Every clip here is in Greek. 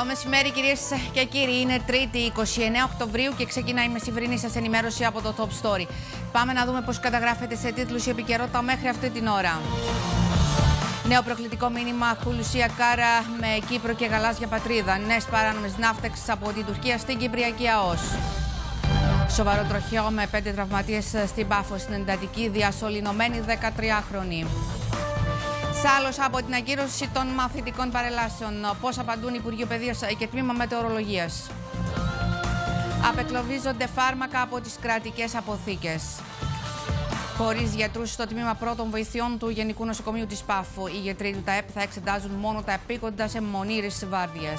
Καλό μεσημέρι κυρίες και κύριοι. Είναι Τρίτη 29 Οκτωβρίου και ξεκινάει η μεσημβρινή σας ενημέρωση από το Top Story. Πάμε να δούμε πώς καταγράφεται σε τίτλους η επικαιρότητα μέχρι αυτή την ώρα. Νέο προκλητικό μήνυμα Χουλουσία Κάρα με Κύπρο και γαλάζια πατρίδα. Νέες παράνομες ναύτεξ από την Τουρκία στην Κυπριακή ΑΟΣ. Σοβαρό τροχαίο με πέντε τραυματίες στην Πάφο στην εντατική διασωληνωμένη 13χρονη. Σάλος από την ακύρωση των μαθητικών παρελάσεων. Πώς απαντούν Υπουργείο Παιδείας και Τμήμα Μετεωρολογίας. Απεκλωβίζονται φάρμακα από τις κρατικές αποθήκες. Χωρίς γιατρούς στο τμήμα πρώτων βοηθειών του Γενικού Νοσοκομείου της Πάφου, οι γιατροί του ΤΑΕΠ θα εξετάζουν μόνο τα επίγοντα σε μονήρες βάρδια.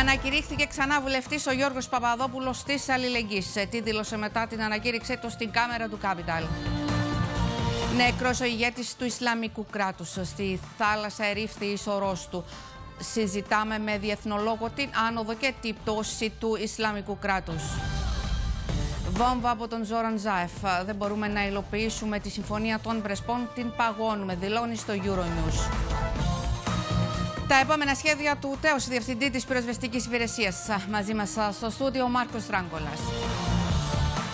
Ανακηρύχθηκε ξανά βουλευτής ο Γιώργος Παπαδόπουλος της Αλληλεγγύης. Τι δήλωσε μετά την ανακήρυξή του στην κάμερα του Capital. Νεκρός ο ηγέτης του Ισλαμικού κράτους. Στη θάλασσα ερήφθη η σωρός του. Συζητάμε με διεθνολόγο την άνοδο και την πτώση του Ισλαμικού κράτους. Βόμβα από τον Ζόραν Ζάεφ. Δεν μπορούμε να υλοποιήσουμε τη συμφωνία των Πρεσπών, την παγώνουμε, δηλώνει στο Euronews. Τα επόμενα σχέδια του τέος διευθυντή της πυροσβεστικής υπηρεσίας. Μαζί μας στο στούντιο ο Μάρκος Ράγκολας.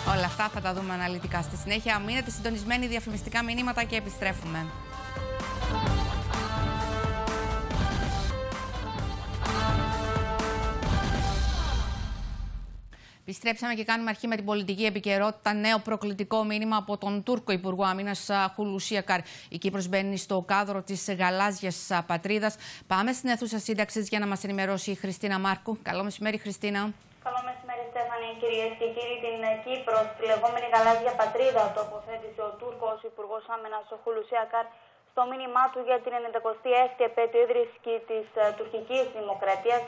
Όλα αυτά θα τα δούμε αναλυτικά στη συνέχεια. Μείνετε συντονισμένοι διαφημιστικά μηνύματα και επιστρέφουμε. Επιστρέψαμε και κάνουμε αρχή με την πολιτική επικαιρότητα. Νέο προκλητικό μήνυμα από τον Τούρκο Υπουργό Αμήνα Χουλουσία Καρ. Η Κύπρος μπαίνει στο κάδρο της γαλάζιας πατρίδας. Πάμε στην αίθουσα σύνταξης για να μας ενημερώσει η Χριστίνα Μάρκου. Καλό μεσημέρι, Χριστίνα. Καλό μεσημέρι, Στέφανη. Κυρίες και κύριοι, την Κύπρος, τη λεγόμενη γαλάζια πατρίδα, τοποθέτησε ο Τούρκος Υπουργός Άμυνα, ο Χουλουσιάκαρ, στο μήνυμά του για την 96η επέτειο ίδρυση της ε, τουρκικής δημοκρατίας.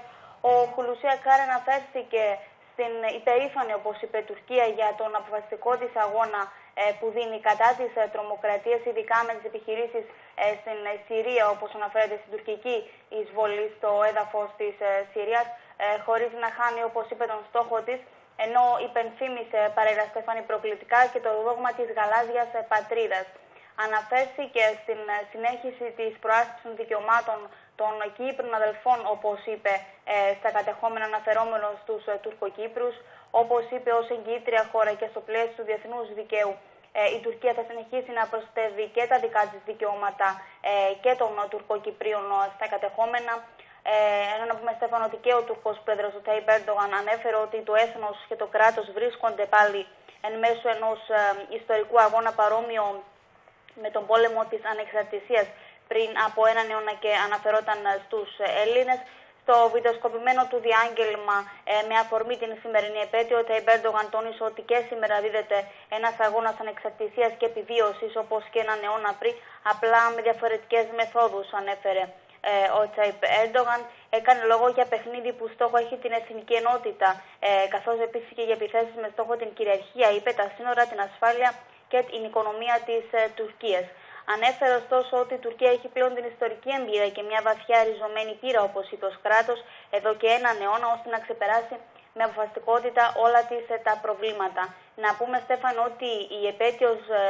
Ο Χουλουσιάκαρ αναφέρθηκε στην υπερήφανη, όπως είπε, Τουρκία για τον αποφασιστικό της αγώνα ε, που δίνει κατά της ε, τρομοκρατίας, ειδικά με τις επιχειρήσεις στην Συρία, όπως αναφέρεται στην τουρκική εισβολή στο έδαφος της Συρίας. Ε, χωρίς να χάνει, όπως είπε, τον στόχο της, ενώ υπενθύμησε παρέλα Στέφανη προκλητικά και το δόγμα της γαλάζιας πατρίδας. Αναφέρθηκε στην συνέχιση της προάσπισης των δικαιωμάτων των Κύπρων αδελφών, όπως είπε, ε, στα κατεχόμενα αναφερόμενο στους ε, Τουρκοκύπρους, όπως είπε, ως εγκύτρια χώρα και στο πλαίσιο του διεθνούς δικαίου. Η Τουρκία θα συνεχίσει να προστεύει και τα δικά της δικαιώματα και των Τουρκοκυπρίων στα κατεχόμενα. Ε, ενώ να πούμε, Στέφανο, ότι και ο Τουρκό πρόεδρος, ο Ταϊπ Έρντογαν, ανέφερε ότι το έθνος και το κράτος βρίσκονται πάλι εν μέσω ενός ε, ιστορικού αγώνα παρόμοιο με τον πόλεμο της ανεξαρτησίας πριν από έναν αιώνα και αναφερόταν στους Έλληνες. Στο βιντεοσκοπημένο του διάγγελμα ε, με αφορμή την σημερινή επέτειο, ο Ταϊπ Έρντογαν τόνισε ότι και σήμερα δίδεται ένας αγώνας ανεξαρτησίας και επιβίωσης όπως και έναν αιώνα πριν, απλά με διαφορετικές μεθόδους, ανέφερε ε, ο Τσαϊπ Έρντογαν έκανε λόγο για παιχνίδι που στόχο έχει την εθνική ενότητα, ε, καθώς επίσης και για επιθέσεις με στόχο την κυριαρχία, είπε τα σύνορα, την ασφάλεια και την οικονομία της ε, Τουρκίας. Ανέφερε ωστόσο ότι η Τουρκία έχει πλέον την ιστορική εμπειρία και μια βαθιά ριζωμένη πείρα, όπως είπε ω κράτο, εδώ και έναν αιώνα, ώστε να ξεπεράσει με αποφασιστικότητα όλα τις, ε, τα προβλήματα. Να πούμε, Στέφανο, ότι η επέτειος ε,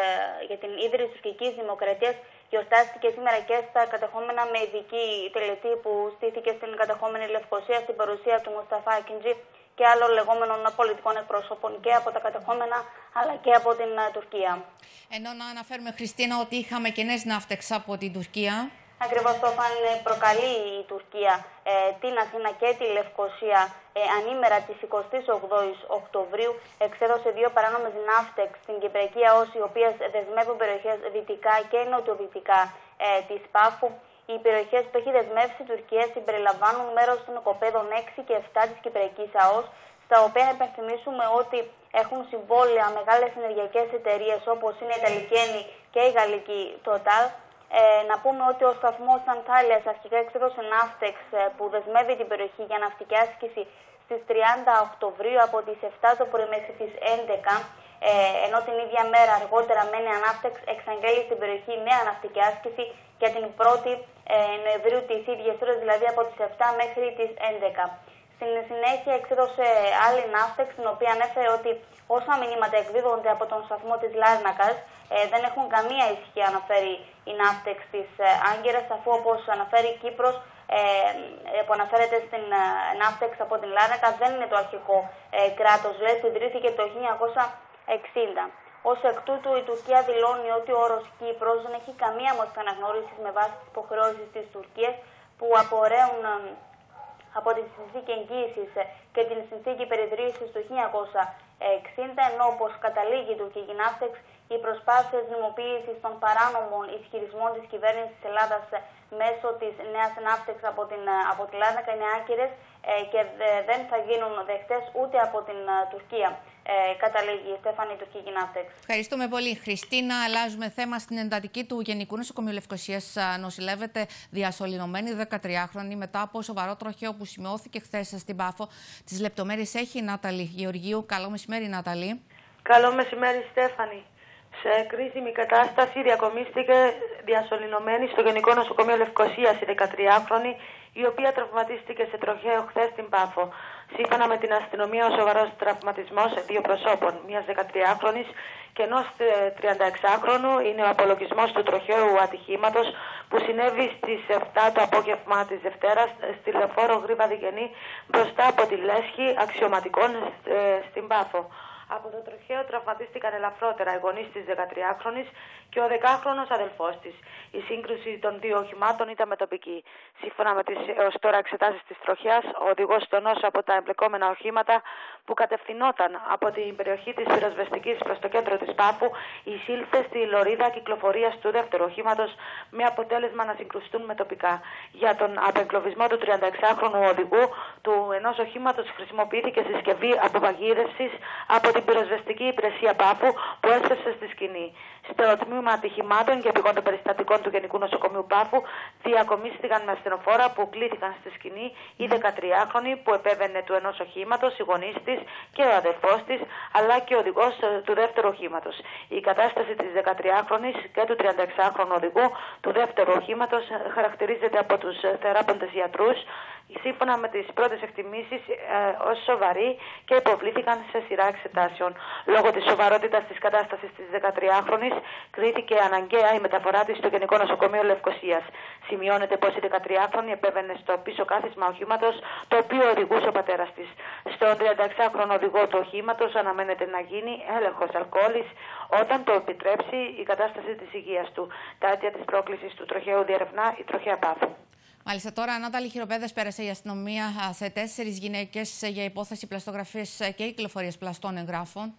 για την ίδρυση της τουρκικής δημοκρατίας γιορτάστηκε σήμερα και στα κατεχόμενα με ειδική τελετή που στήθηκε στην κατεχόμενη Λευκοσία στην παρουσία του Μουσταφά Κιντζή και άλλων λεγόμενων πολιτικών εκπρόσωπων και από τα κατεχόμενα αλλά και από την ε, Τουρκία. Ενώ να αναφέρουμε, Χριστίνα, ότι είχαμε και νέες ναύτεξ από την Τουρκία. Ακριβώς το φαν προκαλεί η Τουρκία ε, την Αθήνα και τη Λευκοσία ε, ανήμερα της 28η Οκτωβρίου εξέδωσε δύο παράνομες ναύτεξ στην Κυπριακή ΑΟΣ, οι οποίες δεσμεύουν περιοχές δυτικά και νοτιοδυτικά ε, της Πάφου. Οι περιοχές που έχει δεσμεύσει η Τουρκία συμπεριλαμβάνουν μέρος των οικοπαίδων 6 και 7 της Κυπριακής ΑΟΣ, στα οποία να υπενθυμίσουμε ότι έχουν συμβόλαια μεγάλες ενεργειακές εταιρείες όπως είναι η Ιταλική και η Γαλλική Total. Ε, να πούμε ότι ο σταθμός Αντάλια αρχικά εξέδωσε ναύτεξ ε, που δεσμεύει την περιοχή για ναυτική άσκηση στις 30 Οκτωβρίου από τις 7 το πρωί μέχρι τις 11. Ε, ενώ την ίδια μέρα αργότερα μένει ανάφτεξ εξαγγέλει στην περιοχή νέα ναυτική άσκηση για την 1η ε, Νοεμβρίου τη ίδια ώρα, δηλαδή από τις 7 μέχρι τις 11. Στην συνέχεια εξέδωσε άλλη ναύτεξ, την οποία ανέφερε ότι όσα μηνύματα εκδίδονται από τον σταθμό της Λάρνακας ε, δεν έχουν καμία ισχύ, αναφέρει η ναύτεξ τη ε, Άγκυρα, αφού όπως αναφέρει η Κύπρος, που αναφέρεται στην Ναύτεξ από την Λάρακα δεν είναι το αρχικό κράτος, λέει, ιδρύθηκε το 1960. Ω εκ τούτου, η Τουρκία δηλώνει ότι ο όρος Κύπρος δεν έχει καμία μορφή αναγνώρισης με βάση τις υποχρεώσεις της Τουρκίας που απορρέουν από τη συνθήκη εγγύησης και την συνθήκη περιδρύηση του 1960, ενώ όπως καταλήγει η τουρκική ναύτεξ, οι προσπάθειες νομοποίηση των παράνομων ισχυρισμών της κυβέρνησης της Ελλάδας μέσω της νέας ναύτεξ από την, από τη Λάρνακα είναι άκυρες ε, και δεν θα γίνουν δεχτέ ούτε από την ε, Τουρκία. Ε, καταλήγει η Στέφανη Τουρκική Ναύτεξ. Ευχαριστούμε πολύ. Χριστίνα, αλλάζουμε θέμα στην εντατική του Γενικού Νοσοκομείου Λευκοσίας. Νοσηλεύεται διασωληνωμένη 13χρονη μετά από σοβαρό τροχαίο που σημειώθηκε χθες στην Πάφο. Τις λεπτομέρειες έχει η Νάταλη Γεωργίου. Καλό μεσημέρι, Νάταλη. Καλό μεσημέρι, Στέφανη. Σε κρίσιμη κατάσταση διακομίστηκε διασωληνωμένη στο Γενικό Νοσοκομείο Λευκοσίας η 13χρονη, η οποία τραυματίστηκε σε τροχαίο χθες στην Πάφο. Σύμφωνα με την αστυνομία, ο σοβαρός τραυματισμός δύο προσώπων, μιας 13χρονη και ενός 36χρονου, είναι ο απολογισμός του τροχαίου ατυχήματος που συνέβη στις 7 το απόγευμα της Δευτέρας στη λεωφόρο Γρήπα Διγενή μπροστά από τη λέσχη αξιωματικών ε, στην Πάφο. Από το τροχαίο τραυματίστηκαν ελαφρότερα οι γονείς της 13χρονη και ο 10χρονο αδελφός της. Η σύγκρουση των δύο οχημάτων ήταν με τοπική. Σύμφωνα με τις έως τώρα εξετάσεις της τροχιάς, ο οδηγός των όσο από τα εμπλεκόμενα οχήματα που κατευθυνόταν από την περιοχή της πυροσβεστικής προς το κέντρο της Πάφου εισήλθε στη λωρίδα κυκλοφορίας του δεύτερου οχήματος με αποτέλεσμα να συγκρουστούν με τοπικά. Για τον απεγκλωβισμό του 36χρονου οδηγού του ενός οχήματος χρησιμοποιήθηκε συσκευή αποπαγύρευση από την πυροσβεστική υπηρεσία Πάφου που έστρεψε στη σκηνή. Στο τμήμα ατυχημάτων και των περιστατικών του Γενικού Νοσοκομείου Πάφου διακομίστηκαν με ασθενοφόρα που κλήθηκαν στη σκηνή η 13χρονη που επέβαινε του ενός οχήματος, η γονή της και ο αδερφός της, αλλά και ο οδηγός του δεύτερου οχήματος. Η κατάσταση της 13χρονη και του 36χρονου οδηγού του δεύτερου οχήματος χαρακτηρίζεται από τους θεράποντες γιατρούς σύμφωνα με τις πρώτες εκτιμήσεις ε, ως σοβαροί και υποβλήθηκαν σε σειρά εξετάσεων. Λόγω της σοβαρότητας της κατάστασης της 13χρονης κρίθηκε αναγκαία η μεταφορά της στο Γενικό Νοσοκομείο Λευκοσίας. Σημειώνεται πως η 13χρονη επέβαινε στο πίσω κάθισμα οχήματος το οποίο οδηγούσε ο πατέρας της. Στον 36χρονο οδηγό του οχήματος αναμένεται να γίνει έλεγχος αλκοόλης όταν το επιτρέψει η κατάσταση της υγείας του. Τα αίτια της πρόκλησης του τροχαίου διερευνά η τροχαία πάθου. Μάλιστα, τώρα ανώταλη χειροπέδε πέρασε η αστυνομία σε τέσσερις γυναίκες για υπόθεση πλαστογραφίας και κυκλοφορία πλαστών εγγράφων.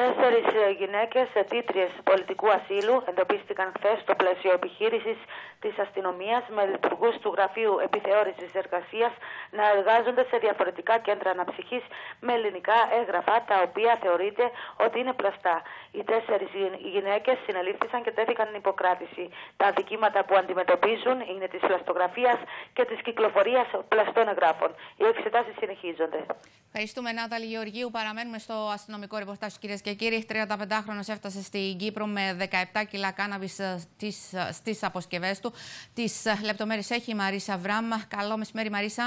Τέσσερις ε, γυναίκες αιτήτριες πολιτικού ασύλου εντοπίστηκαν χθες στο πλαίσιο επιχείρησης της αστυνομίας με λειτουργούς του Γραφείου Επιθεώρησης Εργασίας να εργάζονται σε διαφορετικά κέντρα αναψυχής με ελληνικά έγγραφα, τα οποία θεωρείται ότι είναι πλαστά. Οι τέσσερις γυναίκες συνελήφθησαν και τέθηκαν υποκράτηση. Τα αδικήματα που αντιμετωπίζουν είναι της πλαστογραφίας και της κυκλοφορίας πλαστών εγγράφων. Οι εξετάσεις συνεχίζονται. Ευχαριστούμε, Νάταλη Γεωργίου. Παραμένουμε στο αστυνομικό ρεπορτάζ, κυρίες και κύριοι. 35χρονο έφτασε στην Κύπρο με 17 κιλά κάναβης στις αποσκευές του. Τις λεπτομέρειες έχει η Μαρίσα Βράμα. Καλό μεσημέρι, Μαρίσα.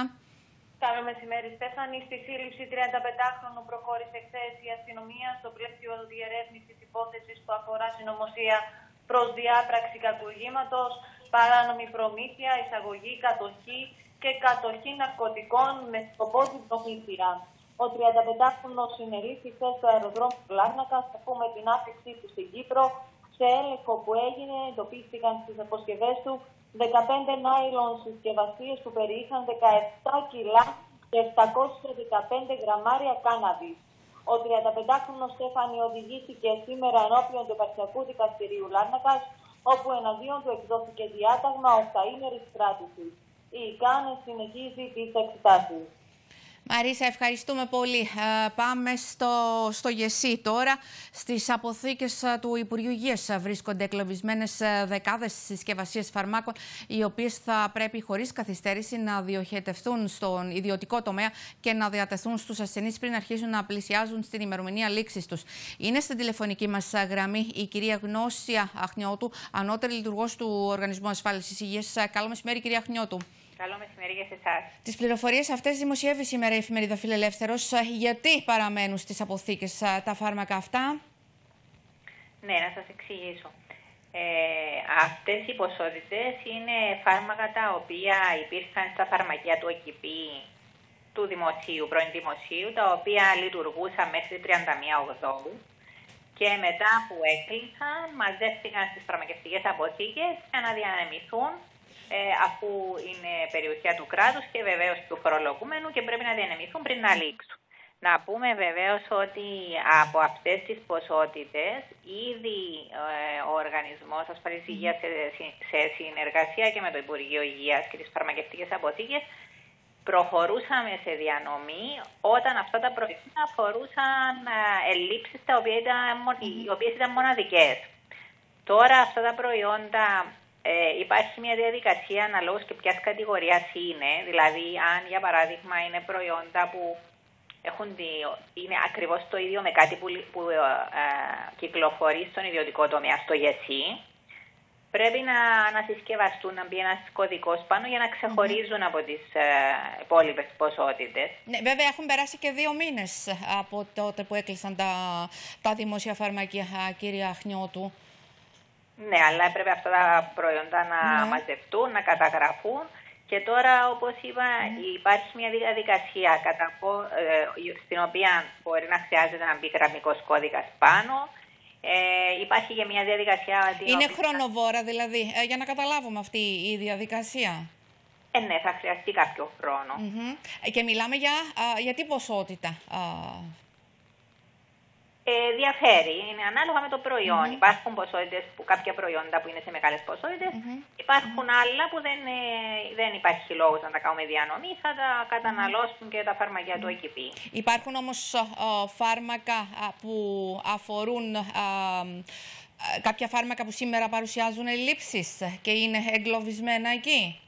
Καλό μεσημέρι, Στέφανη. Στη σύλληψη 35χρονου προχώρησε χθες η αστυνομία στο πλαίσιο διερεύνησης υπόθεσης που αφορά συνωμοσία προς διάπραξη κακουργήματος, παράνομη προμήθεια, εισαγωγή, κατοχή και κατοχή ναρκωτικών με σκοπό την προμήθεια. Ο 35χρονο συνελήφθη χθε στο αεροδρόμιο του Λάρνακα, αφού με την άφηξή του στην Κύπρο, σε έλεγχο που έγινε, εντοπίστηκαν στις αποσκευές του 15 νάιλον συσκευασίες που περιείχαν 17 κιλά και 715 γραμμάρια κάναβης. Ο 35χρονο Στέφανη οδηγήθηκε σήμερα ενώπιον του Επαρχιακού Δικαστηρίου Λάρνακας, όπου εναντίον του εκδόθηκε διάταγμα οχταήμερη κράτησης. Η ΙΚΑΝ συνεχίζει τις εξετάσεις. Μαρίσα, ευχαριστούμε πολύ. Ε, πάμε στο, στο ΓΕΣΥ τώρα. Στις αποθήκες ε, του Υπουργείου Υγείας ε, βρίσκονται εκλογισμένες δεκάδες συσκευασίες φαρμάκων, οι οποίες θα πρέπει χωρίς καθυστέρηση να διοχετευτούν στον ιδιωτικό τομέα και να διατεθούν στους ασθενείς πριν αρχίσουν να πλησιάζουν στην ημερομηνία λήξης τους. Είναι στην τηλεφωνική μας γραμμή η κυρία Γνώσια Αχνιώτου, ανώτερη λειτουργός του Οργανισμού Ασφάλισης Υγείας. Καλό μεσημέρι, κυρία Αχνιώτου. Καλό μεσημέρι για εσάς. Τις πληροφορίες αυτές δημοσιεύει σήμερα η εφημερίδα Φιλελεύθερος. Γιατί παραμένουν στις αποθήκες τα φάρμακα αυτά, Ναι, να σας εξηγήσω. Ε, αυτές οι ποσότητες είναι φάρμακα τα οποία υπήρχαν στα φαρμακεία του ΟΚΙΠΗ του δημοσίου, πρώην δημοσίου, τα οποία λειτουργούσαν μέχρι 31 Οκτώβου και μετά που έκλεισαν μαζεύτηκαν στις φαρμακευτικές αποθήκες για να διανεμηθούν ε, αφού είναι περιουσία του κράτους και βεβαίως του φορολογούμενου και πρέπει να διανεμηθούν πριν να λήξουν. Να πούμε βεβαίως ότι από αυτές τις ποσότητες ήδη ε, ο Οργανισμός Ασφαλής Υγείας σε, σε συνεργασία και με το Υπουργείο Υγείας και τις φαρμακευτικές αποθήκες προχωρούσαμε σε διανομή όταν αυτά τα προϊόντα αφορούσαν ε, ελλείψεις τα οποία ήταν, οι οποίες ήταν μοναδικές. Τώρα αυτά τα προϊόντα ε, υπάρχει μια διαδικασία αναλόγως και ποιας κατηγορίας είναι, δηλαδή αν για παράδειγμα είναι προϊόντα που έχουν είναι ακριβώς το ίδιο με κάτι που, που ε, κυκλοφορεί στον ιδιωτικό τομέα, στο ΓΕΣΥ, πρέπει να, να συσκευαστούν, να μπει ένας κωδικός πάνω για να ξεχωρίζουν από τις ε, υπόλοιπες ποσότητες. Ναι, βέβαια έχουν περάσει και δύο μήνες από τότε που έκλεισαν τα, τα δημόσια φαρμακεία, κύριε Αχνιώτου. Ναι, αλλά έπρεπε αυτά τα προϊόντα να ναι. μαζευτούν, να καταγραφούν. Και τώρα, όπως είπα, υπάρχει μια διαδικασία κατά, ε, στην οποία μπορεί να χρειάζεται να μπει γραμμικός κώδικας πάνω, ε, υπάρχει και μια διαδικασία... Είναι οποία... χρονοβόρα δηλαδή, ε, για να καταλάβουμε αυτή η διαδικασία. Ε, ναι, θα χρειαστεί κάποιο χρόνο. Και μιλάμε για, για τι ποσότητα. Ε, διαφέρει. Είναι ανάλογα με το προϊόν. Mm -hmm. Υπάρχουν ποσότητες που κάποια προϊόντα που είναι σε μεγάλες ποσότητες. Mm -hmm. Υπάρχουν άλλα που δεν, ε, δεν υπάρχει λόγος να τα κάνουμε διανομή. Θα τα καταναλώσουν και τα φάρμακια του εκεί Υπάρχουν όμως φάρμακα που αφορούν κάποια φάρμακα που σήμερα παρουσιάζουν ελλείψεις και είναι εγκλωβισμένα εκεί;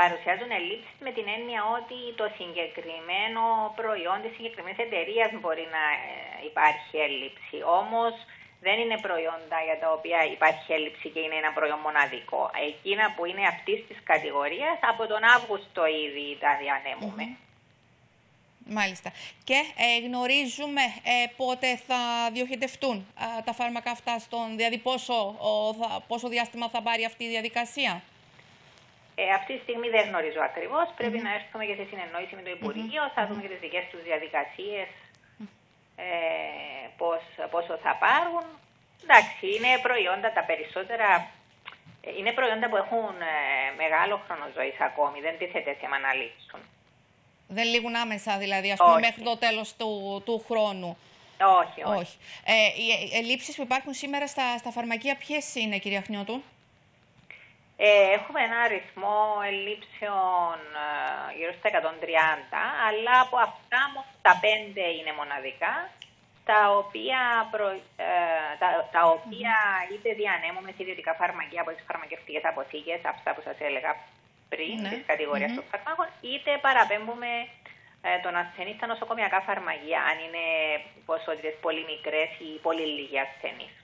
Παρουσιάζουν ελλείψεις με την έννοια ότι το συγκεκριμένο προϊόν της συγκεκριμένης εταιρείας μπορεί να ε, υπάρχει έλλειψη. Όμως δεν είναι προϊόντα για τα οποία υπάρχει έλλειψη και είναι ένα προϊόν μοναδικό. Εκείνα που είναι αυτής της κατηγορίας από τον Αύγουστο ήδη τα διανέμουμε. Μάλιστα. Και ε, γνωρίζουμε ε, πότε θα διοχετευτούν τα φάρμακα αυτά στον, δηλαδή πόσο, πόσο διάστημα θα πάρει αυτή η διαδικασία; Ε, αυτή τη στιγμή δεν γνωρίζω ακριβώς. Πρέπει να έρθουμε και σε συνεννόηση με το Υπουργείο, θα δούμε και τις δικές τους διαδικασίες, ε, πώς, πόσο θα πάρουν. Εντάξει, είναι προϊόντα τα περισσότερα. Ε, είναι προϊόντα που έχουν ε, μεγάλο χρόνο ζωής ακόμη, δεν τίθεται θέμα να λήξουν. Δεν λήγουν άμεσα δηλαδή, ας πούμε, μέχρι το τέλος του, του χρόνου. Όχι, όχι. όχι. Ε, οι ελλείψεις που υπάρχουν σήμερα στα, στα φαρμακεία ποιες είναι, κυρία Χνιώτου; Ε, έχουμε ένα αριθμό ελλείψεων ε, γύρω στα 130, αλλά από αυτά τα 5 είναι μοναδικά, τα οποία, προ, ε, τα, τα οποία είτε διανέμουμε σε ιδιωτικά φαρμακεία από τις φαρμακευτικές αποθήκες, αυτά που σας έλεγα πριν, ναι. της κατηγορίας των φαρμάκων, είτε παραπέμπουμε ε, τον ασθενή στα νοσοκομιακά φαρμακεία, αν είναι ποσότητες πολύ μικρές ή πολύ λίγοι ασθενείς.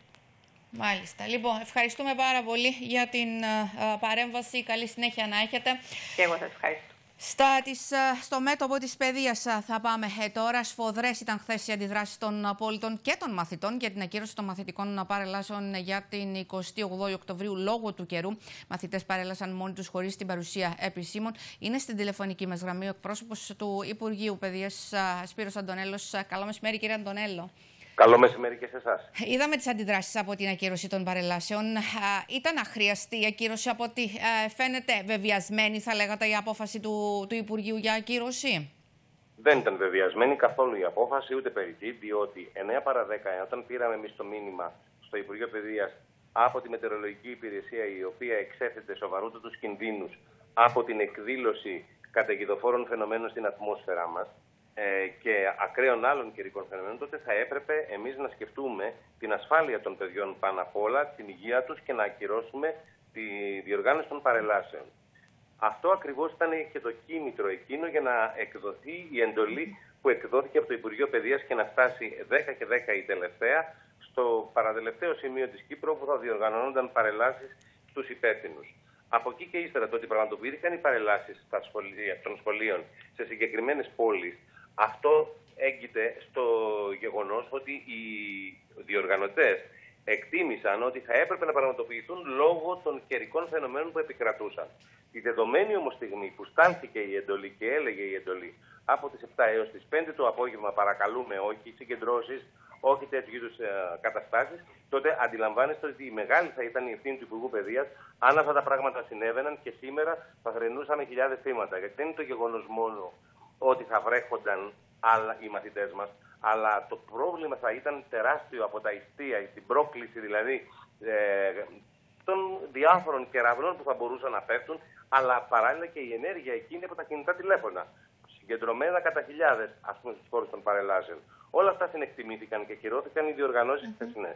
Μάλιστα. Λοιπόν, ευχαριστούμε πάρα πολύ για την uh, παρέμβαση. Καλή συνέχεια να έχετε. Και εγώ σας ευχαριστώ. Στα, της, στο μέτωπο της παιδείας θα πάμε ε, τώρα. Σφοδρές ήταν χθες οι αντιδράσεις των πολιτών και των μαθητών για την ακύρωση των μαθητικών παρελάσεων για την 28η Οκτωβρίου λόγω του καιρού. Μαθητές παρέλασαν μόνοι τους χωρίς την παρουσία επισήμων. Είναι στην τηλεφωνική μας γραμμή ο εκπρόσωπος του Υπουργείου Παιδείας Σπύρος Αντωνέλος. Καλό μεσημέρι κύριε Αντωνέλο. Καλό μεσημέρι και σε εσάς. Είδαμε τις αντιδράσεις από την ακύρωση των παρελάσεων. Ήταν αχρίαστη η ακύρωση από ό,τι φαίνεται βεβαιασμένη, θα λέγατε, η απόφαση του, του Υπουργείου για ακύρωση; Δεν ήταν βεβαιασμένη καθόλου η απόφαση, ούτε περιττή, διότι 9 παρα 10, όταν πήραμε εμείς το μήνυμα στο Υπουργείο Παιδείας από τη Μετεωρολογική Υπηρεσία, η οποία εξέθετε σοβαρότατους κινδύνους από την εκδήλωση καταιγιδοφόρων φαινομένων στην ατμόσφαιρά μας, ε, και ακραίων άλλων καιρικών φαινομένων, τότε θα έπρεπε εμείς να σκεφτούμε την ασφάλεια των παιδιών πάνω απ' όλα, την υγεία τους και να ακυρώσουμε τη διοργάνωση των παρελάσεων. Αυτό ακριβώς ήταν και το κίνητρο εκείνο για να εκδοθεί η εντολή που εκδόθηκε από το Υπουργείο Παιδείας και να φτάσει 10 και 10 η τελευταία στο παραδελευταίο σημείο της Κύπρου που θα διοργανώνονταν παρελάσεις στους υπεύθυνους. Από εκεί και ύστερα το ότι πραγματοποιήθηκαν οι παρελάσεις των σχολείων σε συγκεκριμένες πόλεις αυτό έγκυται στο γεγονός ότι οι διοργανωτές εκτίμησαν ότι θα έπρεπε να πραγματοποιηθούν λόγω των καιρικών φαινομένων που επικρατούσαν. Τη δεδομένη όμως στιγμή που στάλθηκε η εντολή και έλεγε η εντολή από τις 7 έως τις 5 το απόγευμα, παρακαλούμε όχι συγκεντρώσεις, όχι τέτοιου είδους ε, καταστάσεις, τότε αντιλαμβάνεστε ότι η μεγάλη θα ήταν η ευθύνη του Υπουργού Παιδείας αν αυτά τα πράγματα συνέβαιναν και σήμερα θα θρενούσαμε χιλιάδες θύματα. Γιατί δεν είναι το γεγονός μόνο ότι θα βρέχονταν άλλα οι μαθητές μας, αλλά το πρόβλημα θα ήταν τεράστιο από τα ιστία, την πρόκληση δηλαδή ε, των διάφορων κεραυνών που θα μπορούσαν να πέφτουν, αλλά παράλληλα και η ενέργεια εκείνη από τα κινητά τηλέφωνα. Συγκεντρωμένα κατά χιλιάδες, ας πούμε, στου χώρου των παρελάσεων. Όλα αυτά συνεκτιμήθηκαν και κυρώθηκαν οι διοργανώσεις mm -hmm.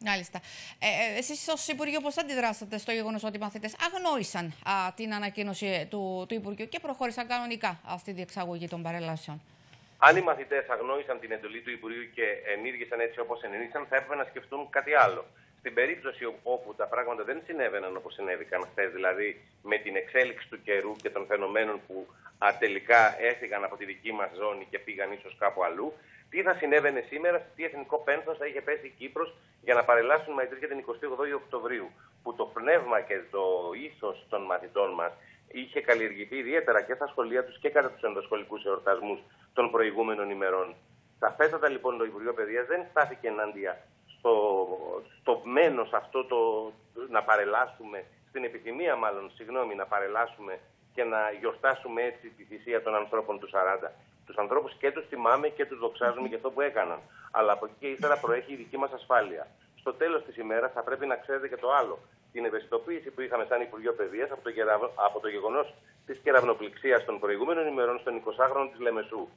Μάλιστα. Ε, ε Εσείς ως Υπουργείο, πώς αντιδράσατε στο γεγονός ότι οι μαθητές αγνόησαν α, την ανακοίνωση του, του Υπουργείου και προχώρησαν κανονικά στη διεξαγωγή των παρελάσεων; Αν οι μαθητές αγνόησαν την εντολή του Υπουργείου και ενήργησαν έτσι όπως ενήργησαν, θα έπρεπε να σκεφτούν κάτι άλλο. Στην περίπτωση όπου τα πράγματα δεν συνέβαιναν όπως συνέβηκαν χθες, δηλαδή με την εξέλιξη του καιρού και των φαινομένων που α, τελικά έφυγαν από τη δική μας ζώνη και πήγαν ίσως κάπου αλλού, τι θα συνέβαινε σήμερα, τι εθνικό πένθος θα είχε πέσει η Κύπρος για να παρελάσουν μαθητέ για την 28η Οκτωβρίου. Που το πνεύμα και το ήθος των μαθητών μας είχε καλλιεργηθεί ιδιαίτερα και στα σχολεία τους και κατά τους ενδοσχολικού εορτασμούς των προηγούμενων ημερών. Σαφέστατα λοιπόν το Υπουργείο Παιδείας δεν στάθηκε ενάντια στο, στο μένος αυτό το να παρελάσουμε, στην επιθυμία μάλλον, συγγνώμη, να παρελάσουμε και να γιορτάσουμε έτσι τη θυσία των ανθρώπων του 40. Τους ανθρώπους και τους τιμάμε και τους δοξάζουμε για αυτό που έκαναν. Αλλά από εκεί και ύστερα προέχει η δική μας ασφάλεια. Στο τέλος της ημέρας θα πρέπει να ξέρετε και το άλλο. Την ευαισθητοποίηση που είχαμε σαν Υπουργείο Παιδείας από το, από το γεγονός της κεραυνοπληξίας των προηγούμενων ημερών στον 20χρονο της Λεμεσού.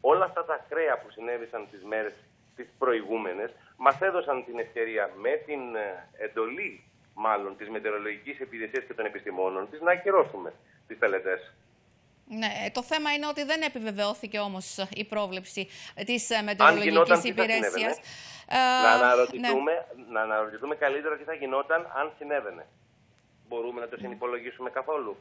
Όλα αυτά τα κρέα που συνέβησαν τις μέρες τις προηγούμενες μας έδωσαν την ευκαιρία με την ε, εντολή μάλλον της μετεωρολογικής υπηρεσίας και των επιστημόνων της να ακυρώσουμε τις τελετέ. Ναι, το θέμα είναι ότι δεν επιβεβαιώθηκε όμως η πρόβλεψη της ε, μετεωρολογικής υπηρεσίας. Ε, να, αναρωτηθούμε, ναι. να αναρωτηθούμε καλύτερα τι θα γινόταν αν συνέβαινε. Μπορούμε να το συνυπολογίσουμε καθόλου;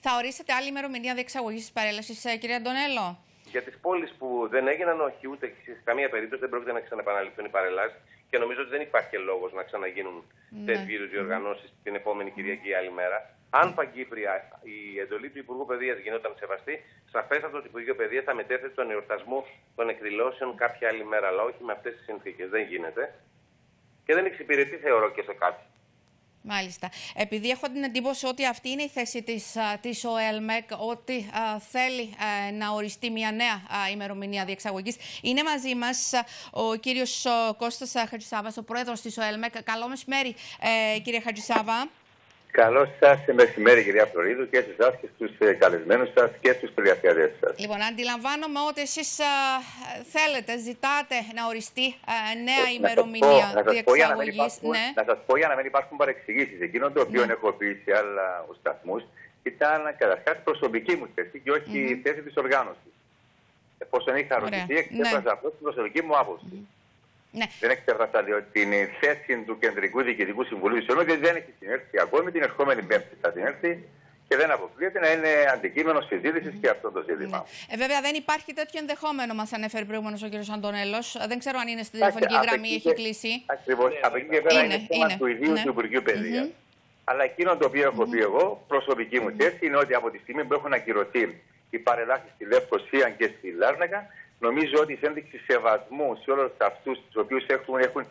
Θα ορίσετε άλλη ημερομηνία διεξαγωγής της παρέλασης, ε, κύριε Αντωνέλο; Για τις πόλεις που δεν έγιναν, όχι, ούτε σε καμία περίπτωση δεν πρόκειται να ξαναπαναληφθούν οι παρελάσεις και νομίζω ότι δεν υπάρχει και λόγος να ξαναγίνουν ναι. τέτοιου είδους διοργανώσει την επόμενη Κυριακή άλλη μέρα. Αν παγκύπρια η εντολή του Υπουργού Παιδείας γινόταν σεβαστή, σαφέστατα ότι το Υπουργείο Παιδείας θα μετέθετε τον εορτασμό των εκδηλώσεων κάποια άλλη μέρα, αλλά όχι με αυτές τις συνθήκες. Δεν γίνεται. Και δεν εξυπηρετεί, θεωρώ, και σε κάτι. Μάλιστα. Επειδή έχω την εντύπωση ότι αυτή είναι η θέση της, της ΟΕΛΜΕΚ, ότι θέλει να οριστεί μια νέα ημερομηνία διεξαγωγής. Είναι μαζί μας ο κύριος Κώστας Χατζησάβας, ο πρόεδρος της ΟΕΛΜΕΚ. Καλό μεσημέρι, ε, κύριε Χατζησάβα. Καλό σας μεσημέρι, κυρία Φλωρίδου, και σε εσά και στου ε, καλεσμένους σας και στους τηλεθεατέ σας. Λοιπόν, αντιλαμβάνομαι ότι εσείς θέλετε, ζητάτε να οριστεί νέα ε, ημερομηνία διεξαγωγής. Ναι. Να σας πω για να μην υπάρχουν παρεξηγήσεις. Εκείνο το οποίο ναι. έχω πει σε άλλα σταθμούς ήταν καταρχάς προσωπική μου θέση και όχι η θέση της οργάνωσης. Εφόσον είχα ρωτηθεί, εξέφρασα ναι. αυτό την προσωπική μου άποψη. Ναι. Δεν εξέφρασα την θέση του Κεντρικού Διοικητικού Συμβουλίου τη γιατί δεν έχει συνέρθει ακόμη. Την ερχόμενη Πέμπτη θα συνέρθει και δεν αποκλείεται να είναι αντικείμενο συζήτησης και αυτό το ζήτημα. Ναι. Ε, βέβαια, δεν υπάρχει τέτοιο ενδεχόμενο, μας ανέφερε προηγουμένω ο κ. Αντωνέλο. Δεν ξέρω αν είναι στη τηλεφωνική γραμμή ή έχει κλείσει. Ακριβώς. Από εκεί και πέρα είναι, είναι θέμα του ιδίου ναι. του Υπουργείου Παιδείας. Mm -hmm. Αλλά εκείνο το οποίο έχω πει εγώ, προσωπική μου θέση, είναι ότι από τη στιγμή που έχουν ακυρωθεί οι παρελάσεις στη Λευκοσία και στη Λάρνακα, νομίζω ότι η ένδειξη σεβασμού σε όλους αυτούς τους οποίους έχουν, έχουν,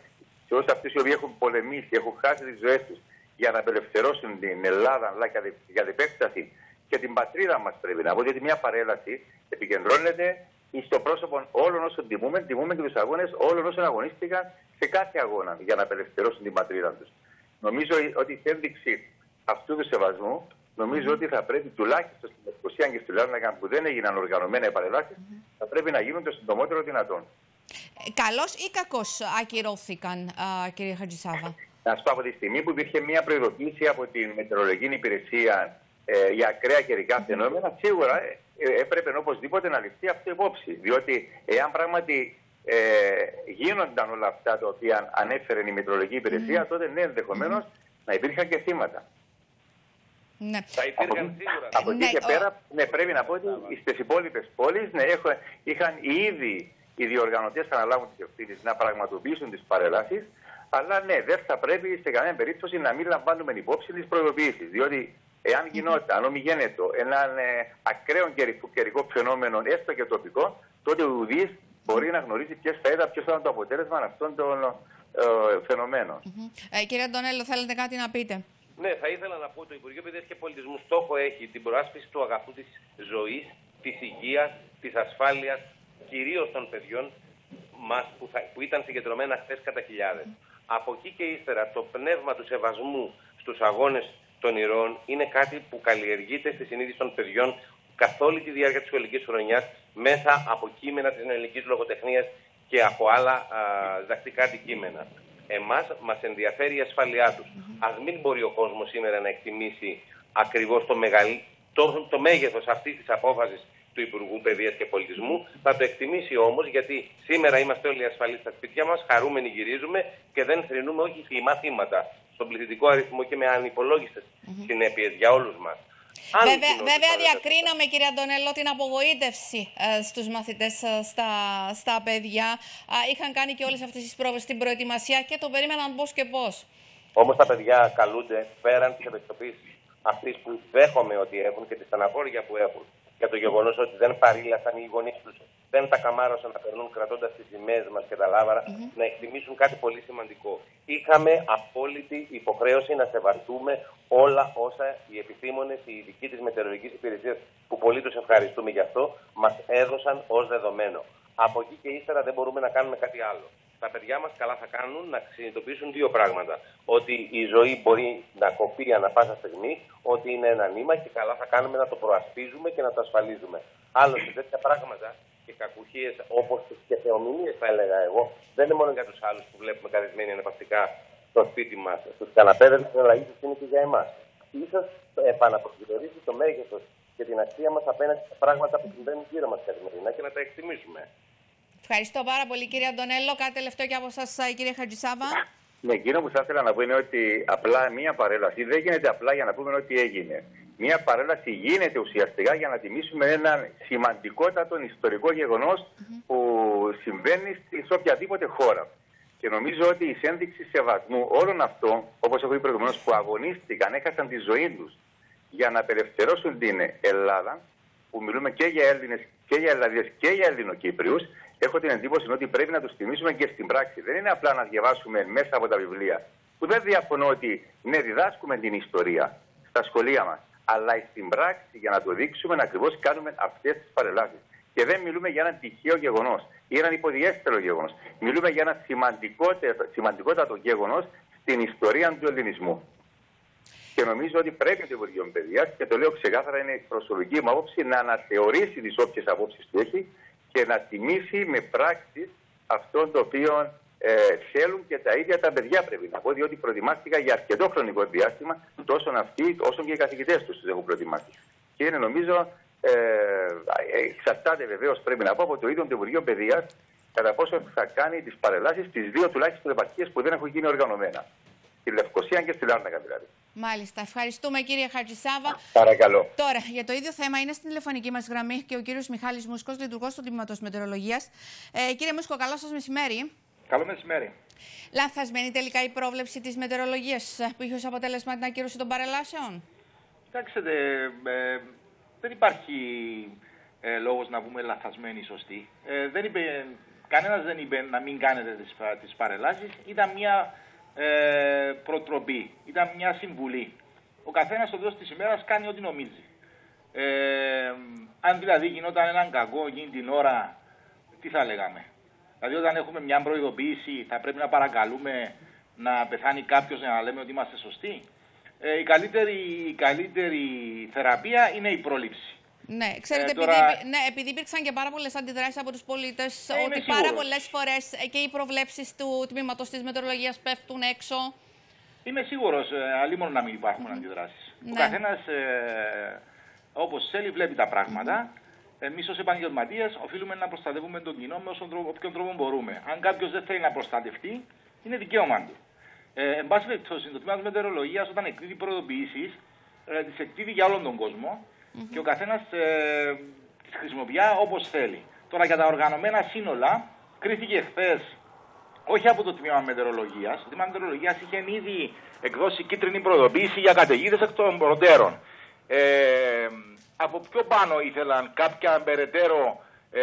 σε όλους αυτούς οι οποίοι έχουν πολεμήσει, έχουν χάσει τις ζωές τους για να απελευθερώσουν την Ελλάδα, αλλά για διπέκταση και την πατρίδα μας πρέπει να πω, γιατί μια παρέλαση επικεντρώνεται στο πρόσωπο όλων όσων τιμούμε, τιμούμε και τους αγώνες όλων όσων αγωνίστηκαν σε κάθε αγώνα για να απελευθερώσουν την πατρίδα τους. Νομίζω ότι η ένδειξη αυτού του σεβασμού νομίζω ότι θα πρέπει τουλάχιστον στην Ευκοσία και στη Λάρνακα που δεν έγιναν οργανωμένα οι παρελάσει, θα πρέπει να γίνουν το συντομότερο δυνατόν. Ε, Καλώς ή κακώς ακυρώθηκαν, κύριε Χατζησάβα; Να σου πω από τη στιγμή που υπήρχε μια προειδοποίηση από την Μετεωρολογική Υπηρεσία ε, για ακραία καιρικά φαινόμενα, σίγουρα ε, ε, έπρεπε οπωσδήποτε να ληφθεί αυτό υπόψη. Διότι εάν πράγματι ε, γίνονταν όλα αυτά τα οποία ανέφερε η Μετεωρολογική Υπηρεσία, mm. τότε ναι, ενδεχομένως να υπήρχαν και θύματα. Ναι. Θα υπήρχαν σίγουρα. Από εκεί ναι, και πέρα, ναι, πρέπει να πω ότι στις υπόλοιπες πόλεις ναι, είχαν ήδη οι διοργανωτές αναλάβουν τις ευθύνες να πραγματοποιήσουν τις παρελάσεις. Αλλά ναι, δεν θα πρέπει σε κανένα περίπτωση να μην λαμβάνουμε υπόψη τις προειδοποιήσεις. Διότι εάν γινόταν, αν ομιγένετο, ένα ε, ακραίο καιρικό φαινόμενο, έστω και τοπικό, τότε ο ουδής μπορεί να γνωρίζει ποιε θα ήταν, ποιος θα ήταν το αποτέλεσμα αυτών των ε, φαινομένων. Mm -hmm. ε, κύριε Αντωνέλο, θέλετε κάτι να πείτε; Ναι, θα ήθελα να πω ότι το Υπουργείο Παιδεία και Πολιτισμού στόχο έχει την προάσπιση του αγαθού της ζωής, της υγείας, της ασφάλειας, κυρίως των παιδιών μας που, θα, που ήταν συγκεντρωμένα χθες κατά χιλιάδες. Από εκεί και ύστερα το πνεύμα του σεβασμού στους αγώνες των ηρώων είναι κάτι που καλλιεργείται στη συνείδηση των παιδιών καθ' όλη τη διάρκεια της σχολικής χρονιάς μέσα από κείμενα της ελληνικής λογοτεχνίας και από άλλα α, διδακτικά αντικείμενα. Εμάς μας ενδιαφέρει η ασφάλειά τους. Ας μην μπορεί ο κόσμος σήμερα να εκτιμήσει ακριβώς το, μεγαλ... το, το μέγεθος αυτής της απόφασης του Υπουργού Παιδείας και Πολιτισμού. Θα το εκτιμήσει όμως γιατί σήμερα είμαστε όλοι ασφαλείς στα σπίτια μας, χαρούμενοι γυρίζουμε και δεν θρυνούμε όχι θύμα θύματα στον πληθυντικό αριθμό και με ανυπολόγιστες mm -hmm. συνέπειες για όλους μας. Βέβαια, βέβαια διακρίναμε, κύριε Αντωνέλο, την απογοήτευση ε, στους μαθητές ε, στα, στα παιδιά. είχαν κάνει και όλες αυτές τις πρόβες στην προετοιμασία και το περίμεναν πώς και πώς. Όμως τα παιδιά καλούνται πέραν της ευαισθητοποίησης αυτής που δέχομαι ότι έχουν και τη στεναχώρια που έχουν για το γεγονός ότι δεν παρήλασαν οι γονείς τους, δεν τα καμάρωσαν να περνούν κρατώντας τις σημαίε μας και τα λάβαρα, να εκτιμήσουν κάτι πολύ σημαντικό. Είχαμε απόλυτη υποχρέωση να σεβαστούμε όλα όσα οι επιστήμονες, οι ειδικοί της μετεωρολογικής υπηρεσίας, που πολύ τους ευχαριστούμε γι' αυτό, μας έδωσαν ως δεδομένο. Από εκεί και ύστερα δεν μπορούμε να κάνουμε κάτι άλλο τα παιδιά μας καλά θα κάνουν να συνειδητοποιήσουν δύο πράγματα. Ότι η ζωή μπορεί να κοπεί ανα πάσα στιγμή, ότι είναι ένα νήμα και καλά θα κάνουμε να το προασπίζουμε και να το ασφαλίζουμε. Άλλωστε τέτοια πράγματα και κακουχίες όπως και θεομηνίες θα έλεγα εγώ, δεν είναι μόνο για τους άλλους που βλέπουμε καθισμένοι ανεπαυτικά στο σπίτι μας, στους καναπέδες, αλλά ίσως είναι και για εμάς. Ίσως επαναπροσδιορίσει το μέγεθος και την αξία μας απέναντι σε πράγματα που συμβαίνουν γύρω μας καθημερινά και να τα εκτιμήσουμε. Ευχαριστώ πάρα πολύ κύριε Αντωνέλο. Κάτι τελευταίο και από εσά, κύριε Χατζησάβα. Ναι, εκείνο που θα ήθελα να πω είναι ότι απλά μία παρέλαση δεν γίνεται απλά για να πούμε ότι έγινε. Μία παρέλαση γίνεται ουσιαστικά για να τιμήσουμε ένα σημαντικότατο ιστορικό γεγονός που συμβαίνει σε οποιαδήποτε χώρα. Και νομίζω ότι η ένδειξη σεβασμού όλων αυτών, όπως έχω πει προηγουμένως, που αγωνίστηκαν, έχασαν τη ζωή τους για να απελευθερώσουν την Ελλάδα, που μιλούμε και για Έλληνες και για Ελλαδίε και για Ελληνοκύπριους, έχω την εντύπωση ότι πρέπει να τους τιμήσουμε και στην πράξη. Δεν είναι απλά να διαβάσουμε μέσα από τα βιβλία. Που δεν διαφωνώ ότι ναι, διδάσκουμε την ιστορία στα σχολεία μας. Αλλά στην πράξη, για να το δείξουμε, να ακριβώς κάνουμε αυτές τις παρελάσεις. Και δεν μιλούμε για ένα τυχαίο γεγονός ή έναν υποδιέστερο γεγονός. Μιλούμε για ένα σημαντικότατο γεγονός στην ιστορία του ελληνισμού. Και νομίζω ότι πρέπει το Υπουργείο Παιδείας, και το λέω ξεκάθαρα, είναι η προσωπική μου άποψη, να αναθεωρήσει τις όποιες απόψεις του έχει και να τιμήσει με πράξεις αυτό το οποίο ε, θέλουν και τα ίδια τα παιδιά πρέπει να πω, διότι προετοιμάστηκα για αρκετό χρονικό διάστημα, τόσο αυτοί όσο και οι καθηγητές τους τους έχουν προετοιμάσει. Και είναι νομίζω, ε, εξαρτάται βεβαίως πρέπει να πω από το ίδιο το Υπουργείο Παιδείας κατά πόσο θα κάνει τις παρελάσεις στι δύο τουλάχιστον επαρχίες που δεν έχουν γίνει οργανωμένα. Στη Λευκοσία και στη Λάρνακα δηλαδή. Μάλιστα. Ευχαριστούμε κύριε Χατζησάβα. Παρακαλώ. Τώρα, για το ίδιο θέμα είναι στην τηλεφωνική μας γραμμή και ο κύριος Μιχάλης Μούσκο, λειτουργός του Τμήματος Μετεωρολογίας. Ε, κύριε Μούσκο, καλό σας μεσημέρι. Καλό μεσημέρι. Λανθασμένη τελικά η πρόβλεψη της μετεωρολογίας που είχε ως αποτέλεσμα την ακύρωση των παρελάσεων; Κοιτάξτε, ε, δεν υπάρχει ε, λόγος να πούμε λανθασμένη σωστή. Ε, δεν είπε, κανένας δεν είπε να μην κάνετε τις, τις παρελάσεις. Ήταν μια ε, προτροπή. Ήταν μια συμβουλή. Ο καθένας στο τέλο της ημέρας κάνει ό,τι νομίζει. Ε, αν δηλαδή γινόταν έναν κακό εκείνη την ώρα, τι θα λέγαμε. Δηλαδή, όταν έχουμε μια προειδοποίηση, θα πρέπει να παρακαλούμε να πεθάνει κάποιος για να λέμε ότι είμαστε σωστοί. Ε, η, καλύτερη, η καλύτερη θεραπεία είναι η πρόληψη. Ναι, ξέρετε, ε, τώρα... επειδή, ναι, επειδή υπήρξαν και πάρα πολλές αντιδράσεις από τους πολίτες, ε, ότι πάρα πολλές φορές ε, και οι προβλέψεις του τμήματος της μετεωρολογίας πέφτουν έξω. Είμαι σίγουρος, αλλή μόνο να μην υπάρχουν mm. αντιδράσει. Ναι. Ο καθένας, ε, όπως θέλει, βλέπει τα πράγματα. Mm. Εμείς ως επαγγελματίες οφείλουμε να προστατεύουμε τον κοινό με όποιον τρόπο μπορούμε. Αν κάποιος δεν θέλει να προστατευτεί, είναι δικαίωμά του. Ε, εν πάση περιπτώσει, το τμήμα της μετεωρολογίας, όταν εκδίδει προειδοποιήσεις, ε, τις εκδίδει για όλον τον κόσμο και ο καθένας ε, τις χρησιμοποιεί όπως θέλει. Τώρα για τα οργανωμένα σύνολα, κρίθηκε χθες όχι από το τμήμα μετεωρολογίας. Το τμήμα μετεωρολογίας είχε ήδη εκδώσει κίτρινη προδοποίηση για καταιγίδες εκ των προτέρων. Ε, από πιο πάνω ήθελαν κάποια περαιτέρω, ε,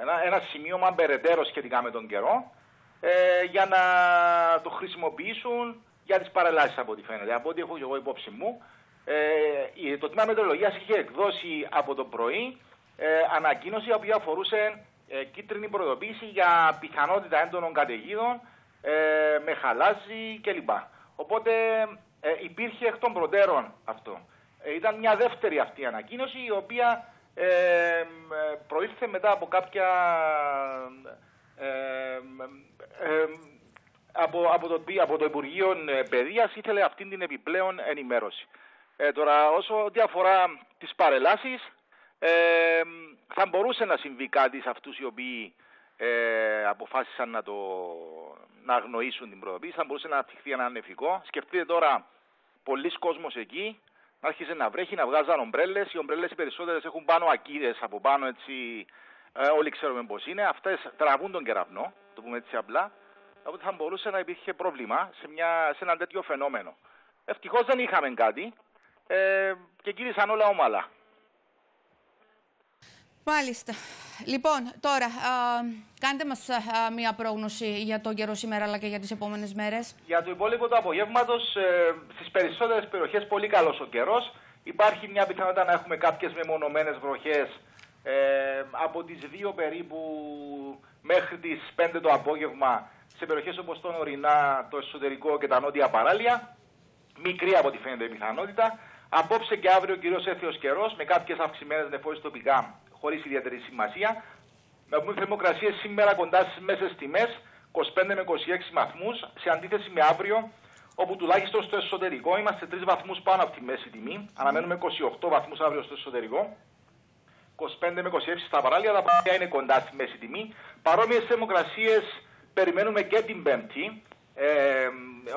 ένα, ένα σημείωμα περαιτέρω σχετικά με τον καιρό ε, για να το χρησιμοποιήσουν για τις παρελάσεις από ό,τι φαίνεται. Από ό,τι έχω και εγώ υπόψη μου, ε, το τμήμα μετεωρολογίας είχε εκδώσει από το πρωί ε, ανακοίνωση η οποία αφορούσε ε, κίτρινη προειδοποίηση για πιθανότητα έντονων καταιγίδων ε, με χαλάζι κλπ. Οπότε ε, υπήρχε εκ των προτέρων αυτό. Ε, ήταν μια δεύτερη αυτή ανακοίνωση η οποία ε, προήλθε μετά από κάποια από, από, το, από το Υπουργείο Παιδείας ήθελε αυτή την επιπλέον ενημέρωση. Τώρα όσο ό,τι αφορά τις παρελάσεις ε, θα μπορούσε να συμβεί κάτι σε αυτούς οι οποίοι ε, αποφάσισαν να, το, να αγνοήσουν την προοδοποίηση, θα μπορούσε να αναπτυχθεί ένα ανεφικό. Σκεφτείτε τώρα, πολλοί κόσμος εκεί, άρχισε να βρέχει, να βγάζαν ομπρέλες, οι ομπρέλες οι περισσότερες έχουν πάνω ακίδες από πάνω έτσι, ε, όλοι ξέρουμε πώς είναι, αυτές τραβούν τον κεραυνό, το πούμε έτσι απλά, οπότε θα μπορούσε να υπήρχε πρόβλημα σε, μια, σε ένα τέτοιο φαινόμενο. Ευτυχώς δεν είχαμε κάτι ε, και κύρισαν όλα ομαλά. Μάλιστα. Λοιπόν, τώρα, α, κάντε μας μία πρόγνωση για τον καιρό σήμερα αλλά και για τις επόμενες μέρες. Για το υπόλοιπο του απογεύματος, ε, στις περισσότερες περιοχές πολύ καλός ο καιρός. Υπάρχει μια πιθανότητα να έχουμε κάποιες μεμονωμένες βροχές ε, από τις 2 περίπου μέχρι τις 5 το απόγευμα σε περιοχές όπως τον Ορεινά, το εσωτερικό και τα νότια παράλια. Μικρή από ό,τι φαίνεται η πιθανότητα. Απόψε και αύριο κυρίως έθιος καιρός με κάποιες αυξημένες νεφώσεις τοπικά χωρίς ιδιαίτερη σημασία. Με πούμε θερμοκρασίε σήμερα κοντά στις μέσες τιμές, 25 με 26 βαθμούς, σε αντίθεση με αύριο, όπου τουλάχιστον στο εσωτερικό είμαστε 3 βαθμούς πάνω από τη μέση τιμή. Αναμένουμε 28 βαθμούς αύριο στο εσωτερικό. 25 με 26 στα παράλια, τα παράλια είναι κοντά στη μέση τιμή. Παρόμοιες θερμοκρασίες περιμένουμε και την Πέμπτη. Ε,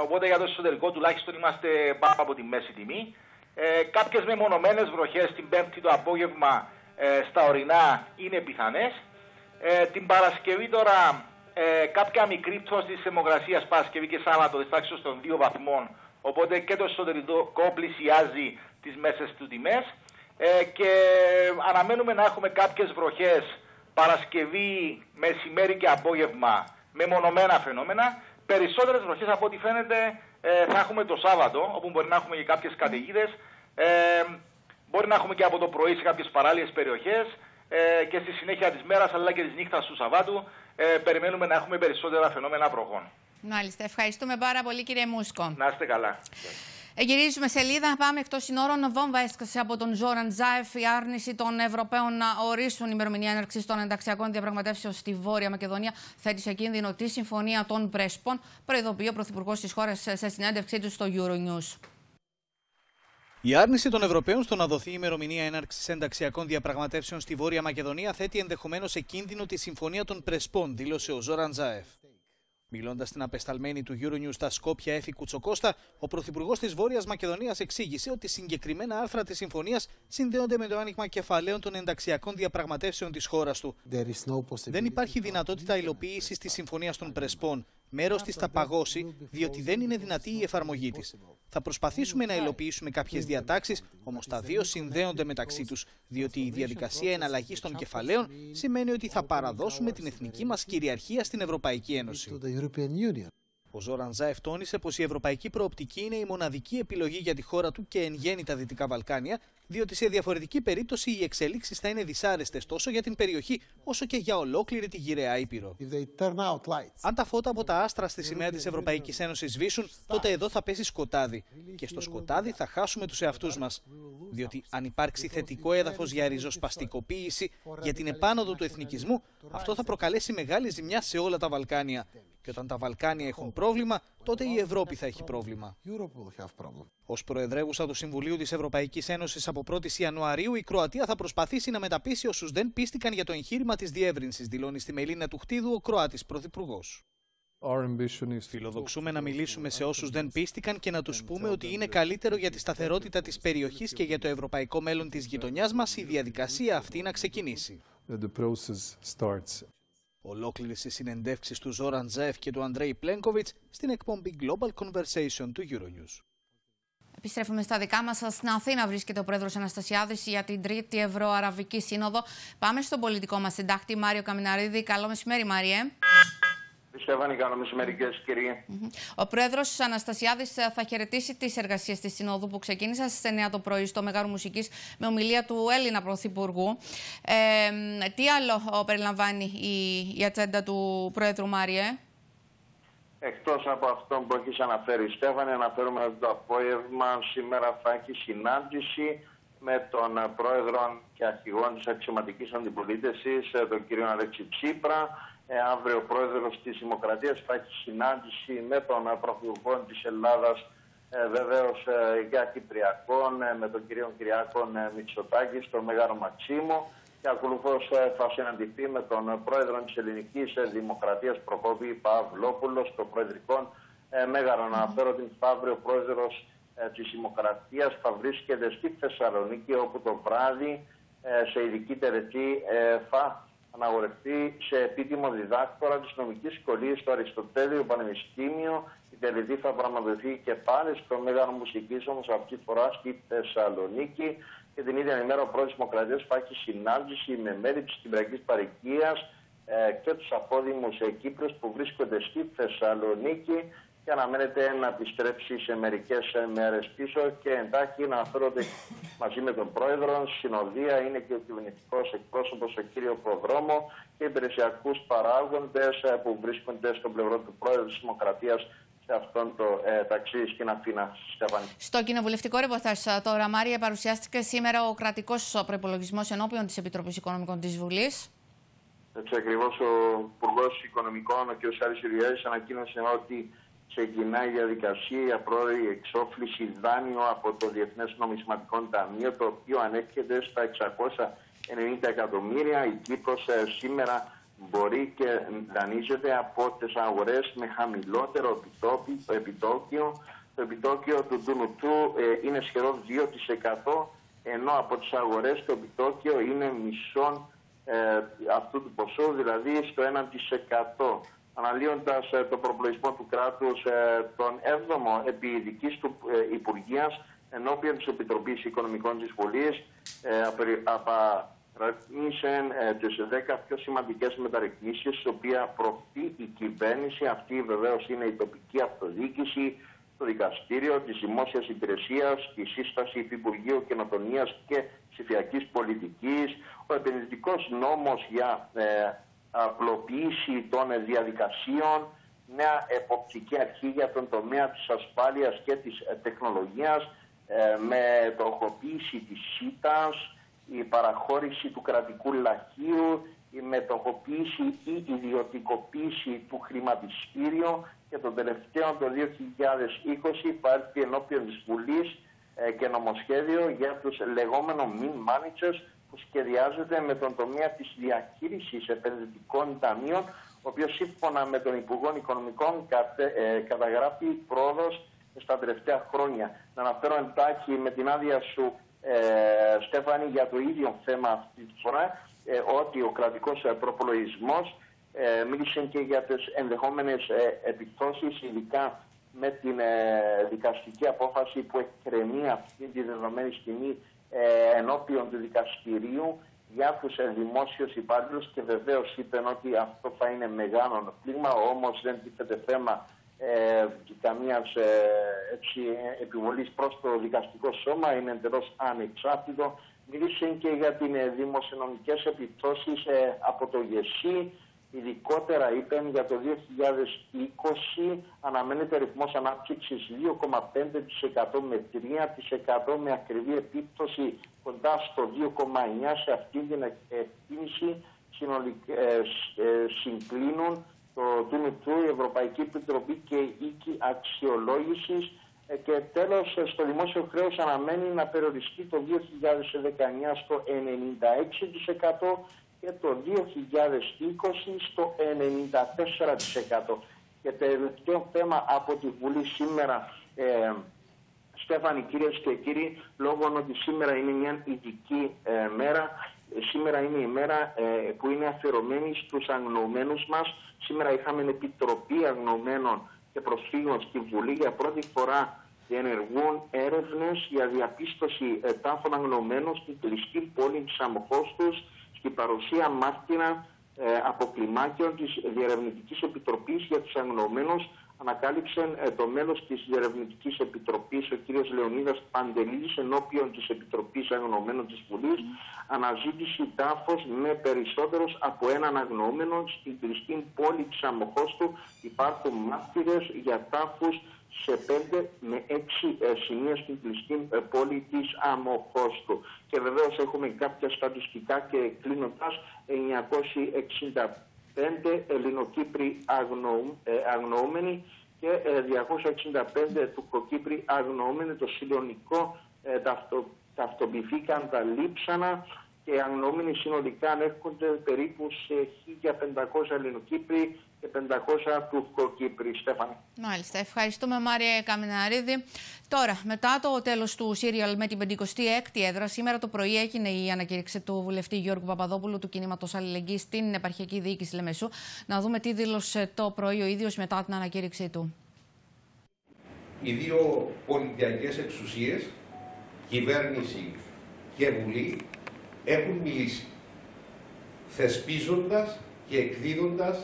οπότε για το εσωτερικό τουλάχιστον είμαστε πάνω από τη μέση τιμή. Ε, Κάποιες μεμονωμένες βροχές την Πέμπτη το απόγευμα ε, στα ορεινά είναι πιθανές. Ε, την Παρασκευή τώρα ε, κάποια μικρή πτώση της θερμοκρασίας Παρασκευή και Σάββατο της τάξης των 2 βαθμών οπότε και το εσωτερικό πλησιάζει τις μέσες του τιμές ε, και αναμένουμε να έχουμε κάποιες βροχές Παρασκευή, μεσημέρι και απόγευμα με μονομένα φαινόμενα. Περισσότερες βροχές από ό,τι φαίνεται ε, θα έχουμε το Σάββατο όπου μπορεί να έχουμε και κάποιες καταιγίδες. Ε, Μπορεί να έχουμε και από το πρωί σε κάποιες παράλιε περιοχές ε, και στη συνέχεια της μέρας αλλά και της νύχτας του Σαββάτου ε, περιμένουμε να έχουμε περισσότερα φαινόμενα βροχών. Μάλιστα. Ευχαριστούμε πάρα πολύ, κύριε Μούσκο. Να είστε καλά. Ε, γυρίζουμε σελίδα. Πάμε εκτός συνόρων. Βόμβα έσκασε από τον Ζόραν Τζάεφ η άρνηση των Ευρωπαίων να ορίσουν ημερομηνία έναρξης των ενταξιακών διαπραγματεύσεων στη Βόρεια Μακεδονία. Θέτει σε κίνδυνο τη συμφωνία των Πρέσπων, προειδοποιεί ο Πρωθυπουργός της χώρας σε συνέντευξή του στο Euronews. Η άρνηση των Ευρωπαίων στο να δοθεί ημερομηνία έναρξης ενταξιακών διαπραγματεύσεων στη Βόρεια Μακεδονία θέτει ενδεχομένως σε κίνδυνο τη Συμφωνία των Πρεσπών, δήλωσε ο Ζόραν Τζάεφ. Μιλώντας στην απεσταλμένη του Euronews στα Σκόπια Έφη Κουτσοκώστα, ο Πρωθυπουργός της Βόρειας Μακεδονίας εξήγησε ότι συγκεκριμένα άρθρα της συμφωνίας συνδέονται με το άνοιγμα κεφαλαίων των ενταξιακών διαπραγματεύσεων της χώρας του. Δεν υπάρχει δυνατότητα υλοποίησης της Συμφωνίας των Πρεσπών. Μέρος της θα παγώσει, διότι δεν είναι δυνατή η εφαρμογή της. Θα προσπαθήσουμε να υλοποιήσουμε κάποιες διατάξεις, όμως τα δύο συνδέονται μεταξύ τους, διότι η διαδικασία εναλλαγής των κεφαλαίων σημαίνει ότι θα παραδώσουμε την εθνική μας κυριαρχία στην Ευρωπαϊκή Ένωση. Ο Ζόραν Ζάεφ τόνισε πως η ευρωπαϊκή προοπτική είναι η μοναδική επιλογή για τη χώρα του και εν γέννη τα Δυτικά Βαλκάνια, διότι σε διαφορετική περίπτωση οι εξελίξεις θα είναι δυσάρεστες τόσο για την περιοχή όσο και για ολόκληρη τη γυραιά Ήπειρο. Αν τα φώτα από τα άστρα στη σημαία της Ευρωπαϊκής Ένωσης σβήσουν, τότε εδώ θα πέσει σκοτάδι. Και στο σκοτάδι θα χάσουμε τους εαυτούς μας. Διότι αν υπάρξει θετικό έδαφος για ριζοσπαστικοποίηση, για την επάνωδο του εθνικισμού, αυτό θα προκαλέσει μεγάλη ζημιά σε όλα τα Βαλκάνια. Και όταν τα Βαλκάνια έχουν πρόβλημα, τότε η Ευρώπη θα έχει πρόβλημα. Ω Προεδρεύουσα του Συμβουλίου της Ευρωπαϊκής Ένωσης από 1η Ιανουαρίου, η Κροατία θα προσπαθήσει να μεταπίσει όσους δεν πίστηκαν για το εγχείρημα της διεύρυνσης, δηλώνει στη Μελίνα του Χτίδου ο Κροάτης Πρωθυπουργός. Φιλοδοξούμε να μιλήσουμε σε όσους δεν πίστηκαν και να τους πούμε ότι είναι καλύτερο για τη σταθερότητα της περιοχής και για το ευρωπαϊκό μέλλον της γειτονιάς μας η διαδικασία αυτή να ξεκινήσει. The process starts. Ολόκληρες οι συνεντεύξεις του Ζόραν Ζεφ και του Αντρέι Πλένκοβιτ στην εκπομπή Global Conversation του Euronews. Επιστρέφουμε στα δικά μας. Στην Αθήνα βρίσκεται ο πρόεδρος Αναστασιάδης για την Τρίτη Ευρωαραβική Σύνοδο. Πάμε στον πολιτικό μας συντάκτη Μάριο Καμιναρίδη. Καλό μεσημέρι, Μάριε. Στέφανη, καλό μεσημέρι, κυρίε. Ο πρόεδρος Αναστασιάδης θα χαιρετήσει τις εργασίες της Συνόδου που ξεκίνησαν στις 9 το πρωί στο Μεγάρο Μουσικής με ομιλία του Έλληνα Πρωθυπουργού. Ε, τι άλλο περιλαμβάνει η, η ατζέντα του πρόεδρου Μάριε; Εκτός από αυτό που έχεις αναφέρει η Στέφανη, αναφέρουμε ότι το απόγευμα σήμερα θα έχει συνάντηση με τον πρόεδρο και αρχηγό της αξιωματικής αντιπολίτευσης, τον κύριο Αλέξη Τσίπρα. Ε, αύριο ο πρόεδρος της Δημοκρατίας θα έχει συνάντηση με τον πρωθυπουργό της Ελλάδας, ε, βεβαίως ε, για Κυπριακών, ε, με τον κύριο Κυριάκον ε, Μητσοτάκη στο Μέγαρο Μαξίμο και ακολουθώς θα συναντηθεί με τον πρόεδρο της Ελληνικής Δημοκρατίας Προκόπη Παυλόπουλος στο Προεδρικό ε, Μέγαρο. Να αναφέρω ότι αύριο ο πρόεδρος ε, της Δημοκρατίας θα βρίσκεται στη Θεσσαλονίκη όπου το βράδυ ε, σε ειδική τελετή ε, θα αναγορευτεί σε επίτιμο διδάκτορα της νομικής σχολής στο Αριστοτέλειο Πανεπιστήμιο. Η τελετή θα πραγματοποιηθεί και πάλι στο Μέγαρο Μουσικής όμως αυτή τη φορά στη Θεσσαλονίκη και την ίδια ημέρα ο πρόεδρος Δημοκρατίας θα έχει συνάντηση με μέλη της Κυπριακής Παρικίας ε, και τους απόδημους ε, Κύπρους που βρίσκονται στη Θεσσαλονίκη και αναμένεται να επιστρέψει σε μερικές μέρες πίσω και εντάχει να αναφέρονται μαζί με τον πρόεδρο. Συνοδεία είναι και ο κυβερνητικός εκπρόσωπος, ο κύριος Προδρόμο και υπηρεσιακούς παράγοντες ε, που βρίσκονται στον πλευρό του πρόεδρου της Δημοκρατίας σε αυτόν το ε, ταξίδι στην Αθήνα. Στέφανη. Στο κοινοβουλευτικό ρεπορτάζ τώρα, Μάρια, παρουσιάστηκε σήμερα ο κρατικός προπολογισμό ενώπιον της Επιτροπής Οικονομικών της Βουλής. Έτσι ακριβώς ο Υπουργός Οικονομικών, ο κ. Σάρη Ιριάδη, ανακοίνωσε ότι ξεκινάει η διαδικασία για πρόορη εξόφληση δάνειο από το Διεθνές Νομισματικό Ταμείο, το οποίο ανέρχεται στα 690 εκατομμύρια. Η Κύπρος ε, σήμερα μπορεί και δανείζεται από τις αγορές με χαμηλότερο επιτόκιο. Το επιτόκιο του Ντουνουτού ε, είναι σχεδόν 2%, ενώ από τις αγορές το επιτόκιο είναι μισό ε, αυτού του ποσού, δηλαδή στο 1% αναλύοντας ε, το προπολογισμό του κράτους ε, τον 7ο επί ειδικής του ε, Υπουργείας ενώπιον της Επιτροπής Οικονομικών της Βουλής απαρατνήσεν τις 10 πιο σημαντικές μεταρρυθμίσεις τις οποίες προωθεί η κυβέρνηση. Αυτή βεβαίως είναι η τοπική αυτοδιοίκηση, το δικαστήριο της δημόσιας υπηρεσίας, τη σύσταση Υπουργείου Καινοτονία και ψηφιακής πολιτικής, ο επενδυτικός νόμος για απλοποίηση των διαδικασίων, νέα εποπτική αρχή για τον τομέα της ασφάλειας και της ε, τεχνολογίας, ε, με τροχοποίηση της ΣΥΤΑΣ, η παραχώρηση του κρατικού λαχείου, η μετοχοποίηση ή ιδιωτικοποίηση του χρηματιστήριου και τον τελευταίο το 2020 υπάρχει ενώπιον της Βουλής ε, και νομοσχέδιο για τους λεγόμενους min managers που σχεδιάζεται με τον τομέα της διαχείρισης επενδυτικών ταμείων, ο οποίος σύμφωνα με τον Υπουργό Οικονομικών ε, καταγράφει πρόοδος στα τελευταία χρόνια. Να αναφέρω εντάχει με την άδεια σου, ε, Στέφανη, για το ίδιο θέμα αυτή τη φορά, ε, ότι ο κρατικός ε, προπολογισμός ε, μίλησε και για τις ενδεχόμενες ε, επιπτώσεις, ειδικά με την δικαστική απόφαση που έχει κρεμεί αυτή τη δεδομένη στιγμή ε, ενώπιον του δικαστηρίου για τους ε, δημόσιους υπάλληλους και βεβαίως είπε ότι αυτό θα είναι μεγάλο πλήγμα, όμως δεν τίθεται θέμα ε, καμίας ε, έτσι, επιβολής προς το δικαστικό σώμα, είναι εντελώς ανεξάρτητο. Μίλησε και για την ε, δημοσιονομικές επιπτώσεις ε, από το ΓΕΣΥ, Ειδικότερα είπαν για το 2020 αναμένεται ρυθμός ανάπτυξης 2,5% με 3% με ακριβή επίπτωση κοντά στο 2,9% σε αυτή την εκτίμηση. Ε, ε, συγκλίνουν το ΤΟΥΝΟΥΤΟΥ, η Ευρωπαϊκή Επιτροπή και η Οίκη Αξιολόγησης. Ε, και τέλος στο δημόσιο χρέος αναμένει να περιοριστεί το 2019 στο 96% και το 2020 στο 94%. Και τελευταίο θέμα από τη Βουλή σήμερα, ε, Στέφανη κυρίες και κύριοι, λόγω ότι σήμερα είναι μια ειδική ε, μέρα, σήμερα είναι η μέρα ε, που είναι αφιερωμένη στους αγνοωμένους μας. Σήμερα είχαμε επιτροπή αγνοωμένων και προσφύγων στη Βουλή για πρώτη φορά ενεργούν έρευνες για διαπίστωση ε, τάφων αγνοωμένων στην κλειστή πόλη της Αμοχώστους, στην παρουσία μάρτυρα ε, αποκλιμάκιων της Διερευνητικής Επιτροπής για τους αγνοωμένους ανακάλυψε ε, το μέλος της Διερευνητικής Επιτροπής, ο κ. Λεωνίδας Παντελής, ενώπιον της Επιτροπής Αγνωμένων της Βουλής, αναζήτηση τάφος με περισσότερος από έναν αγνωμένο στην κλειστή πόλη της Αμοχώστου. Υπάρχουν μάρτυρες για τάφους σε πέντε με έξι ε, σημεία στην κλειστή ε, πόλη της Αμοχώστου. Και βεβαίως έχουμε κάποια στατιστικά και κλείνοντας 965 Ελληνοκύπροι ε, αγνοούμενοι και 265 ε, Τουρκοκύπροι αγνοούμενοι. Το συλλογικό ε, ταυτο, ταυτοποιηθήκαν τα λείψανα και οι αγνοούμενοι συνολικά ανέρχονται περίπου σε 1500 Ελληνοκύπροι και 500 Τουρκοκύπροι. Στέφανη. Μάλιστα. Ευχαριστούμε Μάρια Καμιναρίδη. Τώρα, μετά το τέλος του Σύριαλ με την 56η έδρα, σήμερα το πρωί έγινε η ανακήρυξη του βουλευτή Γιώργου Παπαδόπουλου του κινήματος Αλληλεγγύη στην επαρχιακή διοίκηση Λεμεσού. Να δούμε τι δήλωσε το πρωί ο ίδιος μετά την ανακήρυξή του. Οι δύο πολιτιακές εξουσίες, κυβέρνηση και βουλή, έχουν μιλήσει θεσπίζοντας και εκδίδοντας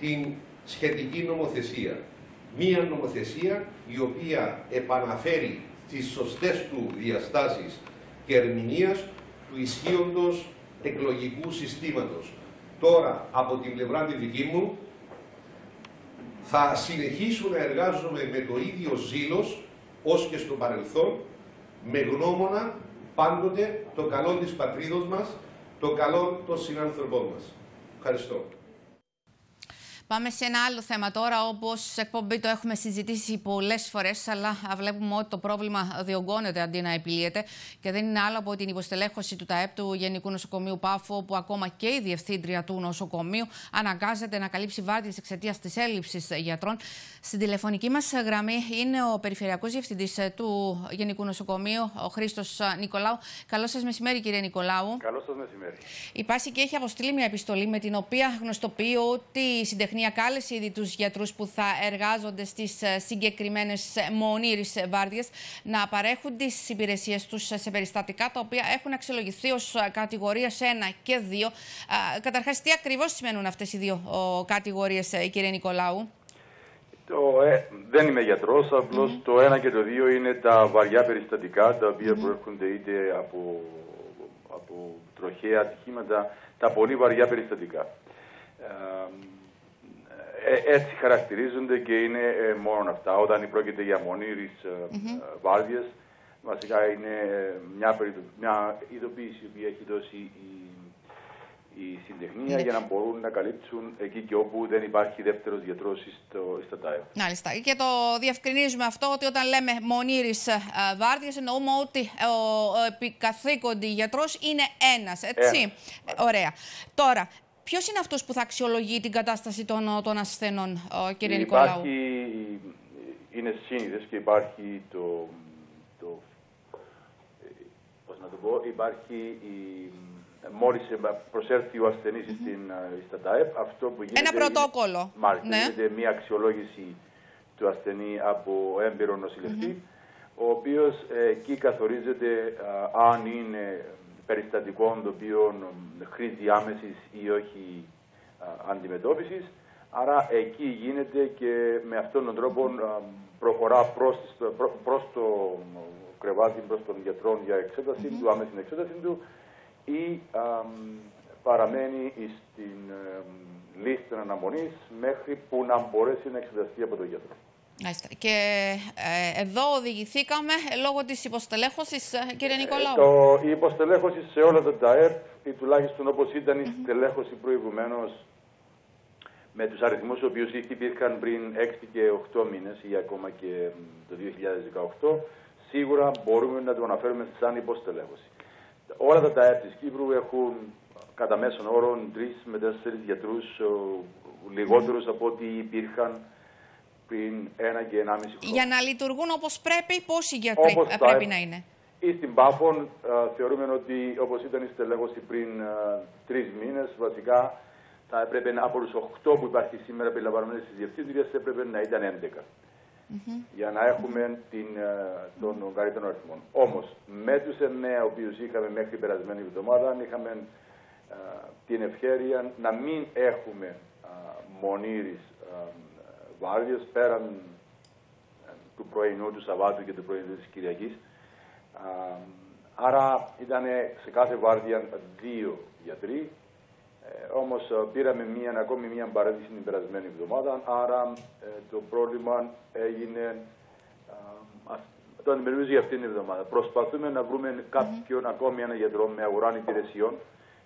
την σχετική νομοθεσία. Μία νομοθεσία η οποία επαναφέρει τις σωστές του διαστάσεις και ερμηνείας του ισχύοντος εκλογικού συστήματος. Τώρα, από την πλευρά τη δική μου, θα συνεχίσω να εργάζομαι με το ίδιο ζήλος, ως και στο παρελθόν, με γνώμονα πάντοτε το καλό της πατρίδος μας, το καλό των συνάνθρωπών μας. Ευχαριστώ. Πάμε σε ένα άλλο θέμα τώρα, όπως εκπομπή το έχουμε συζητήσει πολλές φορές, αλλά βλέπουμε ότι το πρόβλημα διωγγώνεται αντί να επιλύεται. Και δεν είναι άλλο από την υποστελέχωση του ΤΑΕΠ του Γενικού Νοσοκομείου Πάφου, όπου ακόμα και η διευθύντρια του νοσοκομείου αναγκάζεται να καλύψει βάρδιε εξαιτίας της έλλειψης γιατρών. Στην τηλεφωνική μας γραμμή είναι ο Περιφερειακός Διευθυντής του Γενικού Νοσοκομείου, ο Χρήστος Νικολάου. Καλό σας μεσημέρι, κύριε Νικολάου. Καλό σας μεσημέρι. Η Πάση και έχει αποστείλει μια επιστολή με την οποία γνωστοποιεί ότι η συντεχνία κάλεσε ήδη τους γιατρούς που θα εργάζονται στις ε, συγκεκριμένες ε, μονήρε βάρδιες να παρέχουν τις υπηρεσίες τους σε περιστατικά τα οποία έχουν αξιολογηθεί ως ε, κατηγορίες 1 και 2. Καταρχάς, τι ακριβώς σημαίνουν αυτές οι δύο κατηγορίες, κύριε Νικολάου; Το, ε, δεν είμαι γιατρός, απλώς το 1 και το 2 είναι τα βαριά περιστατικά τα οποία mm προέρχονται είτε από, από τροχαία ατυχήματα, τα πολύ βαριά περιστατικά. Ε, έτσι χαρακτηρίζονται και είναι ε, μόνο αυτά. Όταν πρόκειται για μονήρεις mm -hmm. βασικά είναι μια, μια ειδοποίηση που έχει δώσει η, η συντεχνία για να μπορούν να καλύψουν εκεί και όπου δεν υπάρχει δεύτερος γιατρός στο, στα ΤΑΕ. Μάλιστα. Και το διευκρινίζουμε αυτό ότι όταν λέμε μονήρης βάρδιας εννοούμε ότι ο, ο επικαθήκοντη γιατρός είναι ένας, έτσι; Ωραία. Τώρα, Ποιος είναι αυτός που θα αξιολογεί την κατάσταση των, των ασθενών, κύριε Νικολάου; Υπάρχει, είναι σύνηθες και υπάρχει το, το πώς να το πω, υπάρχει η, μόλις προσέρθει ο ασθενής mm στην, στα ΤΑΕΠ, αυτό που γίνεται... Ένα πρωτόκολλο. Μάλιστα, ναι. γίνεται μια αξιολόγηση του ασθενή από έμπειρο νοσηλευτή, ο οποίος ε, εκεί καθορίζεται αν είναι περιστατικών το οποίο χρήζει άμεσης ή όχι αντιμετώπισης. Άρα εκεί γίνεται και με αυτόν τον τρόπο προχωρά προς, προς το κρεβάτι, προς τον γιατρό για εξέταση του, άμεση εξέταση του ή παραμένει στην λίστα αναμονής μέχρι που να μπορέσει να εξεταστεί από τον γιατρό. Και ε, εδώ οδηγηθήκαμε λόγω της υποστελέχωσης, ε, κύριε Νικολάου. το, η υποστελέχωση σε όλα τα ΤΑΕΠ, ή τουλάχιστον όπως ήταν η στελέχωση προηγουμένως, με τους αριθμούς οι οποίους υπήρχαν πριν 6 και 8 μήνες ή ακόμα και το 2018, σίγουρα μπορούμε να το αναφέρουμε σαν υποστελέχωση. Όλα τα ΤΑΕΠ της Κύπρου έχουν κατά μέσον όρο 3 με 4 γιατρούς λιγότερους από ό,τι υπήρχαν πριν ένα και ένα μισή χρόνο. Για να λειτουργούν όπως πρέπει, πόσοι γιατροί όπως πρέπει να είναι; ή στην Πάφων θεωρούμε ότι όπως ήταν η στελέχωση πριν τρεις μήνες, βασικά θα έπρεπε από τους 8 που υπάρχει σήμερα περιλαμβανομένες στις διευθύντριες έπρεπε να ήταν 11. για να έχουμε την, τον καλύτερο αριθμό. Όμως, με τους 9 οποίους είχαμε μέχρι περασμένη εβδομάδα, είχαμε την ευχαίρεια να μην έχουμε μονήρης βάρδιες πέραν του πρωινού του Σαββάτου και του πρωινού της Κυριακής. Άρα ήταν σε κάθε βάρδια δύο γιατροί, ε, όμως πήραμε μία, ακόμη μία παρέτηση την περασμένη εβδομάδα, άρα ε, το πρόβλημα έγινε, το αντιμετωπίζει για αυτήν την εβδομάδα. Προσπαθούμε να βρούμε κάποιον ακόμη ένα γιατρό με αγορά υπηρεσιών,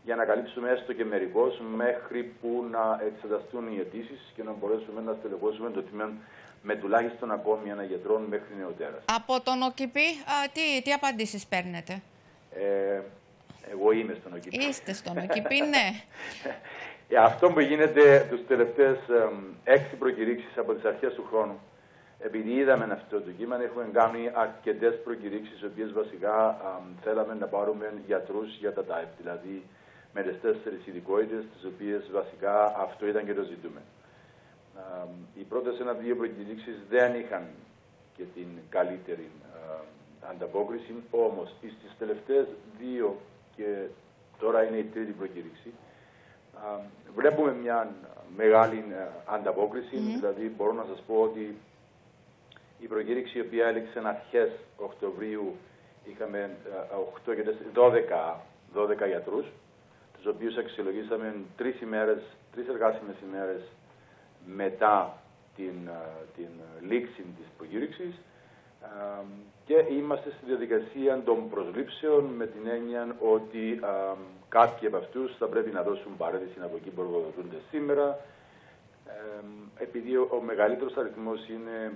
για να καλύψουμε έστω και μερικώς μέχρι που να εξεταστούν οι αιτήσεις και να μπορέσουμε να στελεχώσουμε το τμήμα με τουλάχιστον ακόμη ένα γιατρό μέχρι νεοτέρας. Από τον ΟΚΙΠΗ, τι, τι απαντήσεις παίρνετε; Ε, εγώ είμαι στον ΟΚΙΠΗ. Είστε στον ΟΚΙΠΗ, ναι. Ε, αυτό που γίνεται τους τελευταίες έξι προκηρύξεις από τις αρχές του χρόνου, επειδή είδαμε αυτό το κείμενο, έχουμε κάνει αρκετές προκηρύξεις, οι οποίες βασικά θέλαμε να πάρουμε γιατρούς για τα ΤΑΕΠ, δηλαδή με τις τέσσερις ειδικότητες, τις οποίες βασικά αυτό ήταν και το ζητούμε. Οι πρώτες ένα-δύο προκηρύξει δεν είχαν και την καλύτερη ανταπόκριση, όμως στι τελευταίες δύο και τώρα είναι η τρίτη προκήρυξη, βλέπουμε μια μεγάλη ανταπόκριση. Δηλαδή, μπορώ να σας πω ότι η προκήρυξη η οποία έληξε αρχές Οκτωβρίου είχαμε 8 και 12, 12 γιατρούς τους οποίους αξιολογήσαμε τρεις ημέρες, τρεις εργάσιμες ημέρες μετά την, την λήξη της προκήρυξης και είμαστε στη διαδικασία των προσλήψεων με την έννοια ότι κάποιοι από αυτούς θα πρέπει να δώσουν παρέτηση από εκεί που εργοδοτούνται σήμερα επειδή ο, ο μεγαλύτερος αριθμός είναι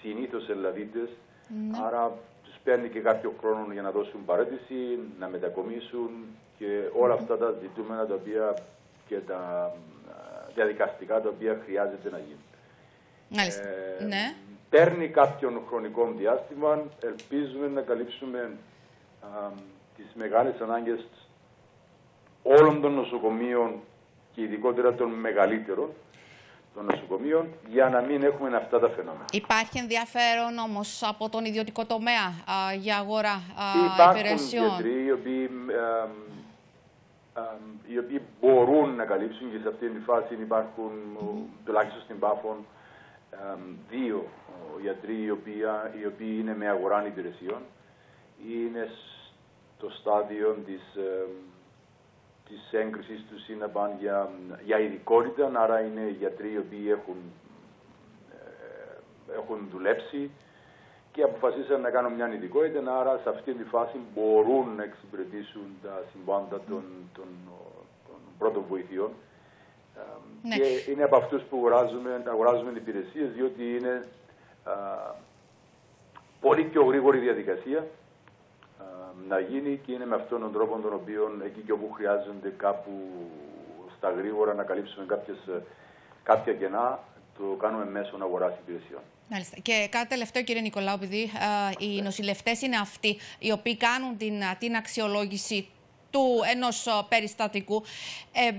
συνήθως Ελλαδίτες, ναι. άρα τους παίρνει και κάποιο χρόνο για να δώσουν παρέτηση, να μετακομίσουν, και όλα αυτά τα ζητούμενα τα οποία και τα διαδικαστικά τα οποία χρειάζεται να γίνουν. Ε, ναι. Παίρνει κάποιον χρονικό διάστημα, ελπίζουμε να καλύψουμε α, τις μεγάλες ανάγκες όλων των νοσοκομείων και ειδικότερα των μεγαλύτερων των νοσοκομείων για να μην έχουμε αυτά τα φαινόμενα. Υπάρχει ενδιαφέρον όμως από τον ιδιωτικό τομέα α, για αγορά α, Υπάρχουν υπηρεσιών; Υπάρχουν γιατροί οι οποίοι οι οποίοι μπορούν να καλύψουν και σε αυτή τη φάση υπάρχουν τουλάχιστον στην Πάφων δύο γιατροί οι οποίοι, οι οποίοι είναι με αγορά υπηρεσιών. Είναι στο στάδιο της, της έγκρισης τους είναι πάνε για, για ειδικότητα, άρα είναι γιατροί οι οποίοι έχουν, ε, έχουν δουλέψει και αποφασίσαν να κάνουν μια ειδικότητα, άρα σε αυτή τη φάση μπορούν να εξυπηρετήσουν τα συμβάντα των, των, των πρώτων βοηθειών. Ναι. Και είναι από αυτούς που αγοράζουμε, αγοράζουμε υπηρεσίες, διότι είναι α, πολύ πιο γρήγορη διαδικασία α, να γίνει και είναι με αυτόν τον τρόπο τον οποίο εκεί και όπου χρειάζονται κάπου στα γρήγορα να καλύψουμε κάποιες, κάποια κενά, το κάνουμε μέσω αγοράς υπηρεσιών. Μάλιστα. Και κάτι τελευταίο, κύριε Νικολάου, επειδή οι νοσηλευτές είναι αυτοί οι οποίοι κάνουν την, την αξιολόγηση του ενός περιστατικού. Ε,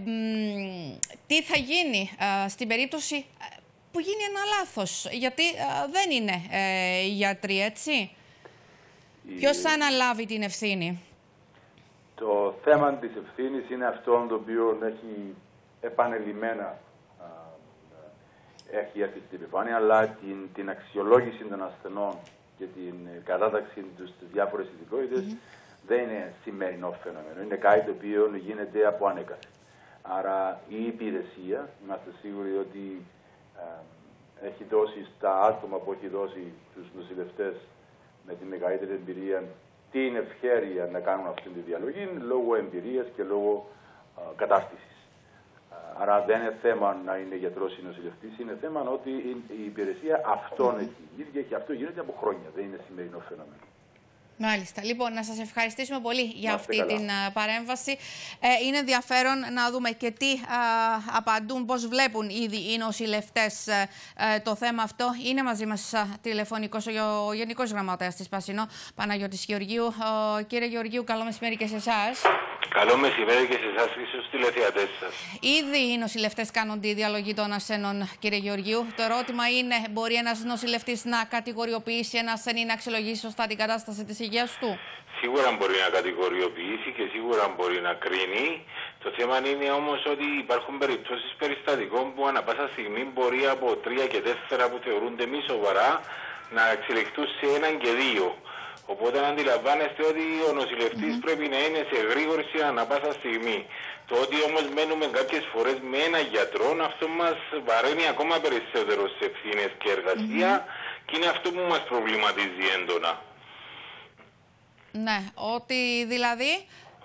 τι θα γίνει στην περίπτωση που γίνει ένα λάθος, γιατί δεν είναι ε, γιατροί, έτσι; Η... Ποιος θα αναλάβει την ευθύνη; Το θέμα της ευθύνης είναι αυτό το οποίο έχει επανελειμμένα έχει έρθει στην επιφάνεια, αλλά την, την αξιολόγηση των ασθενών και την κατάταξη τους στις διάφορες ειδικότητες δεν είναι σημερινό φαινόμενο. Είναι κάτι το οποίο γίνεται από ανέκαθεν. Άρα η υπηρεσία, είμαστε σίγουροι ότι έχει δώσει στα άτομα που έχει δώσει τους νοσηλευτές με τη μεγαλύτερη εμπειρία την ευχαίρεια να κάνουν αυτή τη διαλογή λόγω εμπειρίας και λόγω κατάσταση. Άρα δεν είναι θέμα να είναι γιατρός ή νοσηλευτή, είναι θέμα ότι η υπηρεσία αυτόν έχει ίδια και αυτό γίνεται από χρόνια. Δεν είναι σημερινό φαινόμενο. Μάλιστα. Λοιπόν, να σας ευχαριστήσουμε πολύ για αυτή την παρέμβαση. Ε, είναι ενδιαφέρον να δούμε και τι απαντούν, πώς βλέπουν ήδη οι νοσηλευτές ε, ε, το θέμα αυτό. Είναι μαζί μας τηλεφωνικός ο, ο Γενικός Γραμματέας της Πασινό, Παναγιώτης Γεωργίου. κύριε Γεωργίου, καλό μεσημέρι και σε εσάς. Καλό μεσημέρι και σε εσάς και στου τηλεθεατές σας. Ήδη οι νοσηλευτές κάνουν τη διαλογή των ασθενών, κύριε Γεωργίου. Το ερώτημα είναι, μπορεί ένας νοσηλευτής να κατηγοριοποιήσει ένα ασθενή να αξιολογήσει σωστά την κατάσταση της υγείας του; Σίγουρα μπορεί να κατηγοριοποιήσει και σίγουρα μπορεί να κρίνει. Το θέμα είναι όμως ότι υπάρχουν περιπτώσεις περιστατικών που ανα πάσα στιγμή μπορεί από τρία και τέσσερα που θεωρούνται μη σοβαρά να εξελιχθούν σε έναν και δύο. Οπότε αντιλαμβάνεστε ότι ο νοσηλευτής mm πρέπει να είναι σε γρήγορση ανα πάσα στιγμή. Το ότι όμως μένουμε κάποιες φορές με ένα γιατρό, αυτό μας βαραίνει ακόμα περισσότερος σε ευθύνες και εργασία και είναι αυτό που μας προβληματίζει έντονα. Ναι, ότι δηλαδή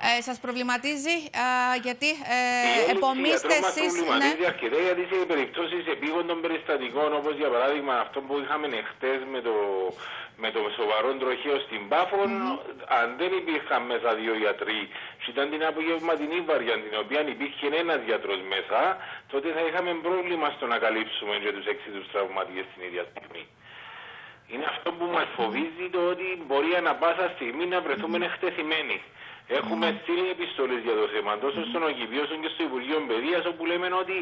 ε, σας προβληματίζει ε, γιατί ε, επομίστε εσείς... Μας προβληματίζει ναι. αρκετά γιατί σε περιπτώσεις επίγοντων περιστατικών όπως για παράδειγμα αυτό που είχαμε χτες με το, με το σοβαρό τροχείο στην Πάφων αν δεν υπήρχαν μέσα δύο γιατροί και ήταν την απογευματινή βαριά την οποία υπήρχε ένας γιατρός μέσα τότε θα είχαμε πρόβλημα στο να καλύψουμε και τους έξι τους τραυματίες την ίδια στιγμή. Είναι αυτό που μας φοβίζει το ότι μπορεί ανα πάσα στιγμή να βρεθούμε εκτεθειμένοι. Έχουμε mm. στείλει επιστολές για το θέμα τόσο στον Οκυπίο όσο και στο Υπουργείο Παιδείας, όπου λέμε ότι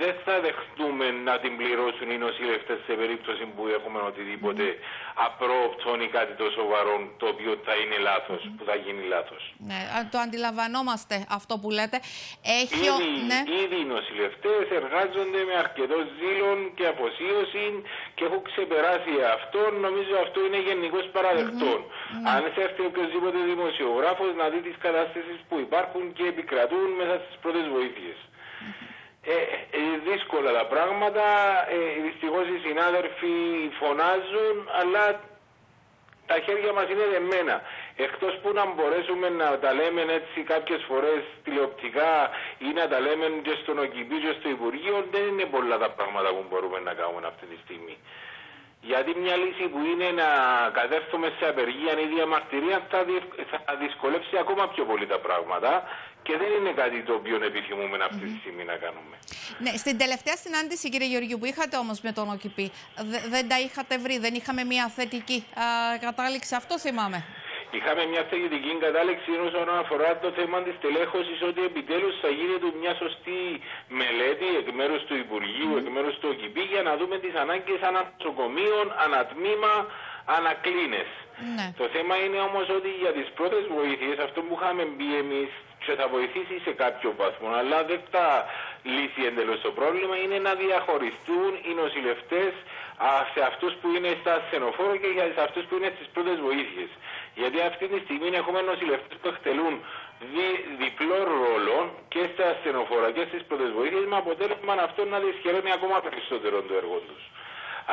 δεν θα δεχτούμε να την πληρώσουν οι νοσηλευτές σε περίπτωση που έχουμε οτιδήποτε απρόοπτο ή κάτι το σοβαρό το οποίο θα είναι λάθος, που θα γίνει λάθος. Ναι, το αντιλαμβανόμαστε αυτό που λέτε. Έχει ήδη, ναι. ήδη οι νοσηλευτές εργάζονται με αρκετός ζήλο και αφοσίωσης και έχουν ξεπεράσει αυτό. Νομίζω αυτό είναι γενικώς παραδεκτό. Mm Αν έρθει οποιοδήποτε δημοσιογράφος να δει τις κατάστασεις που υπάρχουν και επικρατούν μέσα στις πρώτες βοήθειες. Ε, ε, δύσκολα τα πράγματα, ε, δυστυχώς οι συνάδελφοι φωνάζουν, αλλά τα χέρια μας είναι δεμένα. Εκτός που να μπορέσουμε να τα λέμε έτσι κάποιες φορές τηλεοπτικά ή να τα λέμε και στον ΟΚΙΠΗ και στο Υπουργείο, δεν είναι πολλά τα πράγματα που μπορούμε να κάνουμε αυτή τη στιγμή. Γιατί μια λύση που είναι να κατέρθουμε σε απεργία ή διαμαρτυρία θα, θα δυσκολεύσει ακόμα πιο πολύ τα πράγματα και δεν είναι κάτι το οποίο επιθυμούμε αυτή τη στιγμή να κάνουμε. Ναι, στην τελευταία συνάντηση, κύριε Γεωργίου, που είχατε όμως με τον ΟΚΙΠΗ, δεν τα είχατε βρει, δεν είχαμε μια θετική α, κατάληξη. Αυτό θυμάμαι. Είχαμε μια θετική κατάληξη όσον αφορά το θέμα της τελέχωσης ότι επιτέλους θα γίνεται μια σωστή μελέτη εκ μέρους του Υπουργείου, εκ μέρους του ΟΚΙΠΗ για να δούμε τις ανάγκες ανατροκομείων, ανατμήμα, ανακλίνες. Ναι. Το θέμα είναι όμως ότι για τις πρώτες βοήθειες αυτό που είχαμε μπει εμείς και θα βοηθήσει σε κάποιο βαθμό, αλλά δεν θα λύσει εντελώς το πρόβλημα, είναι να διαχωριστούν οι νοσηλευτές σε αυτούς που είναι στα ασθενοφόρο και για αυτούς που είναι στις πρώτες βοήθειες. Γιατί αυτή τη στιγμή έχουμε νοσηλευτές που εκτελούν δι, διπλό ρόλο και στα ασθενοφόρα και στις πρώτες βοήθειες, με αποτέλεσμα αυτό να δυσχεραίνει ακόμα περισσότερο το έργο τους.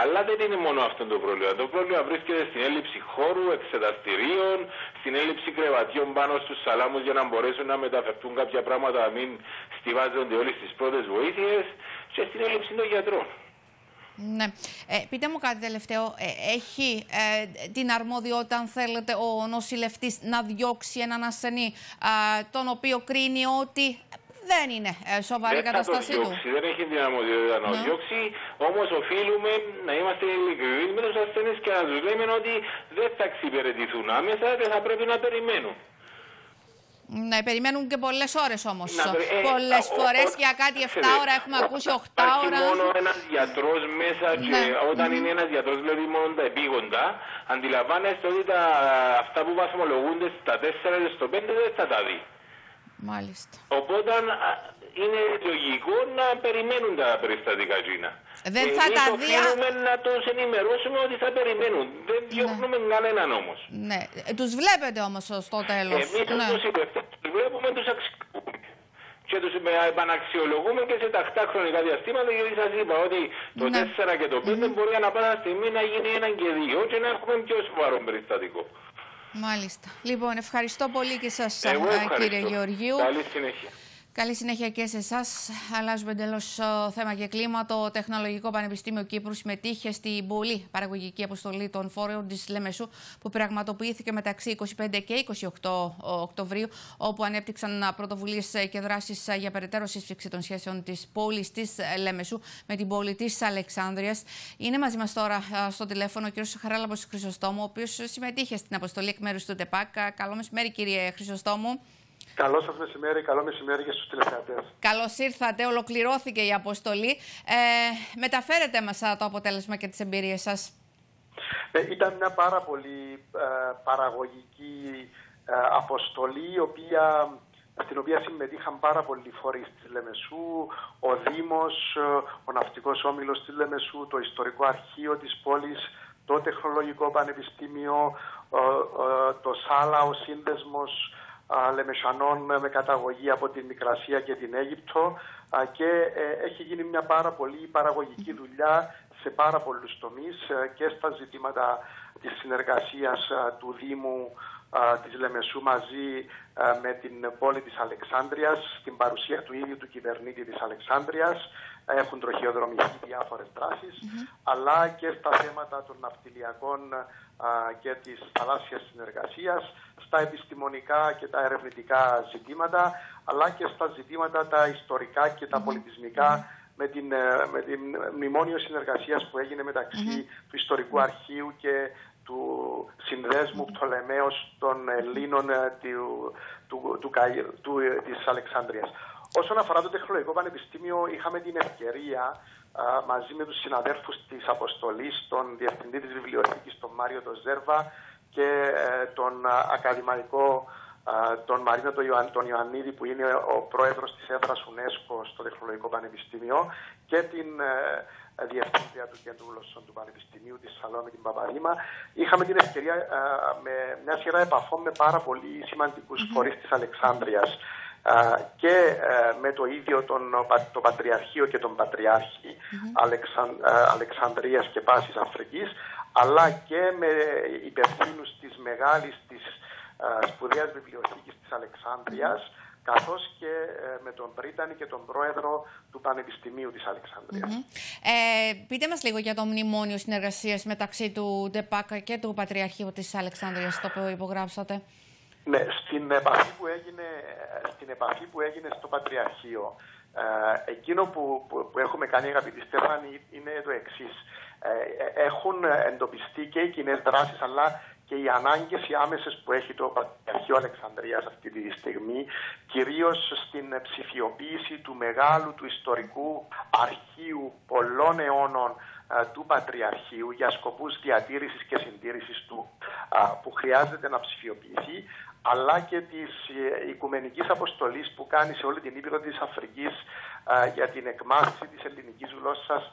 Αλλά δεν είναι μόνο αυτό το πρόβλημα. Το πρόβλημα βρίσκεται στην έλλειψη χώρου, εξεταστηρίων, στην έλλειψη κρεβατιών πάνω στους σαλάμους για να μπορέσουν να μεταφερθούν κάποια πράγματα, να μην στηβάζονται όλες τις πρώτες βοήθειες και στην έλλειψη των γιατρών. Ναι. Ε, πείτε μου κάτι τελευταίο. Ε, έχει ε, την αρμοδιότητα, αν θέλετε, ο νοσηλευτής να διώξει έναν ασθενή, τον οποίο κρίνει ότι δεν είναι ε, σοβαρή κατάστασή του; Δεν έχει την αρμοδιότητα να ναι. διώξει, όμως οφείλουμε να είμαστε ειλικρινείς με τους ασθενείς και να τους λέμε ότι δεν θα εξυπηρετηθούν άμεσα και θα πρέπει να περιμένουν. Ναι, περιμένουν και πολλές ώρες όμως. Ε, πολλές φορές για κάτι 7 ώρα έχουμε ακούσει 8 ώρα. Υπάρχει μόνο ένας γιατρός μέσα και ναι. όταν είναι ένας γιατρός, δηλαδή μόνο τα επίγοντα, αντιλαμβάνεστε ότι τα, αυτά που βαθμολογούνται στα 4 και στο 5 δεν θα τα δει. Μάλιστα. Οπότε είναι λογικό να περιμένουν τα περιστατικά τζίνα. Δεν θα τα δει. Θέλουμε να τους ενημερώσουμε ότι θα περιμένουν. Δεν ναι. διώχνουμε ναι. κανέναν όμως. Ναι. Τους βλέπετε όμως στο τέλος. Εμείς ναι. τους βλέπουμε, τους αξιολογούμε. Και τους επαναξιολογούμε και σε τακτά χρονικά διαστήματα, γιατί σας είπα ότι το ναι. 4 και το 5 mm. μπορεί ανά πάσα στιγμή να γίνει ένα και δύο και να έχουμε πιο σοβαρό περιστατικό. Μάλιστα. Λοιπόν, ευχαριστώ πολύ και σας, κύριε Γεωργίου. Καλή συνέχεια. Καλή συνέχεια και σε εσάς. Αλλάζουμε εντελώς θέμα και κλίμα. Το Τεχνολογικό Πανεπιστήμιο Κύπρου συμμετείχε στην πολύ παραγωγική αποστολή των φόρεων της Λεμεσού, που πραγματοποιήθηκε μεταξύ 25 και 28 Οκτωβρίου, όπου ανέπτυξαν πρωτοβουλίες και δράσεις για περαιτέρω σύσφυξη των σχέσεων της πόλης της Λεμεσού με την πόλη της Αλεξάνδρεια. Είναι μαζί μας τώρα στο τηλέφωνο ο κ. Χαράλαμπος Χρυσοστόμου, ο οποίος συμμετείχε στην αποστολή εκ μέρους του ΤΕΠΑΚ. Καλό μεσημέρι, κύριε Χρυσοστόμου. Καλό σα μεσημέρι, καλό μεσημέρι και στους τηλεθεατές. Καλώς ήρθατε, ολοκληρώθηκε η αποστολή. Ε, μεταφέρετε μας το αποτέλεσμα και τις εμπειρίες σας. Ε, ήταν μια πάρα πολύ ε, παραγωγική ε, αποστολή, η οποία, στην οποία συμμετείχαν πάρα πολλοί φορείς της Λεμεσού, ο Δήμος, ο Ναυτικός Όμιλος της Λεμεσού, το Ιστορικό Αρχείο της πόλης, το Τεχνολογικό Πανεπιστήμιο, το ΣΑΛΑ, ο Σύνδεσμος Λεμεσανών με καταγωγή από την Μικρασία και την Αίγυπτο. Και ε, έχει γίνει μια πάρα πολύ παραγωγική δουλειά σε πάρα πολλούς τομείς ε, και στα ζητήματα της συνεργασίας του Δήμου της Λεμεσού μαζί με την πόλη της Αλεξάνδρειας, στην παρουσία του ίδιου του κυβερνήτη της Αλεξάνδρειας. Έχουν τροχιοδρομηθεί διάφορες αλλά και στα θέματα των ναυτιλιακών και της θαλάσσιας συνεργασίας, στα επιστημονικά και τα ερευνητικά ζητήματα, αλλά και στα ζητήματα τα ιστορικά και τα πολιτισμικά με την, ε, με την μνημόνιο συνεργασίας που έγινε του Ιστορικού Αρχείου και του συνδέσμου Πτολεμαίος των Ελλήνων ε, του, του, του, του, ε, της Αλεξάνδρειας. Όσον αφορά το Τεχνολογικό Πανεπιστήμιο, είχαμε την ευκαιρία μαζί με τους συναδέλφους της Αποστολής, τον Διευθυντή της Βιβλιοθήκης, τον Μάριο Τοζέρβα και ε, τον ακαδημαϊκό τον Μαρίνο τον Ιωαννίδη που είναι ο πρόεδρος της έδρας UNESCO στο Τεχνολογικό Πανεπιστήμιο και την ε, διευθύντρια του Κέντρου Γλωσσών του Πανεπιστημίου της Σαλόμη την Παπαδήμα. Είχαμε την ευκαιρία με μια σειρά επαφών με πάρα πολύ σημαντικούς mm-hmm. φορείς της Αλεξάνδρειας και ε, με το ίδιο τον, το Πατριαρχείο και τον Πατριάρχη Αλεξαν, Αλεξανδρίας και Πάσης Αφρικής αλλά και με υπευθύνους της μεγάλης της σπουδαίας βιβλιοθήκης της Αλεξάνδρειας καθώς και ε, με τον Πρίτανη και τον πρόεδρο του Πανεπιστημίου της Αλεξανδρίας. ε, πείτε μας λίγο για το μνημόνιο συνεργασίας μεταξύ του ΔΕΠΑΚΑ και του Πατριαρχείου της Αλεξάνδρειας, το οποίο υπογράψατε. Ναι, στην επαφή που έγινε, στην επαφή που έγινε στο Πατριαρχείο, ε, εκείνο που, που, έχουμε κάνει αγαπητοί Στέφανη είναι το εξής. Ε, έχουν εντοπιστεί και οι κοινές δράσεις αλλά και οι ανάγκες οι άμεσες που έχει το Πατριαρχείο Αλεξανδρίας αυτή τη στιγμή, κυρίως στην ψηφιοποίηση του μεγάλου του ιστορικού αρχείου πολλών αιώνων ε, του Πατριαρχείου για σκοπούς διατήρησης και συντήρησης του που χρειάζεται να ψηφιοποιηθεί αλλά και της ε, οικουμενικής αποστολής που κάνει σε όλη την Ήπειρο της Αφρικής για την εκμάθηση της ελληνικής γλώσσας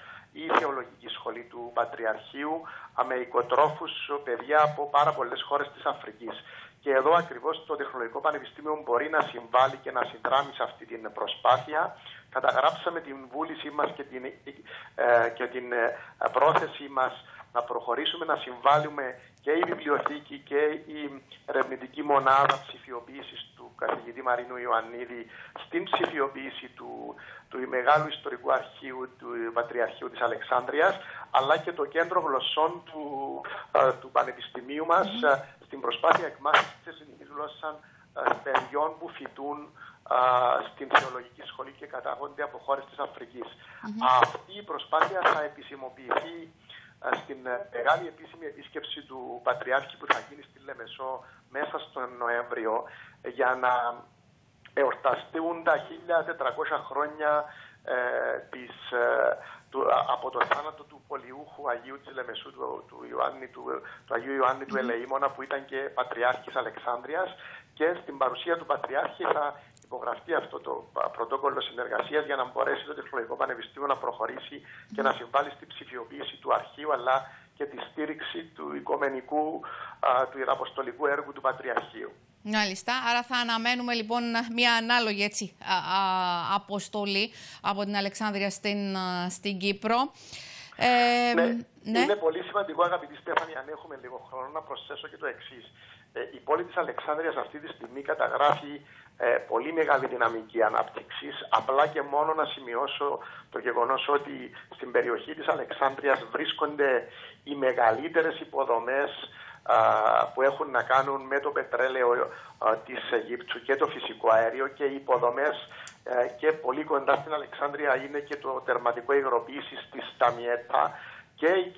η Θεολογική Σχολή του Πατριαρχείου με οικοτρόφους παιδιά από πάρα πολλές χώρες της Αφρικής. Και εδώ ακριβώς το Τεχνολογικό Πανεπιστήμιο μπορεί να συμβάλλει και να συνδράμει σε αυτή την προσπάθεια. Καταγράψαμε την βούλησή μας και την, ε, και την ε, πρόθεσή μας να προχωρήσουμε, να συμβάλλουμε και η βιβλιοθήκη και η ερευνητική μονάδα ψηφιοποίησης του καθηγητή Μαρίνου Ιωαννίδη στην ψηφιοποίηση του, του Μεγάλου Ιστορικού Αρχείου του Πατριαρχείου της Αλεξάνδρειας, αλλά και το Κέντρο Γλωσσών του, του Πανεπιστημίου μας στην προσπάθεια εκμάθησης της ελληνικής γλώσσας παιδιών που φοιτούν στην Θεολογική Σχολή και κατάγονται από χώρες της Αφρικής. Αυτή η προσπάθεια θα επισημοποιηθεί στην μεγάλη επίσημη επίσκεψη του Πατριάρχη που θα γίνει στη Λεμεσό μέσα στον Νοέμβριο για να εορταστούν τα 1400 χρόνια ε, της, ε, του, από το θάνατο του πολιούχου Αγίου της Λεμεσού, του, του, Ιωάννη, του, του Αγίου Ιωάννη του Ελεήμονα που ήταν και Πατριάρχης Αλεξάνδρειας και στην παρουσία του Πατριάρχη θα υπογραφεί αυτό το πρωτόκολλο συνεργασίας για να μπορέσει το Τεχνολογικό Πανεπιστήμιο να προχωρήσει και να συμβάλλει στην ψηφιοποίηση του αρχείου αλλά και τη στήριξη του οικομενικού, του ιεραποστολικού έργου του Πατριαρχείου. Μάλιστα. Άρα θα αναμένουμε λοιπόν μια ανάλογη έτσι, αποστολή από την Αλεξάνδρεια στην, στην Κύπρο. Ε, ναι, ναι. Είναι πολύ σημαντικό, αγαπητή Στέφανη, αν έχουμε λίγο χρόνο, να προσθέσω και το εξής. Ε, η πόλη της Αλεξάνδρειας αυτή τη στιγμή καταγράφει ε, πολύ μεγάλη δυναμική ανάπτυξης. Απλά και μόνο να σημειώσω το γεγονός ότι στην περιοχή της Αλεξάνδρειας βρίσκονται οι μεγαλύτερες υποδομές που έχουν να κάνουν με το πετρέλαιο της Αιγύπτου και το φυσικό αέριο και οι υποδομές ε, και πολύ κοντά στην Αλεξάνδρεια είναι και το τερματικό υγροποίησης της Ταμιέτα και, η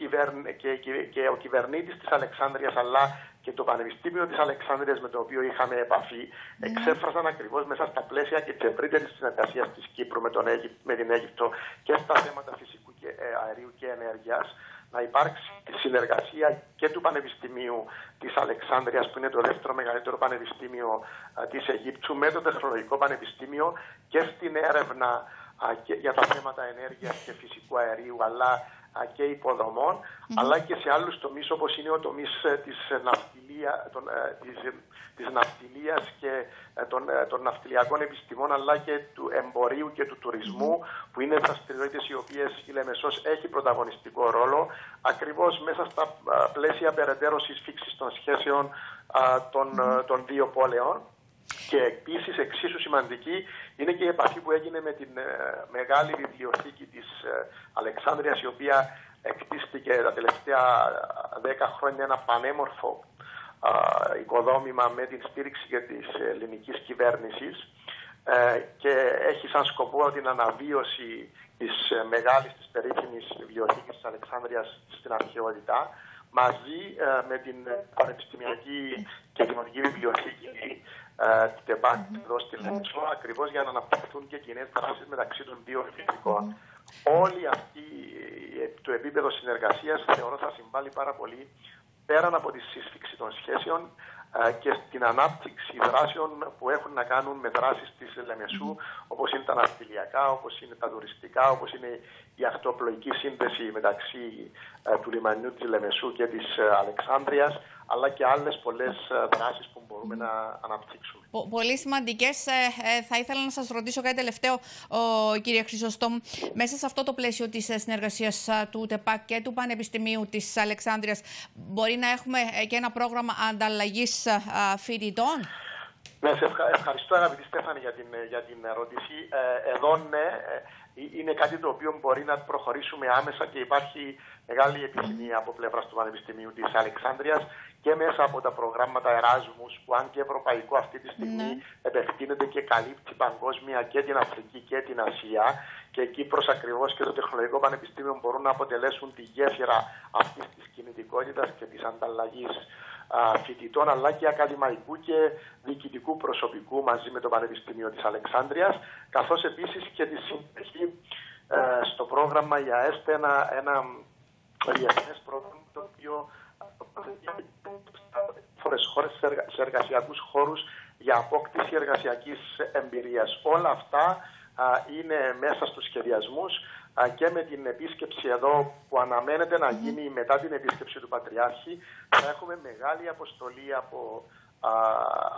και, και ο κυβερνήτης της Αλεξάνδρειας αλλά και το Πανεπιστήμιο της Αλεξάνδρειας με το οποίο είχαμε επαφή mm. εξέφρασαν ακριβώς μέσα στα πλαίσια και της ευρύτερης συνεργασίας της Κύπρου με, τον με την Αίγυπτο και στα θέματα φυσικού και, ε, αερίου και ενέργειας να υπάρξει συνεργασία και του Πανεπιστημίου της Αλεξάνδρειας που είναι το δεύτερο μεγαλύτερο πανεπιστήμιο της Αιγύπτου με το Τεχνολογικό Πανεπιστήμιο και στην έρευνα για τα θέματα ενέργειας και φυσικού αερίου αλλά και υποδομών αλλά και σε άλλους τομείς όπως είναι ο τομείς ε, της ναυτιλία, των, ε, της, της ναυτιλίας και ε, των, των ναυτιλιακών επιστημών αλλά και του εμπορίου και του τουρισμού που είναι δραστηριότητε οι οποίες η Λεμεσός έχει πρωταγωνιστικό ρόλο ακριβώς μέσα στα πλαίσια περαιτέρω συσφίξης των σχέσεων των, των δύο πόλεων. Και επίσης εξίσου σημαντική είναι και η επαφή που έγινε με την μεγάλη βιβλιοθήκη της Αλεξάνδρειας η οποία εκτίστηκε τα τελευταία δέκα χρόνια ένα πανέμορφο οικοδόμημα με την στήριξη και της ελληνικής κυβέρνησης ε, και έχει σαν σκοπό την αναβίωση της ε, μεγάλης, της περίφημης βιβλιοθήκης της Αλεξάνδρειας στην αρχαιότητα μαζί ε, με την Πανεπιστημιακή και Δημοτική Βιβλιοθήκη την ΤΕΠΑΚ εδώ στη Λέμψο ακριβώς για να αναπτυχθούν και κοινές δράσεις μεταξύ των δύο φυσικών. Όλη αυτή το επίπεδο συνεργασίας θεωρώ θα συμβάλλει πάρα πολύ πέραν από τη σύσφυξη των σχέσεων ε, και στην ανάπτυξη δράσεων που έχουν να κάνουν με δράσεις της Λεμεσού όπως είναι τα ναυτιλιακά, όπως είναι τα τουριστικά, όπως είναι η αυτοπλοϊκή σύνδεση μεταξύ ε, του λιμανιού της Λεμεσού και της ε, Αλεξάνδρειας αλλά και άλλες πολλές δράσεις που μπορούμε να αναπτύξουμε. Πολύ σημαντικές. θα ήθελα να σας ρωτήσω κάτι τελευταίο, ο, κύριε Χρυσοστόμ. Μέσα σε αυτό το πλαίσιο της συνεργασίας του ΤΕΠΑΚ και του Πανεπιστημίου της Αλεξάνδρειας μπορεί να έχουμε και ένα πρόγραμμα ανταλλαγής φοιτητών; Ναι, σε ευχαριστώ αγαπητή Στέφανη για την, για την ερώτηση. Ε, εδώ ναι, ε, είναι κάτι το οποίο μπορεί να προχωρήσουμε άμεσα και υπάρχει μεγάλη επιθυμία από πλευράς του Πανεπιστημίου της Αλεξάνδρειας και μέσα από τα προγράμματα Εράσμους που αν και ευρωπαϊκό αυτή τη στιγμή ναι. επεκτείνεται και καλύπτει παγκόσμια και την Αφρική και την Ασία και εκεί προς ακριβώς και το Τεχνολογικό Πανεπιστήμιο μπορούν να αποτελέσουν τη γέφυρα αυτής της κινητικότητας και της ανταλλαγής φοιτητών αλλά και ακαδημαϊκού και διοικητικού προσωπικού μαζί με το Πανεπιστήμιο της Αλεξάνδρειας καθώς επίσης και τη συμμετοχή ε, στο πρόγραμμα για ΕΣΤ ένα, ένα διεθνές πρόγραμμα το οποίο φορές χώρες σε εργασιακούς χώρους για απόκτηση εργασιακής εμπειρίας. Όλα αυτά είναι μέσα στους σχεδιασμούς και με την επίσκεψη εδώ που αναμένεται να γίνει μετά την επίσκεψη του Πατριάρχη θα έχουμε μεγάλη αποστολή από,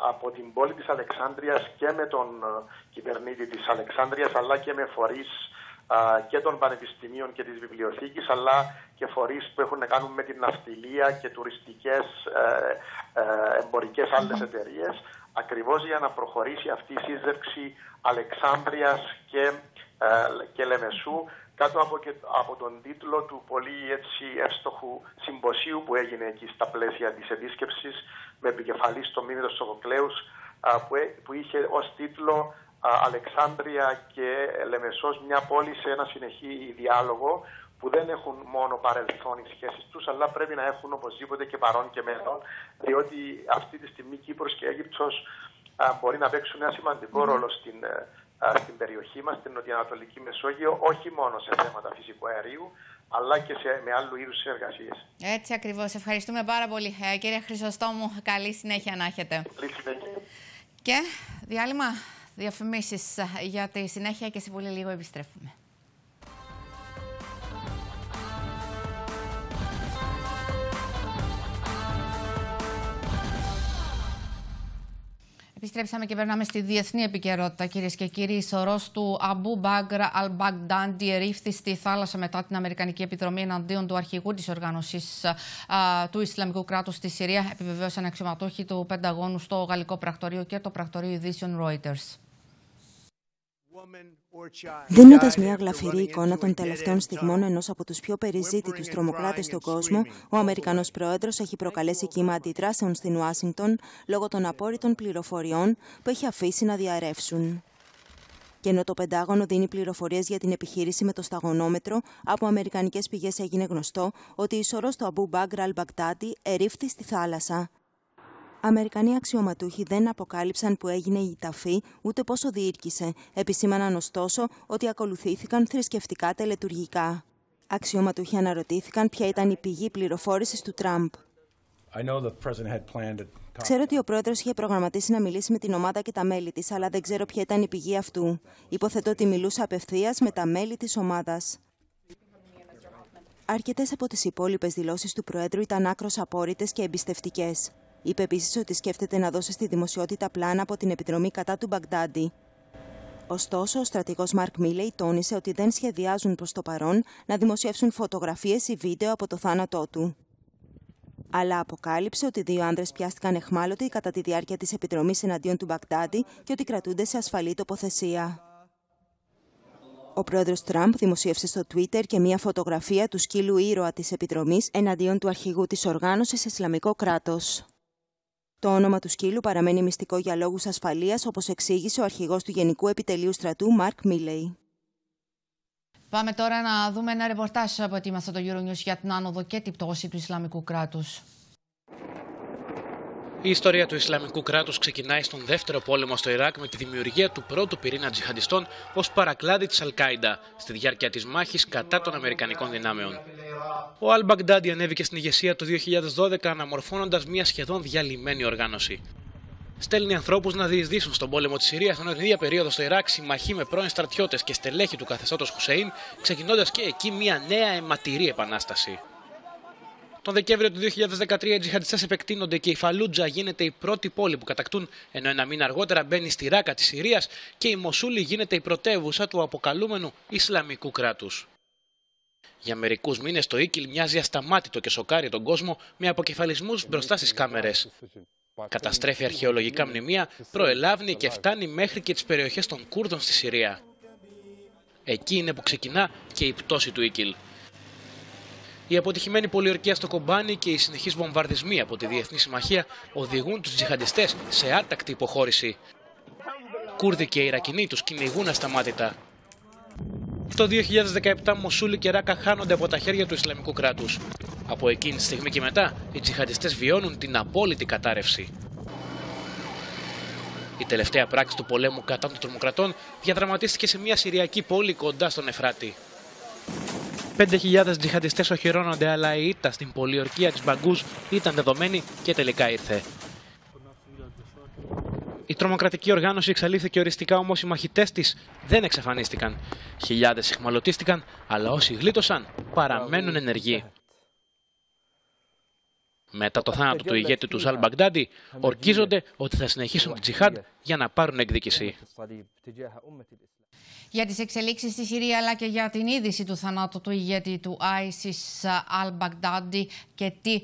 από την πόλη της Αλεξάνδρειας και με τον κυβερνήτη της Αλεξάνδρειας αλλά και με φορείς και των πανεπιστημίων και της βιβλιοθήκης αλλά και φορείς που έχουν να κάνουν με την ναυτιλία και τουριστικές ε, ε, εμπορικές άλλες εταιρείες. Ακριβώς για να προχωρήσει αυτή η σύζευξη Αλεξάνδρειας και, ε, και Λεμεσού κάτω από, και, από τον τίτλο του πολύ έτσι εύστοχου συμποσίου που έγινε εκεί στα πλαίσια της επίσκεψης με επικεφαλής στο Μήνυδος Σοφοκλέους που, που είχε ως τίτλο Αλεξάνδρεια και Λεμεσός μια πόλη σε ένα συνεχή διάλογο που δεν έχουν μόνο παρελθόν οι σχέσεις τους αλλά πρέπει να έχουν οπωσδήποτε και παρόν και μέλλον διότι αυτή τη στιγμή Κύπρος και Αίγυπτος μπορεί να παίξουν ένα σημαντικό ρόλο στην ε, στην περιοχή μας, στην Νοτιοανατολική Μεσόγειο, όχι μόνο σε θέματα φυσικού αερίου, αλλά και σε, με άλλου είδους συνεργασίες. Έτσι ακριβώς. Ευχαριστούμε πάρα πολύ. Ε, κύριε Χρυσοστόμου, καλή συνέχεια να έχετε. Καλή συνέχεια. Και διάλειμμα διαφημίσεις για τη συνέχεια και σε πολύ λίγο επιστρέφουμε. Επιστρέψαμε και περνάμε στη διεθνή επικαιρότητα, κυρίες και κύριοι. Η σωρός του Αμπού Μπάγκρα Αλ Μπαγντάντι ερήφθη στη θάλασσα μετά την Αμερικανική επιδρομή εναντίον του αρχηγού της οργάνωσης του Ισλαμικού κράτους στη Συρία, επιβεβαίωσαν αξιωματούχοι του Πενταγώνου στο Γαλλικό Πρακτορείο και το Πρακτορείο Ειδήσεων Reuters. Δίνοντας μια γλαφυρή εικόνα των τελευταίων στιγμών ενός από τους πιο περιζήτητους τρομοκράτες στον κόσμο, ο Αμερικανός Πρόεδρος έχει προκαλέσει κύμα αντιδράσεων στην Ουάσιγκτον λόγω των απόρριτων πληροφοριών που έχει αφήσει να διαρρεύσουν. Και ενώ το Πεντάγωνο δίνει πληροφορίες για την επιχείρηση με το σταγονόμετρο, από αμερικανικές πηγές έγινε γνωστό ότι η σωρό του Αμπού Μπάγκρα Αλ ερήφθη στη θάλασσα. Αμερικανοί αξιωματούχοι δεν αποκάλυψαν που έγινε η ταφή ούτε πόσο διήρκησε. Επισήμαναν ωστόσο ότι ακολουθήθηκαν θρησκευτικά τελετουργικά. Αξιωματούχοι αναρωτήθηκαν ποια ήταν η πηγή πληροφόρησης του Τραμπ. Ξέρω ότι ο πρόεδρος είχε προγραμματίσει να μιλήσει με την ομάδα και τα μέλη της, αλλά δεν ξέρω ποια ήταν η πηγή αυτού. Υποθέτω ότι μιλούσε απευθείας με τα μέλη της ομάδας. Αρκετές από τις υπόλοιπες δηλώσεις του Προέδρου ήταν άκρος απόρριτες και εμπιστευτικές. Είπε επίσης ότι σκέφτεται να δώσει στη δημοσιότητα πλάνα από την επιδρομή κατά του Μπαγδάντι. Ωστόσο, ο στρατηγός Μαρκ Μίλεϊ τόνισε ότι δεν σχεδιάζουν προς το παρόν να δημοσιεύσουν φωτογραφίες ή βίντεο από το θάνατό του. Αλλά αποκάλυψε ότι δύο άνδρες πιάστηκαν εχμάλωτοι κατά τη διάρκεια της επιδρομής εναντίον του Μπαγδάντι και ότι κρατούνται σε ασφαλή τοποθεσία. Ο πρόεδρος Τραμπ δημοσίευσε στο Twitter και μία φωτογραφία του σκύλου ήρωα της επιδρομής εναντίον του αρχηγού της οργάνωσης Ισλαμικό κράτος. Το όνομα του σκύλου παραμένει μυστικό για λόγους ασφαλείας, όπως εξήγησε ο αρχηγός του Γενικού Επιτελείου Στρατού, Μαρκ Μίλεϊ. Πάμε τώρα να δούμε ένα ρεπορτάζ από ετοίμασε το Euronews για την άνοδο και την πτώση του Ισλαμικού κράτους. Η ιστορία του Ισλαμικού κράτους ξεκινάει στον δεύτερο πόλεμο στο Ιράκ με τη δημιουργία του πρώτου πυρήνα τζιχαντιστών ως παρακλάδι της Αλ-Κάιντα στη διάρκεια της μάχης κατά των Αμερικανικών δυνάμεων. Ο Αλ Μπαγντάντι ανέβηκε στην ηγεσία το 2012 αναμορφώνοντας μια σχεδόν διαλυμένη οργάνωση. Στέλνει ανθρώπους να διεισδύσουν στον πόλεμο της Συρίας, ενώ την ίδια περίοδο στο Ιράκ συμμαχεί με πρώην στρατιώτες και στελέχη του καθεστώτος Χουσέιν, ξεκινώντας και εκεί μια νέα αιματηρή επανάσταση. Τον Δεκέμβριο του 2013 οι τζιχαντιστές επεκτείνονται και η Φαλούτζα γίνεται η πρώτη πόλη που κατακτούν, ενώ ένα μήνα αργότερα μπαίνει στη ράκα της Συρίας και η Μοσούλη γίνεται η πρωτεύουσα του αποκαλούμενου Ισλαμικού κράτους. Για μερικούς μήνες το Ίκυλ μοιάζει ασταμάτητο και σοκάρει τον κόσμο με αποκεφαλισμούς μπροστά στις κάμερες. Καταστρέφει αρχαιολογικά μνημεία, προελάβνει και φτάνει μέχρι και τις περιοχές των Κούρδων στη Συρία. Εκεί είναι που ξεκινά και η πτώση του Ίκυλ. Η αποτυχημένη πολιορκία στο κομπάνι και οι συνεχείς βομβαρδισμοί από τη Διεθνή Συμμαχία οδηγούν τους τζιχαντιστές σε άτακτη υποχώρηση. Κούρδοι και Ιρακινοί τους κυνηγούν ασταμάτητα. Το 2017 Μοσούλη και Ράκα χάνονται από τα χέρια του Ισλαμικού κράτους. Από εκείνη τη στιγμή και μετά, οι τζιχαντιστές βιώνουν την απόλυτη κατάρρευση. Η τελευταία πράξη του πολέμου κατά των τρομοκρατών διαδραματίστηκε σε μια Συριακή πόλη κοντά στον Εφράτη. 5.000 τζιχαντιστές οχυρώνονται, αλλά η ήττα στην πολιορκία της Μπαγκούς ήταν δεδομένη και τελικά ήρθε. Η τρομοκρατική οργάνωση εξαλείφθηκε οριστικά, όμως οι μαχητές της δεν εξαφανίστηκαν. Χιλιάδες εχμαλωτίστηκαν, αλλά όσοι γλίτωσαν παραμένουν ενεργοί. Μετά το θάνατο του ηγέτη του Ζαλ Μπαγντάντι, ορκίζονται ότι θα συνεχίσουν την τζιχάντ για να πάρουν εκδίκηση για τις εξελίξεις στη Συρία αλλά και για την είδηση του θανάτου του ηγέτη του ISIS al-Baghdadi και τι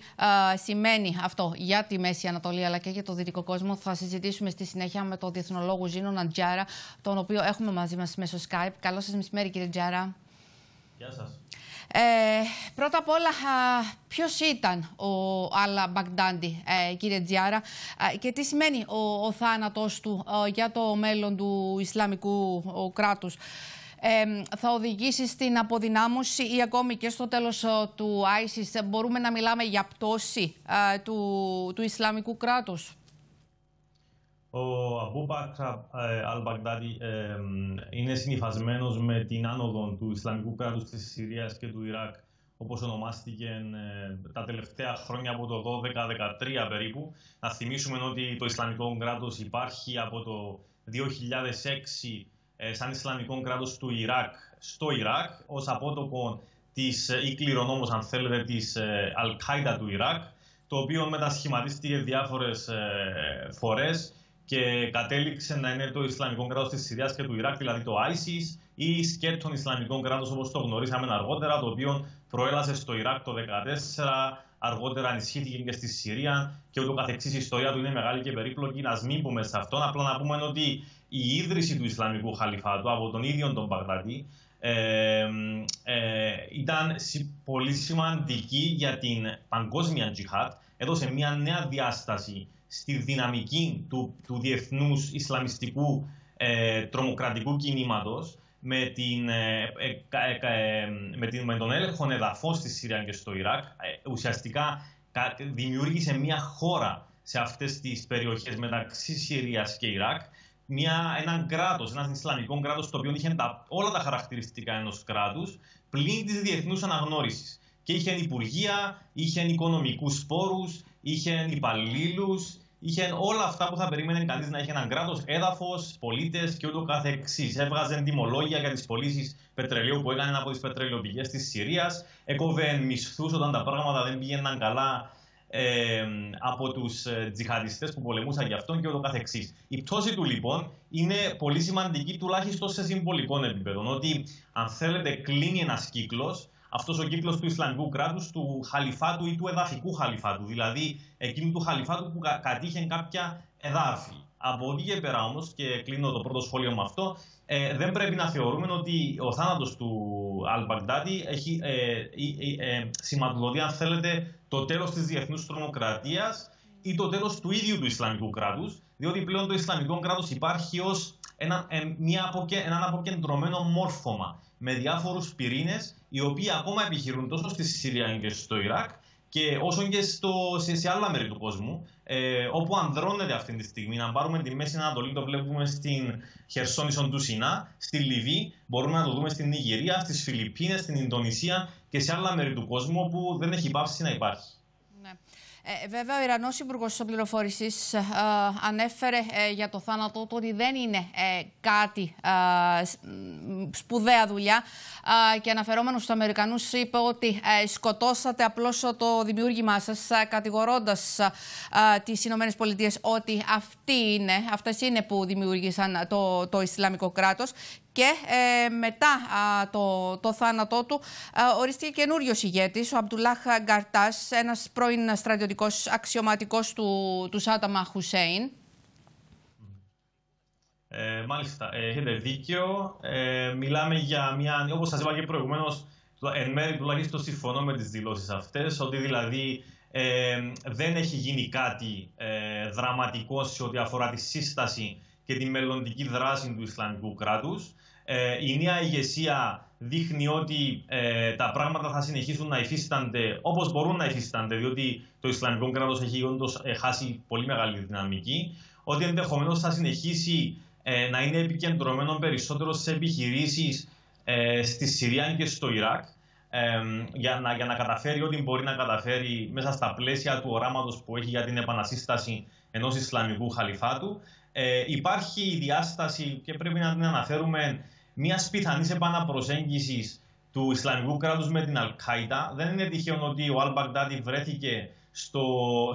σημαίνει αυτό για τη Μέση Ανατολή αλλά και για το δυτικό κόσμο. Θα συζητήσουμε στη συνέχεια με τον διεθνολόγο Ζήνο Ναντζάρα, τον οποίο έχουμε μαζί μας μέσω Skype. Καλό σας μεσημέρι κύριε Τζάρα. Γεια σας. Ε, πρώτα απ' όλα, ποιος ήταν ο Άλλα Μπαγντάντι, ε, κύριε Τζιάρα, ε, και τι σημαίνει ο, ο θάνατος του για το μέλλον του Ισλαμικού κράτους; θα οδηγήσει στην αποδυνάμωση ή ακόμη και στο τέλος του ISIS; Μπορούμε να μιλάμε για πτώση του, του Ισλαμικού κράτους; Ο Αμπού Αλ-Μπαγδάτι είναι συνειφασμένος με την άνοδο του Ισλαμικού κράτους της Συρίας και του Ιράκ όπως ονομάστηκε ε, τα τελευταία χρόνια από το 12-13 περίπου. Να θυμίσουμε ότι το Ισλαμικό κράτος υπάρχει από το 2006 ε, σαν Ισλαμικό κράτος του Ιράκ στο Ιράκ ως απότοκο της, ή κληρονόμος αν θέλετε της Αλ-Κάιντα του Ιράκ το οποίο μετασχηματίστηκε διάφορες φορές και κατέληξε να είναι το Ισλαμικό κράτος της Συρίας και του Ιράκ, δηλαδή το ISIS, ή σκέτο Ισλαμικό κράτο όπως το γνωρίσαμε αργότερα, το οποίο προέλασε στο Ιράκ το 2014, αργότερα ενισχύθηκε και στη Συρία και ούτω καθεξής. Η ιστορία του είναι μεγάλη και περίπλοκη. Να μην μπούμε σε αυτήν, απλά να πούμε ότι η ίδρυση του Ισλαμικού Χαλιφάτου από τον ίδιο τον Μπαγκντάντι ε, ε, ήταν πολύ σημαντική για την παγκόσμια τζιχάτ. Έδωσε μια νέα διάσταση στη δυναμική του, του διεθνούς Ισλαμιστικού ε, τρομοκρατικού κινήματος με, την, ε, ε, με, την, με τον έλεγχο εδαφών στη Συρία και στο Ιράκ. ουσιαστικά δημιούργησε μια χώρα σε αυτές τις περιοχές μεταξύ Συρίας και Ιράκ μια, έναν κράτος, έναν Ισλαμικό κράτος, το οποίο είχε τα, όλα τα χαρακτηριστικά ενός κράτους, πλην της διεθνούς αναγνώρισης. Και είχε υπουργεία, είχε οικονομικούς πόρους, είχε υπαλλήλους, είχε όλα αυτά που θα περίμενε κανείς να έχει έναν κράτος, έδαφος, πολίτες και ούτω καθεξή. Έβγαζε τιμολόγια για τις πωλήσεις πετρελαίου που έκανε από τις πετρελαιοπηγές της Συρίας, έκοβε μισθούς όταν τα πράγματα δεν πήγαιναν καλά ε, από τους τζιχαδιστέ που πολεμούσαν για αυτόν και ούτω καθεξή. Η πτώση του λοιπόν είναι πολύ σημαντική τουλάχιστον σε συμβολικό επίπεδο. Ότι αν θέλετε κλείνει ένας κύκλος, αυτός ο κύκλος του Ισλαμικού κράτους, του χαλιφάτου ή του εδαφικού χαλιφάτου, δηλαδή εκείνου του χαλιφάτου που κατήχε κάποια εδάφη. Από εκεί και πέρα όμως, και κλείνω το πρώτο σχόλιο με αυτό, ε, δεν πρέπει να θεωρούμε ότι ο θάνατος του Αλ-Μπαγδάτη έχει ε, ε, ε, σηματοδοτεί, αν θέλετε, το τέλος της διεθνούς τρομοκρατίας ή το τέλος του ίδιου του Ισλαμικού κράτους, διότι πλέον το Ισλαμικό κράτος υπάρχει ως ένα, ε, έναν αποκεντρωμένο μόρφωμα με διάφορους πυρήνες, οι οποίοι ακόμα επιχειρούν τόσο στη Συρία και στο Ιράκ και όσο και στο, σε, σε, άλλα μέρη του κόσμου, ε, όπου ανδρώνεται αυτή τη στιγμή. Να πάρουμε τη Μέση Ανατολή, το βλέπουμε στην Χερσόνησο του Σινά, στη Λιβύη, μπορούμε να το δούμε στην Νιγηρία, στις Φιλιππίνες, στην Ινδονησία και σε άλλα μέρη του κόσμου όπου δεν έχει πάψει να υπάρχει. Ναι. Ε, βέβαια, ο Ιρανός Υπουργός Πληροφόρησης ε, ανέφερε ε, για το θάνατο του ότι δεν είναι ε, κάτι σπουδαία δουλειά. και αναφερόμενος στους Αμερικανούς, είπε ότι σκοτώσατε απλώς το δημιούργημά σας, κατηγορώντας τις ΗΠΑ ότι αυτοί είναι, αυτές είναι που δημιούργησαν το, το Ισλαμικό κράτος και ε, μετά το, το θάνατό του ορίστηκε καινούριος ηγέτης, ο Αμπτουλάχ Γκαρτάς, ένας πρώην στρατιωτικός αξιωματικός του, του Σάταμα Χουσέιν. Ε, μάλιστα, ε, έχετε δίκιο. Ε, μιλάμε για μια, όπως σας είπα και προηγουμένως, εν μέρει τουλάχιστον συμφωνώ με τις δηλώσεις αυτές, ότι δηλαδή ε, δεν έχει γίνει κάτι ε, δραματικό σε ό,τι αφορά τη σύσταση και τη μελλοντική δράση του Ισλαμικού κράτους. Ε, η νέα ηγεσία δείχνει ότι ε, τα πράγματα θα συνεχίσουν να υφίστανται όπως μπορούν να υφίστανται, διότι το Ισλαμικό κράτος έχει όντως ε, χάσει πολύ μεγάλη δυναμική. Ότι ενδεχομένως θα συνεχίσει ε, να είναι επικεντρωμένο περισσότερο σε επιχειρήσεις ε, στη Συρία και στο Ιράκ. για, να, για να καταφέρει ό,τι μπορεί να καταφέρει μέσα στα πλαίσια του οράματος που έχει για την επανασύσταση ενός Ισλαμικού χαλιφάτου. Ε, υπάρχει η διάσταση και πρέπει να την αναφέρουμε μια πιθανή επαναπροσέγγισης του Ισλαμικού κράτους με την Αλ-Κάιτα. Δεν είναι τυχαίο ότι ο Αλ-Μπαγδάτι βρέθηκε στο,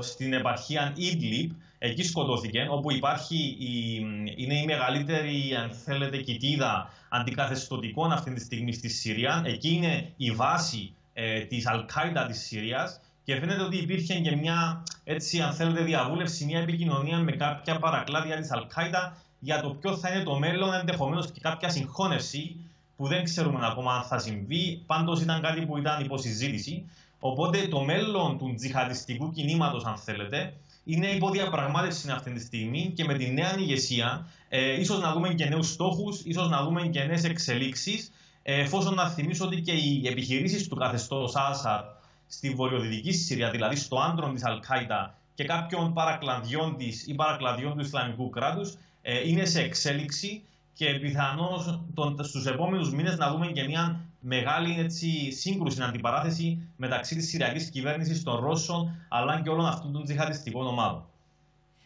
στην επαρχία Ιγκλιπ, εκεί σκοτώθηκε, όπου υπάρχει η, είναι η μεγαλύτερη, αν θέλετε, κοιτίδα αντικαθεστωτικών αυτή τη στιγμή στη Συρία. Εκεί είναι η βάση ε, της Αλ-Κάιτα της Συρίας και φαίνεται ότι υπήρχε και μια, έτσι, αν θέλετε, διαβούλευση, μια επικοινωνία με κάποια παρακλάδια της Αλ-Κάιτα για το ποιο θα είναι το μέλλον, ενδεχομένως και κάποια συγχώνευση που δεν ξέρουμε ακόμα αν θα συμβεί. Πάντως ήταν κάτι που ήταν υποσυζήτηση. Οπότε το μέλλον του τζιχαδιστικού κινήματος, αν θέλετε, είναι υποδιαπραγμάτευση αυτή τη στιγμή και με τη νέα ηγεσία, ε, ίσως να δούμε και νέους στόχους, ίσως να δούμε και νέες εξελίξεις. Ε, εφόσον να θυμίσω ότι και οι επιχειρήσεις του καθεστώτο Άσαρ στη βορειοδυτική Συρία, δηλαδή στο άντρο της Αλκάιτα και κάποιων παρακλαδιών της ή παρακλαδιών του Ισλαμικού κράτους, ε, είναι σε εξέλιξη και πιθανώς στους επόμενους μήνες να δούμε και μια μεγάλη έτσι, σύγκρουση, αντιπαράθεση μεταξύ της Συριακή κυβέρνησης των Ρώσων αλλά και όλων αυτών των τζιχαδιστικών ομάδων.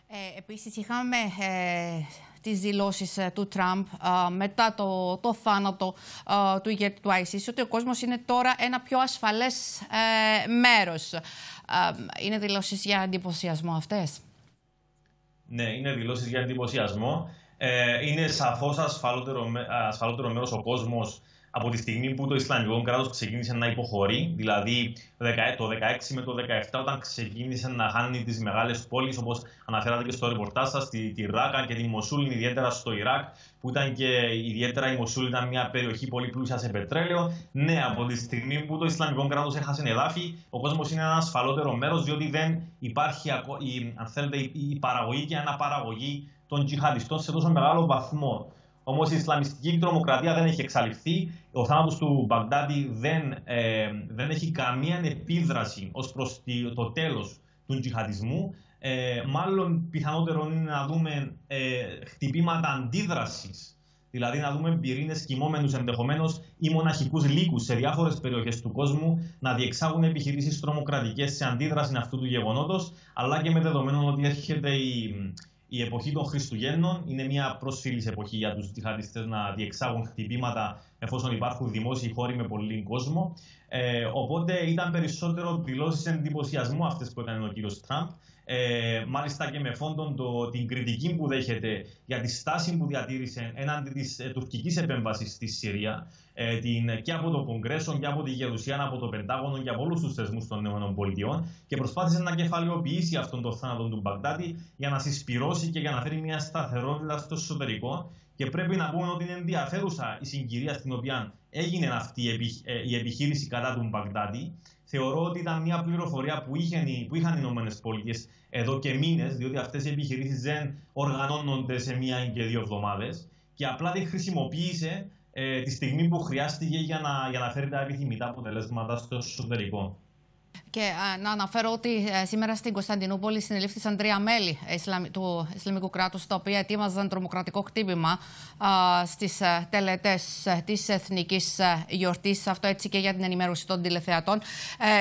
Ε, επίσης είχαμε ε, τις δηλώσεις ε, του Τραμπ ε, μετά το, το θάνατο του ηγέτη του ISIS ότι ο κόσμος είναι τώρα ένα πιο ασφαλές μέρος. είναι δηλώσεις για εντυπωσιασμό αυτές; Ναι, είναι δηλώσεις για εντυπωσιασμό. Ε, είναι σαφώς ασφαλότερο, ασφαλότερο μέρος ο κόσμος από τη στιγμή που το Ισλαμικό κράτος ξεκίνησε να υποχωρεί, δηλαδή το 16 με το 17, όταν ξεκίνησε να χάνει τις μεγάλες πόλεις, όπως αναφέρατε και στο ρεπορτάζ σας, τη, τη Ράκα και τη Μοσούλη, ιδιαίτερα στο Ιράκ, που ήταν και ιδιαίτερα η Μοσούλη ήταν μια περιοχή πολύ πλούσια σε πετρέλαιο. Ναι, από τη στιγμή που το Ισλαμικό κράτος έχασε εδάφη, ο κόσμος είναι ένας ασφαλότερο μέρος, διότι δεν υπάρχει, η, αν θέλετε, η παραγωγή και αναπαραγωγή των τζιχαντιστών σε τόσο μεγάλο βαθμό. Όμως η Ισλαμιστική τρομοκρατία δεν έχει εξαλειφθεί. Ο θάνατος του Μπαγδάτη δεν, ε, δεν έχει καμία επίδραση ως προς το τέλος του τζιχαντισμού. Ε, μάλλον πιθανότερο είναι να δούμε ε, χτυπήματα αντίδρασης. Δηλαδή να δούμε πυρήνες κοιμόμενους ενδεχομένως ή μοναχικούς λύκους σε διάφορες περιοχές του κόσμου να διεξάγουν επιχειρήσεις τρομοκρατικές σε αντίδραση αυτού του γεγονότος, αλλά και με δεδομένο ότι έρχεται η, η εποχή των Χριστουγέννων είναι μια προσφύλη εποχή για τους τζιχαντιστέ να διεξάγουν χτυπήματα εφόσον υπάρχουν δημόσιοι χώροι με πολύ κόσμο. Ε, οπότε ήταν περισσότερο δηλώσεις εντυπωσιασμού αυτές που έκανε ο κύριος Τραμπ. Ε, μάλιστα και με φόντον το, την κριτική που δέχεται για τη στάση που διατήρησε έναντι της ε, τουρκικής επέμβασης στη Συρία ε, την, και από το Κογκρέσο και από τη Γερουσία, από το Πεντάγωνο και από όλους τους θεσμούς των ΗΠΑ και προσπάθησε να κεφαλαιοποιήσει αυτόν τον θάνατο του Μπαγδάτη για να συσπυρώσει και για να φέρει μια σταθερότητα στο εσωτερικό. Και πρέπει να πούμε ότι είναι ενδιαφέρουσα η συγκυρία στην οποία έγινε αυτή η επιχείρηση κατά του Μπαγδάτη θεωρώ ότι ήταν μια πληροφορία που, είχαν, που είχαν οι ΗΠΑ εδώ και μήνες, διότι αυτές οι επιχειρήσεις δεν οργανώνονται σε μία και δύο εβδομάδες και απλά τη χρησιμοποίησε ε, τη στιγμή που χρειάστηκε για να, για να φέρει τα επιθυμητά αποτελέσματα στο εσωτερικό. Και να αναφέρω ότι ε, σήμερα στην Κωνσταντινούπολη συνελήφθησαν τρία μέλη του Ισλαμικού κράτους, τα οποία ετοίμαζαν τρομοκρατικό χτύπημα στις ε, τελετές ε, της εθνικής γιορτής. Αυτό έτσι και για την ενημέρωση των τηλεθεατών.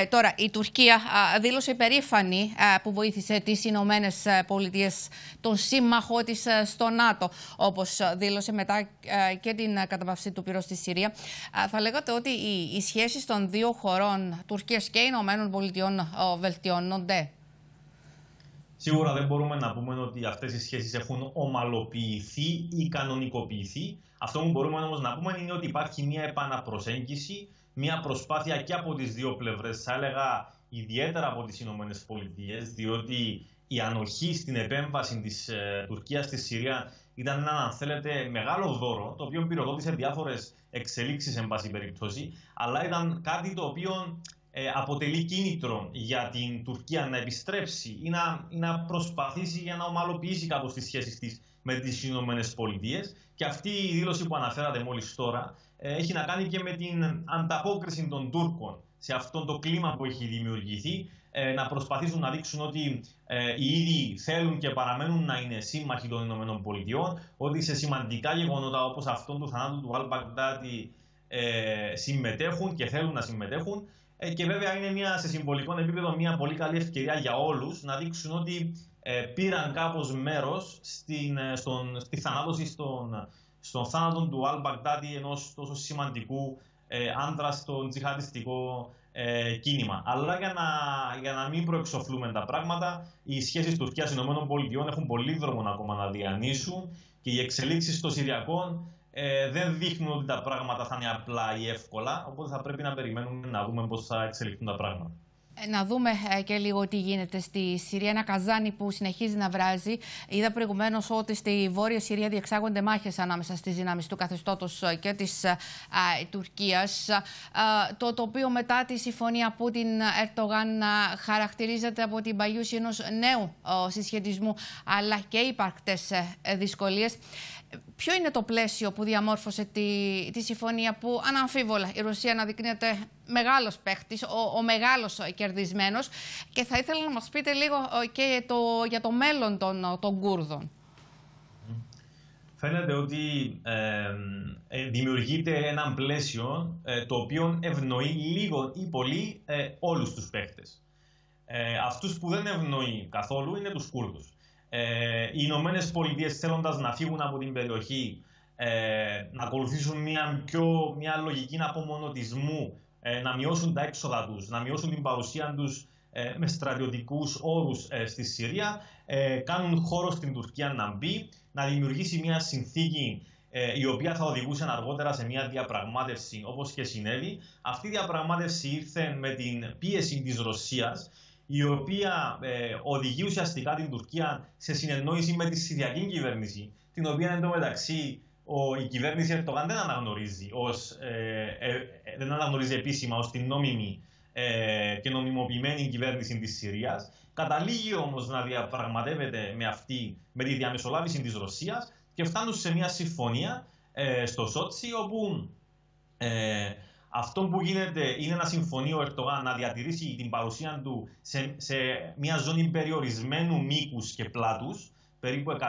τώρα, η Τουρκία δήλωσε υπερήφανη που βοήθησε τις Ηνωμένες Πολιτείες, τον σύμμαχό της στο ΝΑΤΟ, όπως δήλωσε μετά και την καταπαυσή του πυρός στη Συρία. θα λέγατε ότι οι, οι σχέσεις των δύο χωρών, Τουρκίας και Ηνωμένων Πολιτειών βελτιώνονται; Σίγουρα δεν μπορούμε να πούμε ότι αυτές οι σχέσεις έχουν ομαλοποιηθεί ή κανονικοποιηθεί. Αυτό που μπορούμε όμως να πούμε είναι ότι υπάρχει μια επαναπροσέγγιση, μια προσπάθεια και από τις δύο πλευρές, θα έλεγα ιδιαίτερα από τις Ηνωμένες Πολιτείες, διότι η ανοχή στην επέμβαση της ε, Τουρκίας στη Συρία ήταν ένα, αν θέλετε, μεγάλο δώρο, το οποίο πυροδότησε διάφορες εξελίξεις, εν πάση περιπτώσει, αλλά ήταν κάτι το οποίο ε, αποτελεί κίνητρο για την Τουρκία να επιστρέψει ή να, ή να προσπαθήσει για να ομαλοποιήσει κάπως τις σχέσεις της με τις Ηνωμένες Πολιτείες. Και αυτή η δήλωση που αναφέρατε μόλις τώρα ε, έχει να κάνει και με την ανταπόκριση των Τούρκων σε αυτό το κλίμα που έχει δημιουργηθεί, ε, να προσπαθήσουν να δείξουν ότι ε, οι ίδιοι θέλουν και παραμένουν να είναι σύμμαχοι των Ηνωμένων Πολιτειών, ότι σε σημαντικά γεγονότα όπως αυτό του θανάτου του Αλ ε, συμμετέχουν και θέλουν να συμμετέχουν ε, και βέβαια είναι μια, σε συμβολικό επίπεδο μια πολύ καλή ευκαιρία για όλους να δείξουν ότι ε, πήραν κάπως μέρος στην, ε, στον, στη θανάτωση στον, στον θάνατο του Αλ Μπαγδάτη ενός τόσο σημαντικού ε, άντρα στο τζιχαντιστικό ε, κίνημα. Αλλά για να, για να μην προεξοφλούμε τα πράγματα, οι σχέσεις Τουρκία-ΗΠΑ έχουν πολύ δρόμο ακόμα να διανύσουν και οι εξελίξεις των Συριακών ε, δεν δείχνουν ότι τα πράγματα θα είναι απλά ή εύκολα, οπότε θα πρέπει να περιμένουμε να δούμε πώς θα εξελιχθούν τα πράγματα. Ε, να δούμε ε, και λίγο τι γίνεται στη Συρία. Ένα καζάνι που συνεχίζει να βράζει. Είδα προηγουμένως ότι στη Βόρεια Συρία διεξάγονται μάχες ανάμεσα στις δυνάμεις του καθεστώτος ε, και της Τουρκίας. Το οποίο μετά τη συμφωνία Πούτιν-Ερτογάν χαρακτηρίζεται από την παγίωση ενός νέου συσχετισμού αλλά και υπαρκτές δυσκολίες. Ποιο είναι το πλαίσιο που διαμόρφωσε τη, τη συμφωνία που αναμφίβολα η Ρωσία αναδεικνύεται μεγάλος παίχτης, ο, ο μεγάλος κερδισμένος και θα ήθελα να μας πείτε λίγο και το, για το μέλλον των, των Κούρδων. Φαίνεται ότι ε, δημιουργείται ένα πλαίσιο ε, το οποίο ευνοεί λίγο ή πολύ ε, όλους τους παίχτες. Ε, αυτούς που δεν ευνοεί καθόλου είναι τους Κούρδους. Ε, οι Ηνωμένες Πολιτείες θέλοντας να φύγουν από την περιοχή, ε, να ακολουθήσουν μια, πιο, μια λογική απομονωτισμού, ε, να μειώσουν τα έξοδα τους, να μειώσουν την παρουσία τους με στρατιωτικούς όρους στη Συρία, κάνουν χώρο στην Τουρκία να μπει, να δημιουργήσει μια συνθήκη η οποία θα οδηγούσε αργότερα σε μια διαπραγμάτευση όπως και συνέβη. Αυτή η διαπραγμάτευση ήρθε με την πίεση της Ρωσίας η οποία ε, οδηγεί ουσιαστικά την Τουρκία σε συνεννόηση με τη Συριακή κυβέρνηση, την οποία εντωμεταξύ ο, η κυβέρνηση Ερτογάν δεν αναγνωρίζει, ως, ε, ε, ε δεν αναγνωρίζει επίσημα ως την νόμιμη ε, και νομιμοποιημένη κυβέρνηση της Συρίας. Καταλήγει όμως να διαπραγματεύεται με αυτή, με τη διαμεσολάβηση της Ρωσίας και φτάνουν σε μια συμφωνία στο Σότσι όπου αυτό που γίνεται είναι να συμφωνεί ο Ερτογάν να διατηρήσει την παρουσία του σε, σε μια ζώνη περιορισμένου μήκους και πλάτους, περίπου 100-120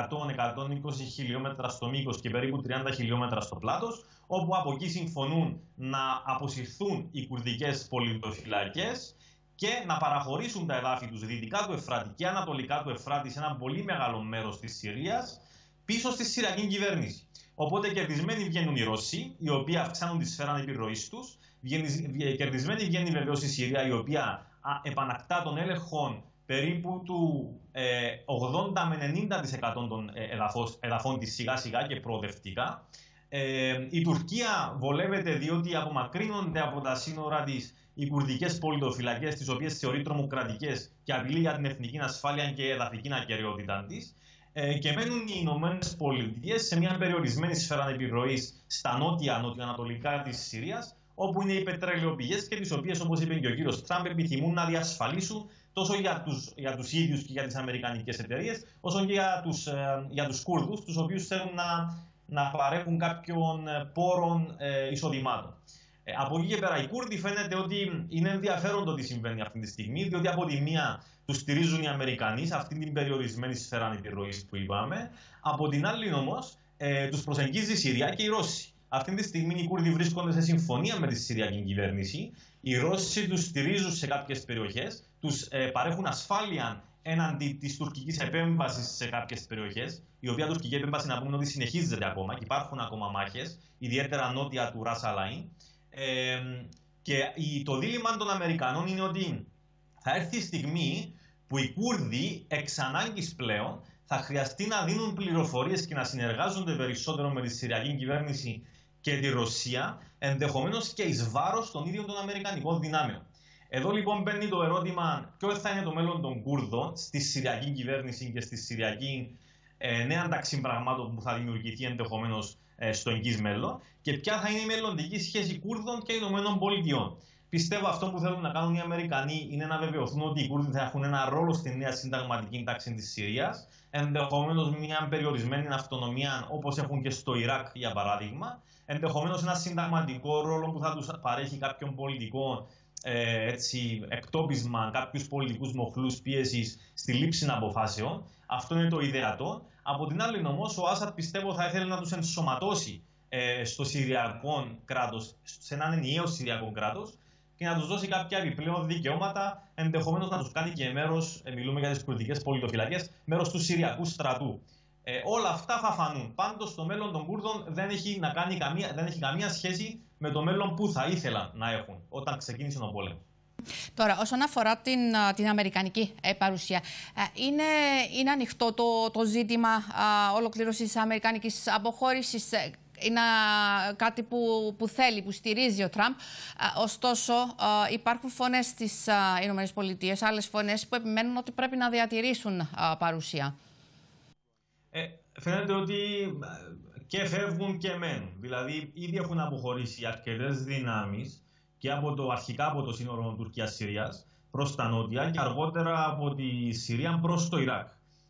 χιλιόμετρα στο μήκος και περίπου 30 χιλιόμετρα στο πλάτος, όπου από εκεί συμφωνούν να αποσυρθούν οι κουρδικές πολιτοφυλακές και να παραχωρήσουν τα εδάφη τους δυτικά του Εφράτη και ανατολικά του Εφράτη σε ένα πολύ μεγάλο μέρος της Συρίας πίσω στη Συριακή κυβέρνηση. Οπότε κερδισμένοι βγαίνουν οι Ρώσοι, οι οποίοι αυξάνουν τη σφαίρα επιρροής τους. Κερδισμένη βγαίνει βεβαίως η Συρία, η οποία επανακτά τον έλεγχο περίπου του 80 ε, με 90% των ε, εδαφών της σιγά σιγά και προοδευτικά. Ε, η Τουρκία βολεύεται διότι απομακρύνονται από τα σύνορα της οι κουρδικές πολιτοφυλακές, τις οποίες θεωρεί τρομοκρατικές και απειλεί για την εθνική ασφάλεια και εδαφική ακαιρεότητα της ε, και μένουν οι Ηνωμένες Πολιτείες σε μια περιορισμένη σφαίρα επιρροής στα νότια, νοτιοανατολικά της Συρίας, όπου είναι οι πετρελαιοπηγές και τις οποίες, όπως είπε και ο κύριος Τραμπ, επιθυμούν να διασφαλίσουν τόσο για τους για τους ίδιους και για τις αμερικανικές εταιρείες, όσο και για τους ε, για τους Κούρδους, τους οποίους θέλουν να, να παρέχουν κάποιον ε, πόρων ε, εισοδημάτων. Ε, από εκεί και πέρα, οι Κούρδοι φαίνεται ότι είναι ενδιαφέρον το τι συμβαίνει αυτή τη στιγμή, διότι από τη μία τους στηρίζουν οι Αμερικανοί σε αυτήν την περιορισμένη σφαίρα επιρροή που είπαμε. Από την άλλη όμως, ε, τους προσεγγίζει η Συρία και οι Ρώσοι. Αυτή τη στιγμή οι Κούρδοι βρίσκονται σε συμφωνία με τη Συριακή κυβέρνηση. Οι Ρώσοι τους στηρίζουν σε κάποιες περιοχές, τους ε, παρέχουν ασφάλεια έναντι της τουρκικής επέμβασης σε κάποιες περιοχές, η οποία τουρκική επέμβαση να πούμε ότι συνεχίζεται ακόμα και υπάρχουν ακόμα μάχες, ιδιαίτερα νότια του Ράσα ε, και το δίλημα των Αμερικανών είναι ότι θα έρθει η στιγμή που οι Κούρδοι εξ ανάγκης πλέον θα χρειαστεί να δίνουν πληροφορίες και να συνεργάζονται περισσότερο με τη Συριακή κυβέρνηση και τη Ρωσία, ενδεχομένως και εις βάρος των ίδιων των Αμερικανικών δυνάμεων. Εδώ λοιπόν μπαίνει το ερώτημα ποιο θα είναι το μέλλον των Κούρδων στη Συριακή κυβέρνηση και στη Συριακή ε, νέα τάξη πραγμάτων που θα δημιουργηθεί ενδεχομένως ε, στο εγγύς μέλλον και ποια θα είναι η μελλοντική σχέση Κούρδων και Ηνωμένων Πολιτειών. Πιστεύω αυτό που θέλουν να κάνουν οι Αμερικανοί είναι να βεβαιωθούν ότι οι Κούρδοι θα έχουν ένα ρόλο στη νέα συνταγματική τάξη της Συρίας, ενδεχομένως μια περιορισμένη αυτονομία όπως έχουν και στο Ιράκ για παράδειγμα, ενδεχομένως ένα συνταγματικό ρόλο που θα τους παρέχει κάποιον πολιτικό ε, έτσι, εκτόπισμα, κάποιους πολιτικούς μοχλούς πίεσης στη λήψη αποφάσεων. Αυτό είναι το ιδεατό. Από την άλλη, όμω, ο Άσαντ πιστεύω θα ήθελε να τους ενσωματώσει ε, στο Συριακό κράτος, σε έναν ενιαίο Συριακό κράτος, και να τους δώσει κάποια επιπλέον δικαιώματα, ενδεχομένως να τους κάνει και μέρος, ε, μιλούμε για τις κουρδικέ πολιτοφυλακές, μέρος του Συριακού στρατού. Ε, όλα αυτά θα φανούν. Πάντως το μέλλον των Κούρδων δεν έχει, να κάνει καμία, δεν έχει καμία σχέση με το μέλλον που θα ήθελαν να έχουν όταν ξεκίνησε ο πόλεμος. Τώρα, όσον αφορά την, την αμερικανική ε, παρουσία, ε, είναι, είναι ανοιχτό το, το ζήτημα ολοκλήρωσης αμερικανικής αποχώρησης είναι κάτι που, που θέλει, που στηρίζει ο Τραμπ. Ωστόσο, υπάρχουν φωνές στις ΗΠΑ, άλλες φωνές που επιμένουν ότι πρέπει να διατηρήσουν παρουσία. Ε, φαίνεται ότι και φεύγουν και μένουν. Δηλαδή, ήδη έχουν αποχωρήσει αρκετές δυνάμεις και από το, αρχικά από το σύνορο Τουρκία-Συρία προς τα νότια και αργότερα από τη Συρία προς το Ιράκ.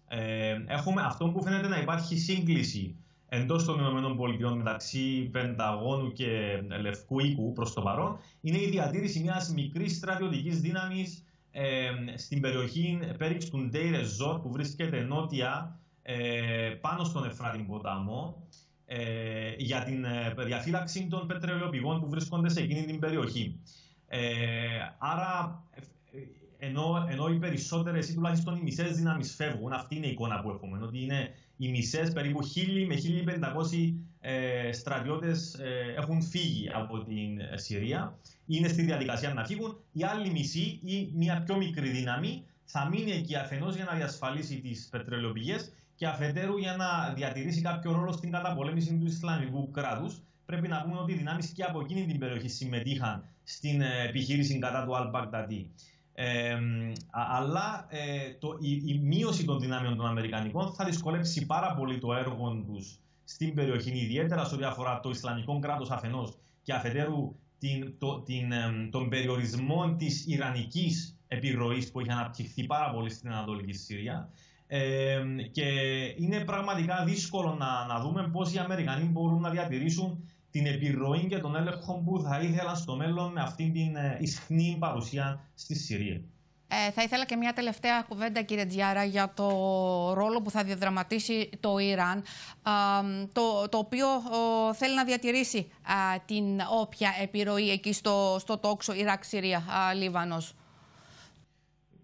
Ε, έχουμε αυτό που φαίνεται να υπάρχει σύγκληση εντός των ΗΠΑ μεταξύ Πενταγώνου και Λευκού Οίκου προς το παρόν είναι η διατήρηση μιας μικρής στρατιωτικής δύναμης ε, στην περιοχή πέριξ του Ντέιρε Ζόρ που βρίσκεται νότια ε, πάνω στον Εφράτη ποταμό ε, για την ε, διαφύλαξη των πετρελαιοπηγών που βρίσκονται σε εκείνη την περιοχή. Ε, άρα ενώ, ενώ οι περισσότερες ή τουλάχιστον οι μισές δυνάμεις φεύγουν. Αυτή είναι η εικόνα που έχουμε. Ότι είναι οι μισές, περίπου 1000 με 1500 ε, στρατιώτες ε, έχουν φύγει από την Συρία. Είναι στη διαδικασία να φύγουν. Η άλλη μισή ή μια πιο μικρή δύναμη θα μείνει εκεί αφενός για να διασφαλίσει τις πετρελαιοπηγές και αφετέρου για να διατηρήσει κάποιο ρόλο στην καταπολέμηση του Ισλαμικού κράτους. Πρέπει να πούμε ότι οι δυνάμεις και από εκείνη την περιοχή συμμετείχαν στην ε, επιχείρηση κατά του Αλ-Μπαγδατή. Ε, αλλά ε, το, η, η, μείωση των δυνάμεων των Αμερικανικών θα δυσκολέψει πάρα πολύ το έργο τους στην περιοχή, ιδιαίτερα σε ό,τι αφορά το Ισλαμικό κράτος αφενός και αφετέρου την, το, την, τον περιορισμό της Ιρανικής επιρροής που έχει αναπτυχθεί πάρα πολύ στην Ανατολική Συρία. Ε, και είναι πραγματικά δύσκολο να, να δούμε πώς οι Αμερικανοί μπορούν να διατηρήσουν την επιρροή και τον έλεγχο που θα ήθελαν στο μέλλον με αυτήν την ε, ισχνή παρουσία στη Συρία. Ε, θα ήθελα και μια τελευταία κουβέντα, κύριε Τζιάρα, για το ρόλο που θα διαδραματίσει το Ιράν, το, το οποίο θέλει να διατηρήσει την όποια επιρροή εκεί στο, στο τόξο Ιράκ-Συρία-Λίβανος.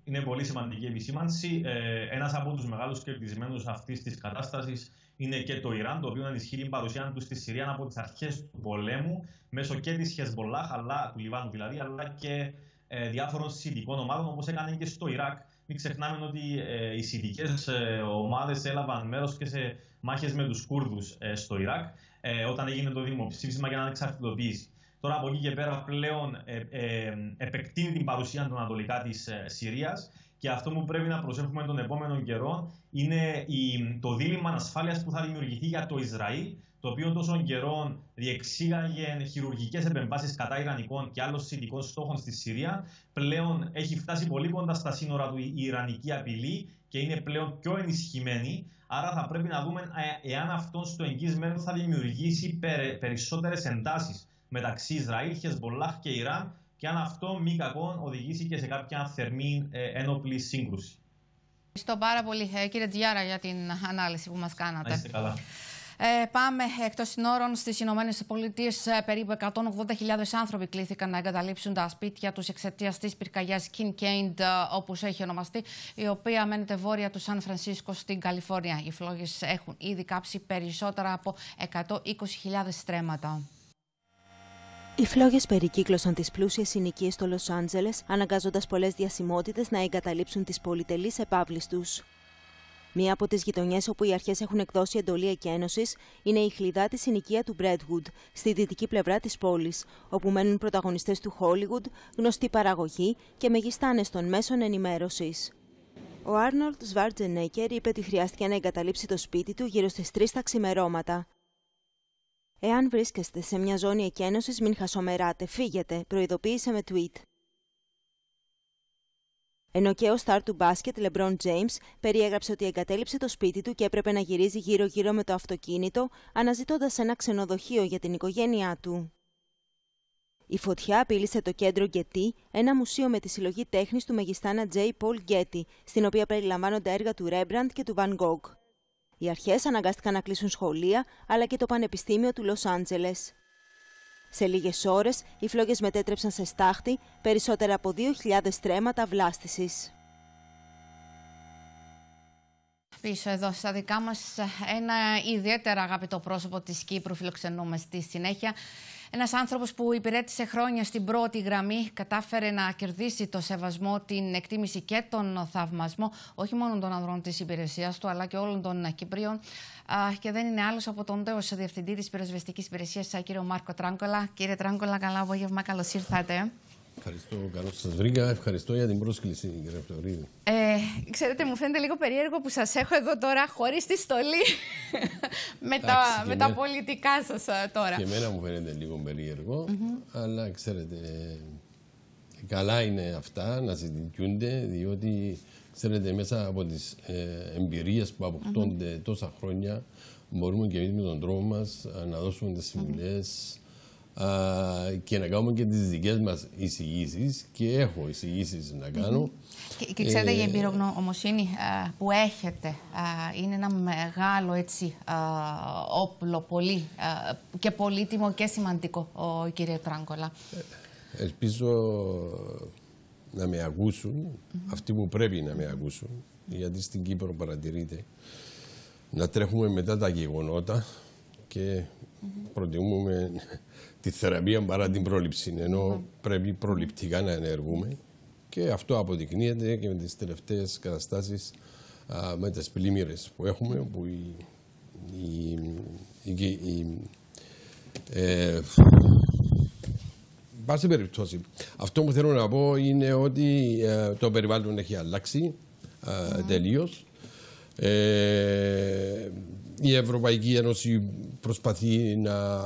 Είναι πολύ σημαντική επισήμανση. Ε, ένας από τους μεγάλους κερδισμένους αυτής της κατάστασης είναι και το Ιράν, το οποίο ενισχύει την παρουσία του στη Συρία από τις αρχές του πολέμου, μέσω και της Χεσμολάχ, αλλά του Λιβάνου δηλαδή, αλλά και ε, διάφορων σιδικών ομάδων, όπως έκανε και στο Ιράκ. Μην ξεχνάμε ότι ε, οι σιδικέ ε, ομάδες έλαβαν μέρος και σε μάχες με τους Κούρδους ε, στο Ιράκ, ε, όταν έγινε το δημοψήφισμα για να ανεξαρτητοποιήσει. Τώρα από εκεί και πέρα πλέον ε, επεκτείνει την παρουσία του ανατολικά της Συρίας και αυτό που πρέπει να προσέχουμε τον επόμενο καιρό είναι η, το δίλημα ασφάλεια που θα δημιουργηθεί για το Ισραήλ, το οποίο τόσο καιρό διεξήγαγε χειρουργικές επεμβάσεις κατά Ιρανικών και άλλων σιδικών στόχων στη Συρία. Πλέον έχει φτάσει πολύ κοντά στα σύνορα του η Ιρανική απειλή και είναι πλέον πιο ενισχυμένη. Άρα θα πρέπει να δούμε ε, εάν αυτός στο εγγύς μέλλον θα δημιουργήσει περισσότερες εντάσεις μεταξύ Ισραήλ, Χεσμολάχ και Ιράν και αν αυτό μη κακόν οδηγήσει και σε κάποια θερμή ε, ένοπλη σύγκρουση. Ευχαριστώ πάρα πολύ ε, κύριε Τζιάρα για την ανάλυση που μας κάνατε. Να είστε καλά. Ε, πάμε εκτός συνόρων στις Ηνωμένες Πολιτείες. Ε, περίπου 180.000 άνθρωποι κλήθηκαν να εγκαταλείψουν τα σπίτια τους εξαιτίας της πυρκαγιάς Kincaid, όπως έχει ονομαστεί, η οποία μένεται βόρεια του Σαν Φρανσίσκο στην Καλιφόρνια. Οι φλόγες έχουν ήδη κάψει περισσότερα από 120.000 στρέμματα. Οι φλόγες περικύκλωσαν τις πλούσιες συνοικίες στο Λος Άντζελες, αναγκάζοντας πολλές διασημότητες να εγκαταλείψουν τις πολυτελείς επαύλεις τους. Μία από τις γειτονιές όπου οι αρχές έχουν εκδώσει εντολή εκένωσης είναι η χλιδάτη συνοικία του Μπρέντγουντ, στη δυτική πλευρά της πόλης, όπου μένουν πρωταγωνιστές του Χόλιγουντ, γνωστοί παραγωγοί και μεγιστάνες των μέσων ενημέρωσης. Ο Άρνολτ Σβάρτζενέκερ είπε ότι χρειάστηκε να εγκαταλείψει το σπίτι του γύρω στις 3 τα ξημερώματα. Εάν βρίσκεστε σε μια ζώνη εκένωσης, μην χασομεράτε, φύγετε, προειδοποίησε με tweet. Ενώ και ο στάρ του μπάσκετ, LeBron James, περιέγραψε ότι εγκατέλειψε το σπίτι του και έπρεπε να γυρίζει γύρω-γύρω με το αυτοκίνητο, αναζητώντας ένα ξενοδοχείο για την οικογένειά του. Η φωτιά απείλησε το κέντρο Getty, ένα μουσείο με τη συλλογή τέχνης του μεγιστάνα J. Paul Getty, στην οποία περιλαμβάνονται έργα του Rembrandt και του Van Gogh. Οι αρχές αναγκάστηκαν να κλείσουν σχολεία, αλλά και το Πανεπιστήμιο του Λος Άντζελες. Σε λίγες ώρες, οι φλόγες μετέτρεψαν σε στάχτη περισσότερα από 2.000 στρέμματα βλάστησης. Πίσω εδώ στα δικά μας ένα ιδιαίτερα αγαπητό πρόσωπο της Κύπρου φιλοξενούμε στη συνέχεια. Ένας άνθρωπος που υπηρέτησε χρόνια στην πρώτη γραμμή κατάφερε να κερδίσει το σεβασμό, την εκτίμηση και τον θαυμασμό όχι μόνο των ανδρών της υπηρεσίας του, αλλά και όλων των Κυπρίων. Και δεν είναι άλλος από τον τέος διευθυντή της πυροσβεστικής υπηρεσίας, κύριο Μάρκο Τράγκολα. Κύριε Τράγκολα, καλά απόγευμα, καλώς ήρθατε. Ευχαριστώ, καλώς σας βρήκα. Ευχαριστώ για την πρόσκληση, κύριε Φλωρίδη. Ε, ξέρετε, μου φαίνεται λίγο περίεργο που σας έχω εδώ τώρα χωρίς τη στολή. με, τα, με τα πολιτικά σας τώρα. Και εμένα μου φαίνεται λίγο περίεργο, αλλά ξέρετε, καλά είναι αυτά να συζητιούνται, διότι ξέρετε, μέσα από τις ε, εμπειρίες που αποκτώνται τόσα χρόνια, μπορούμε και εμείς με τον τρόπο μας να δώσουμε τις συμβουλές και να κάνουμε και τις δικές μας εισηγήσεις και έχω εισηγήσεις να κάνω. Και, και ξέρετε, ε, η εμπειρογνωμοσύνη που έχετε είναι ένα μεγάλο έτσι, όπλο, πολύ και πολύτιμο και σημαντικό, ο, κύριε Τράγκολα. Ε, ελπίζω να με ακούσουν, αυτοί που πρέπει να με ακούσουν, γιατί στην Κύπρο παρατηρείται να τρέχουμε μετά τα γεγονότα και προτιμούμε τη θεραπεία παρά την πρόληψη, ενώ πρέπει προληπτικά να ενεργούμε και αυτό αποδεικνύεται και με τις τελευταίες καταστάσεις με τις πλημμύρες που έχουμε, που η, η, η, η ε, πάση περιπτώσει, αυτό που θέλω να πω είναι ότι ε, το περιβάλλον έχει αλλάξει ε, τελείως. Ε, η Ευρωπαϊκή Ένωση προσπαθεί να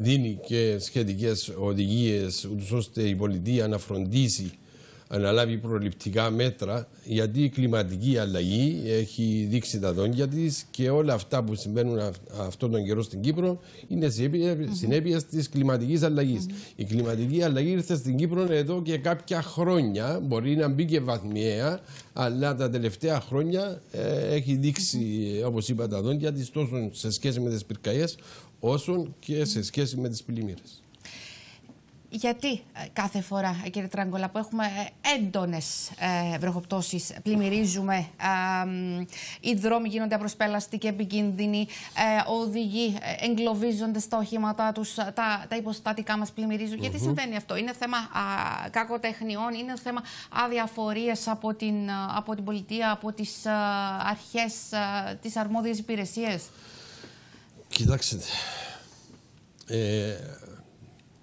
δίνει και σχετικές οδηγίες ώστε η πολιτεία να φροντίσει αναλάβει προληπτικά μέτρα γιατί η κλιματική αλλαγή έχει δείξει τα δόντια της και όλα αυτά που συμβαίνουν αυτόν τον καιρό στην Κύπρο είναι συνέπεια mm -hmm. της κλιματικής αλλαγής. Η κλιματική αλλαγή ήρθε στην Κύπρο εδώ και κάποια χρόνια, μπορεί να μπει και βαθμιαία, αλλά τα τελευταία χρόνια ε, έχει δείξει, mm -hmm. όπως είπα, τα δόντια της τόσο σε σχέση με τις πυρκαγιές όσο και σε σχέση με τις πλημμύρες. Γιατί ε, κάθε φορά, κύριε Τραγκολά, που έχουμε ε, έντονες ε, βροχοπτώσεις, πλημμυρίζουμε, οι δρόμοι γίνονται απροσπέλαστοι και επικίνδυνοι, οδηγοί εγκλωβίζονται στα οχήματά τους, τα, τα υποστατικά μας πλημμυρίζουν. Γιατί συμβαίνει αυτό; Είναι θέμα κακοτεχνιών, είναι θέμα αδιαφορίας από την, από την πολιτεία, από τις αρχές, τις αρμόδιες υπηρεσίες; Κοιτάξτε,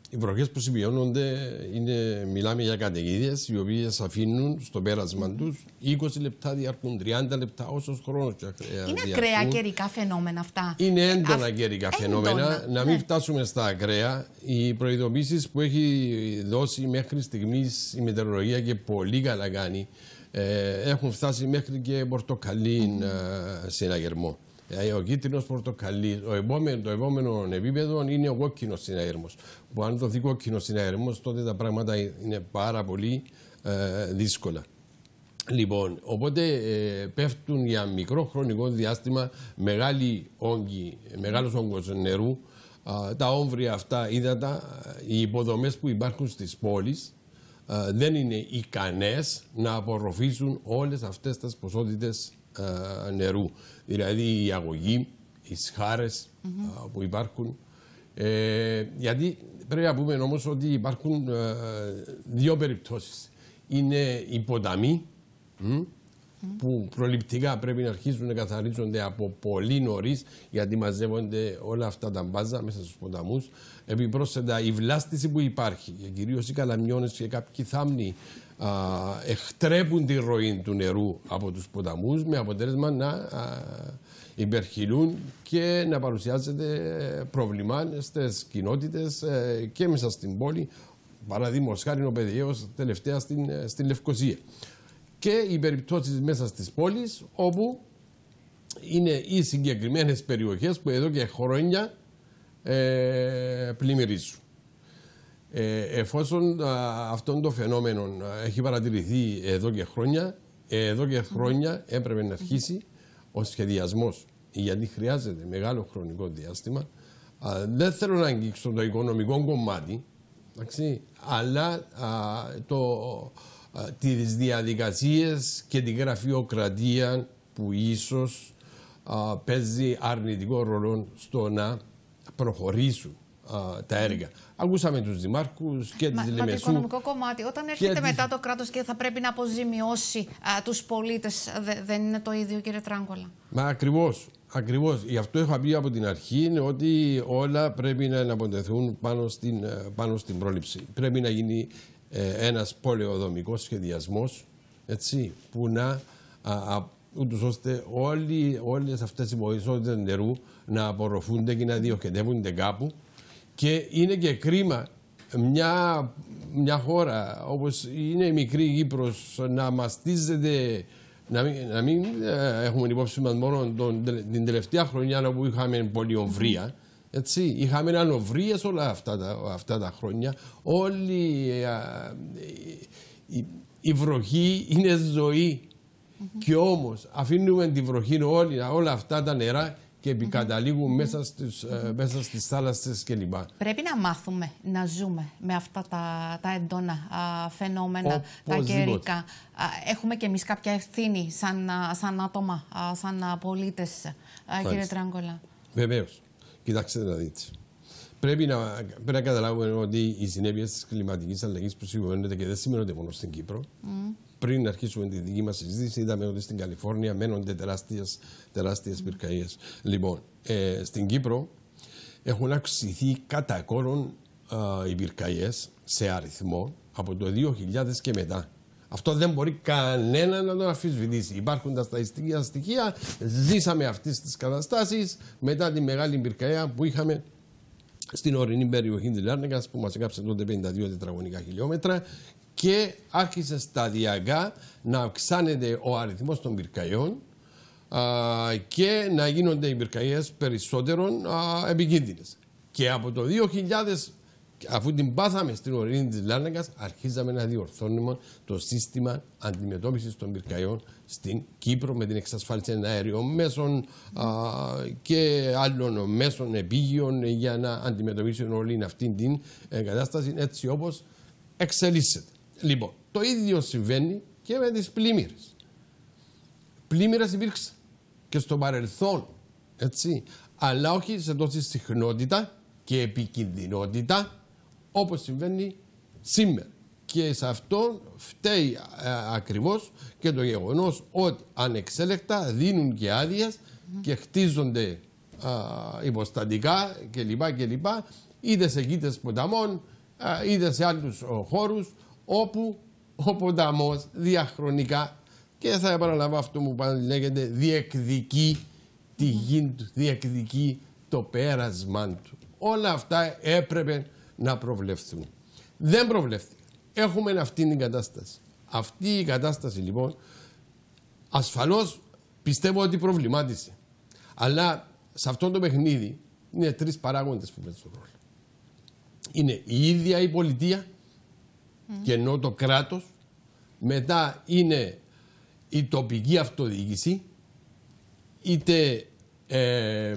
οι βροχές που σημειώνονται είναι, μιλάμε για καταιγίδες οι οποίες αφήνουν στο πέρασμα τους 20 λεπτά διαρκούν, 30 λεπτά όσος χρόνος Είναι ακραία καιρικά φαινόμενα αυτά. Είναι έντονα Α... καιρικά φαινόμενα. Να μην ναι. φτάσουμε στα ακραία. Οι προειδοποίησεις που έχει δώσει μέχρι στιγμής η μετεωρολογία και πολύ καλά κάνει ε, έχουν φτάσει μέχρι και πορτοκαλί mm. συναγερμό. Ε, ο κίτρινος πορτοκαλί. Ο επόμενο, το επόμενο επίπεδο είναι ο κόκκινος συναγερμό. Που αν δοθεί κόκκινος συναγερμό, τότε τα πράγματα είναι πάρα πολύ ε, δύσκολα. Λοιπόν, οπότε ε, πέφτουν για μικρό χρονικό διάστημα μεγάλοι όγκοι, μεγάλος όγκος νερού. τα όμβρια αυτά, ύδατα, οι υποδομές που υπάρχουν στις πόλεις δεν είναι ικανές να απορροφήσουν όλες αυτές τις ποσότητες νερού δηλαδή η αγωγή, οι σχάρες που υπάρχουν. Ε, γιατί πρέπει να πούμε όμως ότι υπάρχουν ε, δύο περιπτώσεις. Είναι οι ποταμοί που προληπτικά πρέπει να αρχίσουν να καθαρίζονται από πολύ νωρίς γιατί μαζεύονται όλα αυτά τα μπάζα μέσα στους ποταμούς. Επιπρόσθετα, η βλάστηση που υπάρχει, κυρίως οι καλαμιώνες και κάποιοι θάμνοι, α, εκτρέπουν τη ροή του νερού από τους ποταμούς με αποτέλεσμα να α, υπερχειλούν και να παρουσιάζεται πρόβλημα στις κοινότητες ε, και μέσα στην πόλη. Παραδείγματος χάρη ο Πεδίο τελευταία στην, ε, στην Λευκοσία και οι περιπτώσεις μέσα στις πόλεις όπου είναι οι συγκεκριμένες περιοχές που εδώ και χρόνια ε, πλημμυρίζουν. Ε, εφόσον αυτό το φαινόμενο έχει παρατηρηθεί εδώ και χρόνια, εδώ και χρόνια έπρεπε να αρχίσει ο σχεδιασμός γιατί χρειάζεται μεγάλο χρονικό διάστημα. δεν θέλω να αγγίξω το οικονομικό κομμάτι, αλλά το, τις διαδικασίες και την γραφειοκρατία που ίσως παίζει αρνητικό ρόλο στο να προχωρήσουν τα έργα. Ακούσαμε τους δημάρχους και τη Λεμεσού. Μα το οικονομικό κομμάτι, όταν έρχεται μετά το κράτος και θα πρέπει να αποζημιώσει τους πολίτες, δεν είναι το ίδιο, κύριε Τράγκολα. Μα ακριβώς. Ακριβώς. Γι' αυτό είχα πει από την αρχή είναι ότι όλα πρέπει να αναποτεθούν πάνω στην, πάνω στην πρόληψη. Πρέπει να γίνει ε, ένας πολεοδομικός σχεδιασμός έτσι, που να α, ούτως ώστε όλοι, όλες αυτές οι ποσότητες νερού να απορροφούνται και να διοχετεύονται κάπου και είναι και κρίμα μια, μια χώρα όπως είναι η μικρή Κύπρος να μαστίζεται να μην, να μην ε, έχουμε υπόψη μας μόνο τον, την τελευταία χρονιά που είχαμε πολιομβρία έτσι, είχαμε ανοβρίες όλα αυτά τα, αυτά τα χρόνια. Όλη η, η, βροχή είναι ζωή. Και όμως αφήνουμε τη βροχή όλοι, όλα αυτά τα νερά και και επικαταλήγουν μέσα, στις, ε, μέσα στις θάλασσες κλπ. Πρέπει να μάθουμε να ζούμε με αυτά τα, τα έντονα φαινόμενα, τα καιρικά. Έχουμε και εμείς κάποια ευθύνη σαν, σαν άτομα, σαν πολίτες, κύριε Τράγκολα. Βεβαίως. Κοιτάξτε να δείτε. Πρέπει να, πρέπει να καταλάβουμε ότι οι συνέπειες της κλιματικής αλλαγής που συμβαίνονται και δεν σημαίνονται μόνο στην Κύπρο. Mm. Πριν αρχίσουμε τη δική μας συζήτηση, είδαμε ότι στην Καλιφόρνια μένονται τεράστιες πυρκαγιές. Λοιπόν, ε, στην Κύπρο έχουν αυξηθεί κατά κόρον οι πυρκαγιές σε αριθμό από το 2000 και μετά. Αυτό δεν μπορεί κανένα να το αφισβητήσει. Υπάρχουν τα στατιστικά στοιχεία. Ζήσαμε αυτές τις καταστάσεις μετά τη μεγάλη πυρκαγιά που είχαμε στην ορεινή περιοχή της Λάρνακα που μας έκαψε τότε 52 τετραγωνικά χιλιόμετρα και άρχισε σταδιακά να αυξάνεται ο αριθμός των πυρκαγιών και να γίνονται οι πυρκαγιές περισσότερων επικίνδυνες. Και από το 2000 αφού την πάθαμε στην ορεινή της Λάρνακα, αρχίζαμε να διορθώνουμε το σύστημα αντιμετώπισης των πυρκαγιών στην Κύπρο με την εξασφάλιση αέριων μέσων α, και άλλων μέσων επίγειων για να αντιμετωπίσουν όλη αυτή την κατάσταση έτσι όπως εξελίσσεται. Λοιπόν, το ίδιο συμβαίνει και με τις πλημμύρες. Πλημμύρες υπήρξαν και στο παρελθόν, έτσι, αλλά όχι σε τόση συχνότητα και επικινδυνότητα όπως συμβαίνει σήμερα. Και σε αυτό φταίει ε, ακριβώς και το γεγονός ότι ανεξέλεκτα δίνουν και άδειες και χτίζονται α, υποστατικά κλπ. κλπ. είτε σε γήτες ποταμών είτε σε άλλους χώρους όπου ο ποταμός διαχρονικά και θα επαναλαμβάνω αυτό που πάνε λέγεται διεκδικεί τη γη του, διεκδικεί το πέρασμά του. Όλα αυτά έπρεπε να προβλεφθούν. Δεν προβλέφθηκαν. Έχουμε αυτή την κατάσταση. Αυτή η κατάσταση λοιπόν ασφαλώς πιστεύω ότι προβλημάτισε. Αλλά σε αυτό το παιχνίδι είναι τρεις παράγοντες που παίζουν ρόλο. Είναι η ίδια η πολιτεία και ενώ το κράτος, μετά είναι η τοπική αυτοδιοίκηση, είτε ε, ε,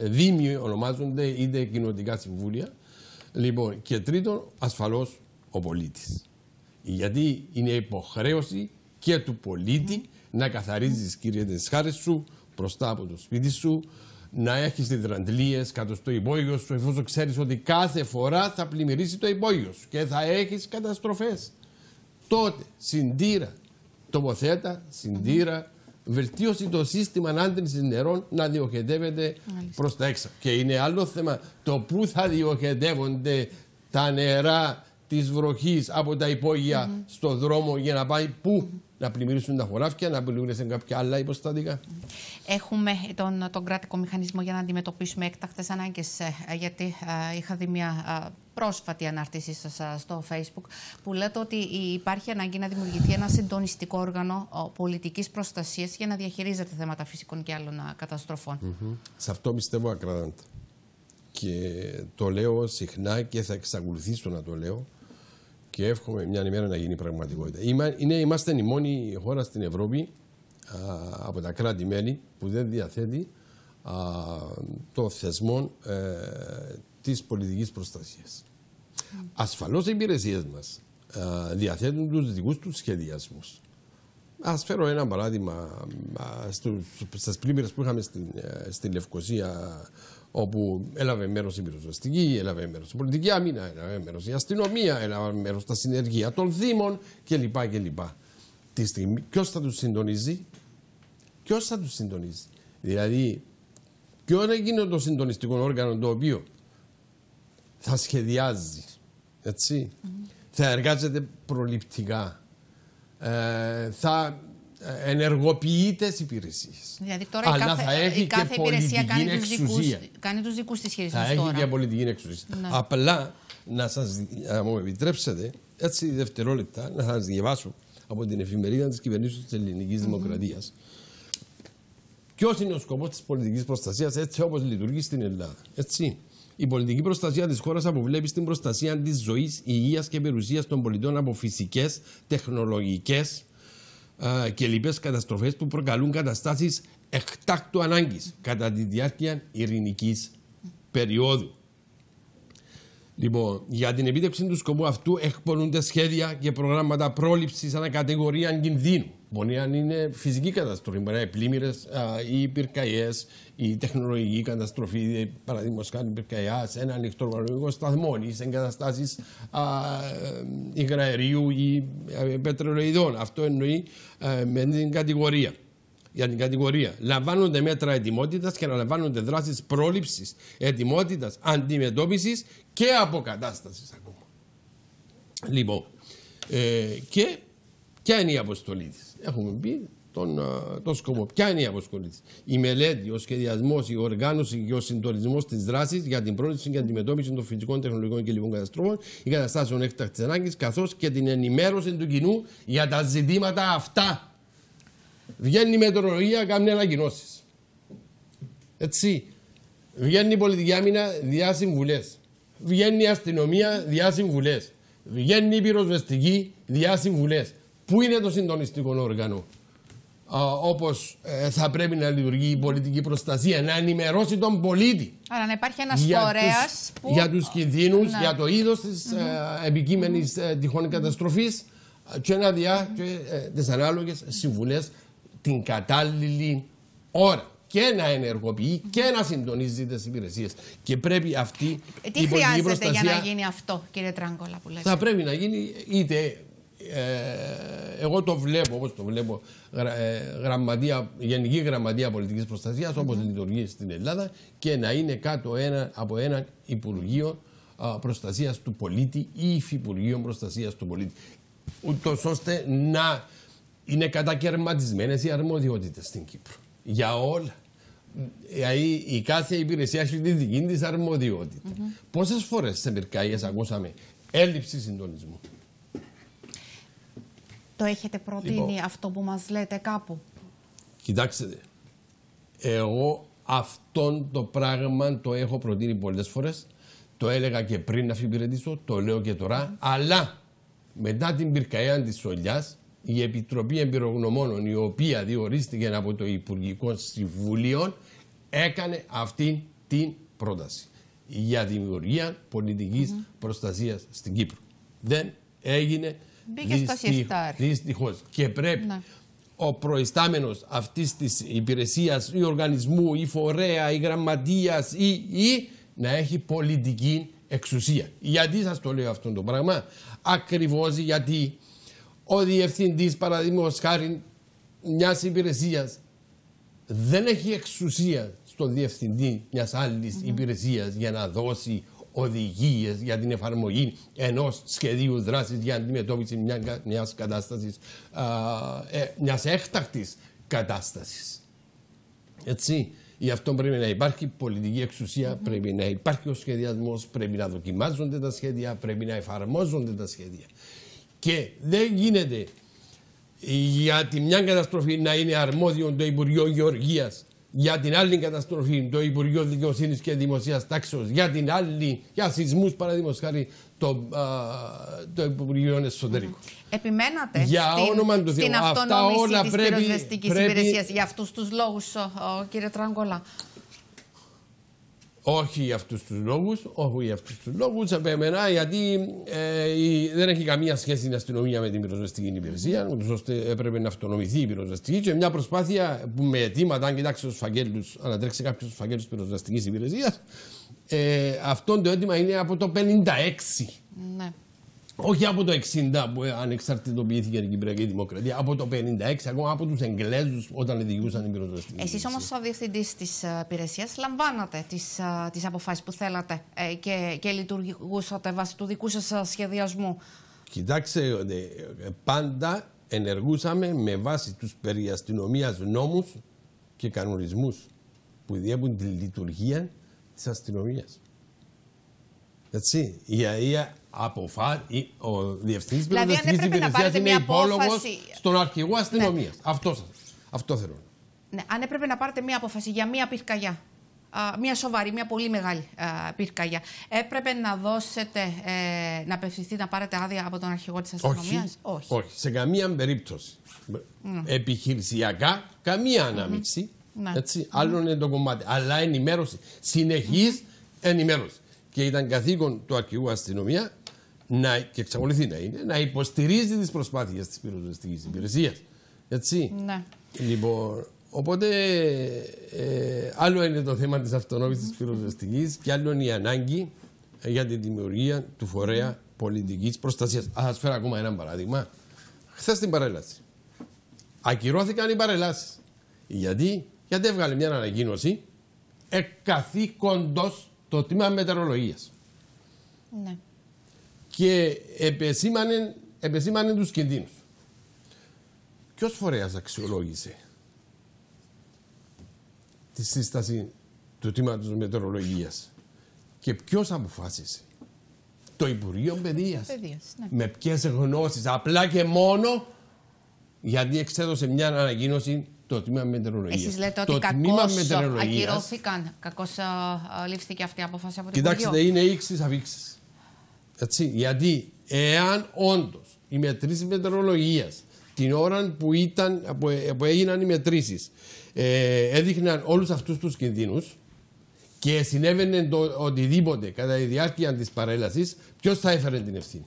ε δήμοι ονομάζονται, είτε κοινωτικά συμβούλια, Λοιπόν, και τρίτον, ασφαλώς ο πολίτης. Γιατί είναι υποχρέωση και του πολίτη να καθαρίζεις, κύριε, τις χάρες σου μπροστά από το σπίτι σου, να έχεις υδραντλίε κάτω στο υπόγειο σου, εφόσον ξέρεις ότι κάθε φορά θα πλημμυρίσει το υπόγειο σου και θα έχεις καταστροφές. Τότε συντήρα, τοποθέτα, συντήρα, βελτίωση το σύστημα άντληση νερών να διοχετεύεται προς τα έξω. Και είναι άλλο θέμα το πού θα διοχετεύονται τα νερά της βροχής από τα υπόγεια mm στο δρόμο για να πάει πού; Να πλημμυρίσουν τα χωράφια, να πλημμυρίσουν κάποια άλλα υποστατικά. Έχουμε τον, τον κρατικό μηχανισμό για να αντιμετωπίσουμε έκτακτες ανάγκες, ε, γιατί ε, είχα δει μια ε, πρόσφατη ανάρτησή σας στο Facebook που λέτε ότι υπάρχει ανάγκη να δημιουργηθεί ένα συντονιστικό όργανο πολιτικής προστασίας για να διαχειρίζεται θέματα φυσικών και άλλων καταστροφών. Σε αυτό πιστεύω ακράδαντα. Και το λέω συχνά και θα εξακολουθήσω να το λέω και εύχομαι μια ημέρα να γίνει πραγματικότητα. Είναι, είμαστε η μόνη χώρα στην Ευρώπη α, από τα κράτη-μέλη που δεν διαθέτει α, το θεσμό ε, της πολιτικής προστασίας. Mm. Ασφαλώς οι υπηρεσίες μας α, διαθέτουν τους δικούς τους σχεδιασμούς. Α φέρω ένα παράδειγμα. Στις πλήμμυρες που είχαμε στην, ε, στην Λευκοσία όπου έλαβε μέρος η πυροσβεστική, έλαβε μέρος η πολιτική άμυνα, έλαβε μέρος η αστυνομία, έλαβε μέρος τα συνεργεία των Δήμων κλπ. κλπ. Τη στιγμή, ποιος θα τους συντονίζει, ποιος θα τους συντονίζει; Δηλαδή, ποιο είναι εκείνο το συντονιστικό όργανο το οποίο θα σχεδιάζει, έτσι, θα εργάζεται προληπτικά, ε, θα ενεργοποιείται τι υπηρεσίες. Δηλαδή τώρα Αλλά η κάθε, θα έχει η κάθε και υπηρεσία κάνει τους, δικούς, κάνει τους δικούς της Θα έχει και πολιτική εξουσία. Ναι. Απλά να σας να μου επιτρέψετε έτσι δευτερόλεπτα να σας διαβάσω από την εφημερίδα της κυβερνήσεως της ελληνικής mm-hmm. δημοκρατίας Ποιος είναι ο σκοπός της πολιτικής προστασίας έτσι όπως λειτουργεί στην Ελλάδα. Έτσι. Η πολιτική προστασία της χώρας αποβλέπει στην προστασία της ζωής, υγείας και περιουσίας των πολιτών από φυσικές, τεχνολογικές, και λοιπές καταστροφές που προκαλούν καταστάσεις εκτάκτου ανάγκης κατά τη διάρκεια ειρηνικής περίοδου. Λοιπόν, για την επίτευξη του σκοπού αυτού εκπονούνται σχέδια και προγράμματα πρόληψης ανακατηγορία κινδύνου. Μπορεί να είναι φυσική καταστροφή, μπορεί να είναι πλήμμυρες ή πυρκαγιές, η τεχνολογική καταστροφή, παραδείγματος χάρη πυρκαγιάς σε ένα ανοιχτό σταθμό ή σε εγκαταστάσεις υγραερίου ή πετρελοειδών. Αυτό εννοεί με την κατηγορία για την κατηγορία. Λαμβάνονται μέτρα ετοιμότητας και αναλαμβάνονται δράσεις πρόληψης, ετοιμότητας, αντιμετώπισης και αποκατάστασης ακόμα. Λοιπόν, ε, και ποια είναι η αποστολή της; Έχουμε πει τον, τον σκοπό. Ποια είναι η αποστολή της; Η μελέτη, ο σχεδιασμός, η οργάνωση και ο συντονισμός της δράσης για την πρόληψη και αντιμετώπιση των φυσικών, τεχνολογικών και λοιπών καταστροφών, η καταστάσεων έκτακτης ανάγκης, καθώς και την ενημέρωση του κοινού για τα ζητήματα αυτά. Βγαίνει η μετρολογία, κάνει ανακοινώσεις. Έτσι. Βγαίνει η πολιτική άμυνα, διά συμβουλέ. Βγαίνει η αστυνομία, διά συμβουλές. Βγαίνει η πυροσβεστική, διά συμβουλές. Πού είναι το συντονιστικό όργανο, όπως ε, θα πρέπει να λειτουργεί η πολιτική προστασία, να ενημερώσει τον πολίτη. Άρα να υπάρχει ένας φορέας που. Για τους κινδύνους, ναι. για το είδος της mm -hmm. ε, επικείμενης ε, τυχόν καταστροφής και να διά και ε, τι ανάλογε συμβουλές την κατάλληλη ώρα και να ενεργοποιεί και να συντονίζει τις υπηρεσίες. Και πρέπει αυτή ε, Τι η χρειάζεται προστασία, για να γίνει αυτό, κύριε Τραγκόλα, που λέτε. Θα πρέπει να γίνει είτε. Ε, εγώ το βλέπω όπως το βλέπω ε, γραμματεία, Γενική Γραμματεία Πολιτικής Προστασίας όπως λειτουργεί στην Ελλάδα και να είναι κάτω ένα, από ένα Υπουργείο α, Προστασίας του Πολίτη ή Υφυπουργείο Προστασίας του Πολίτη ούτως ώστε να είναι κατακαιρματισμένες οι αρμοδιότητες στην Κύπρο. Για όλα. Δηλαδή η κάθε υπηρεσία έχει τη δική της αρμοδιότητα. Mm -hmm. Πόσες φορές σε πυρκαγιέ ακούσαμε έλλειψη συντονισμού; Το έχετε προτείνει λοιπόν, αυτό που μας λέτε κάπου; Κοιτάξτε, εγώ αυτόν το πράγμα το έχω προτείνει πολλές φορές. Το έλεγα και πριν να αφιπηρετήσω, το λέω και τώρα. Αλλά μετά την πυρκαγιά της Σολιάς, η Επιτροπή Εμπειρογνωμόνων, η οποία διορίστηκε από το Υπουργικό Συμβούλιο, έκανε αυτή την πρόταση για δημιουργία πολιτικής mm -hmm. προστασίας στην Κύπρο. Δεν έγινε δυστυχώς. Και πρέπει ναι. ο προϊστάμενος αυτής της υπηρεσίας ή οργανισμού ή φορέα ή γραμματείας ή, ή να έχει πολιτική εξουσία. Γιατί σας το λέω αυτό το πράγμα; Ακριβώς γιατί ο διευθυντής, παραδείγματος χάρη μιας υπηρεσίας, δεν έχει εξουσία στον διευθυντή μιας άλλης mm -hmm. υπηρεσίας για να δώσει οδηγίες για την εφαρμογή ενός σχεδίου δράσης για αντιμετώπιση μια κατάστασης, ε, μιας έκτακτης κατάστασης. Έτσι. Γι' αυτό πρέπει να υπάρχει πολιτική εξουσία, mm -hmm. πρέπει να υπάρχει ο σχεδιασμός, πρέπει να δοκιμάζονται τα σχέδια, πρέπει να εφαρμόζονται τα σχέδια. Και δεν γίνεται για τη μια καταστροφή να είναι αρμόδιο το Υπουργείο Γεωργίας, για την άλλη καταστροφή το Υπουργείο Δικαιοσύνης και Δημοσίας Τάξεως, για την άλλη, για σεισμούς παραδείγματος χάρη το, το Υπουργείο Εσωτερικών. Επιμένατε για στην, όνομα του στην αυτονόμηση της πυροσβεστικής υπηρεσίας για αυτούς τους λόγους, κύριε Τραγκολά. Όχι για αυτούς τους λόγους, όχι για αυτούς τους λόγους. Επέμενα γιατί ε, η, δεν έχει καμία σχέση η αστυνομία με την πυροσβεστική υπηρεσία, ούτως ώστε έπρεπε να αυτονομηθεί η πυροσβεστική. Και μια προσπάθεια που με αιτήματα, αν κοιτάξει τους φαγγέλους, ανατρέξει κάποιος τους φαγγέλους πυροσβεστικής υπηρεσίας, ε, αυτό το αίτημα είναι από το 56. Ναι. Όχι από το 60 που ανεξαρτητοποιήθηκε η Κυπριακή Δημοκρατία, από το 56, ακόμα από τους Εγγλέζους όταν διηγούσαν την πυροσβεστική. Εσείς όμως, ω διευθυντής της ε, υπηρεσίας, λαμβάνατε τις τις ε, αποφάσεις που θέλατε ε, και, και λειτουργούσατε βάσει του δικού σας σχεδιασμού; Κοιτάξτε, πάντα ενεργούσαμε με βάση τους περί αστυνομίας νόμους και κανονισμούς που διέπουν τη λειτουργία της αστυνομίας. Έτσι. Η ΑΕΑ αποφά... ο διευθυντή δηλαδή, πυροσβεστική υπηρεσία είναι υπόλογος στον αρχηγό αστυνομίας. Ναι. Αυτό, αυτό θέλω. Ναι, αν έπρεπε να πάρετε μια απόφαση για μια πυρκαγιά, μια σοβαρή, μια πολύ μεγάλη πυρκαγιά. Έπρεπε να δώσετε, ε, να απευθυνθεί να πάρετε άδεια από τον αρχηγό της αστυνομίας; Όχι. Όχι. Σε καμία περίπτωση. Ναι. Επιχειρησιακά, καμία ανάμειξη. Ναι. Έτσι, άλλο είναι το κομμάτι. Αλλά ενημέρωση. Συνεχής ενημέρωση. Και ήταν καθήκον του αρχηγού αστυνομία να, και εξακολουθεί να είναι, να υποστηρίζει τις προσπάθειες της πυροσβεστικής υπηρεσίας. Έτσι. Ναι. Λοιπόν, οπότε ε, άλλο είναι το θέμα της αυτονόμησης της πυροσβεστικής και άλλο είναι η ανάγκη για τη δημιουργία του φορέα πολιτικής προστασίας. Α φέρω ακόμα ένα παράδειγμα. Χθες την παρέλαση. Ακυρώθηκαν οι παρελάσεις. Γιατί, γιατί έβγαλε μια ανακοίνωση εκαθήκοντος το τμήμα μετεωρολογίας. Ναι. Και επεσήμανε, επεσήμανε τους κινδύνους. Ποιος φορέας αξιολόγησε τη σύσταση του τμήματος μετεωρολογίας και ποιος αποφάσισε; Το Υπουργείο Παιδείας. Ναι. Με ποιες γνώσεις, απλά και μόνο γιατί εξέδωσε μια ανακοίνωση το τμήμα μετεωρολογίας. Εσείς λέτε ότι κακώς ακυρώθηκαν, κακώς λήφθηκε αυτή η απόφαση από την Κοιτάξτε, είναι ίξει αφήξει. Έτσι, γιατί εάν όντως οι μετρήσει μετεωρολογία την ώρα που, ήταν, που, που έγιναν οι μετρήσεις ε, έδειχναν όλους αυτούς τους κινδύνους και συνέβαινε το οτιδήποτε κατά τη διάρκεια της παρέλασης, ποιος θα έφερε την ευθύνη;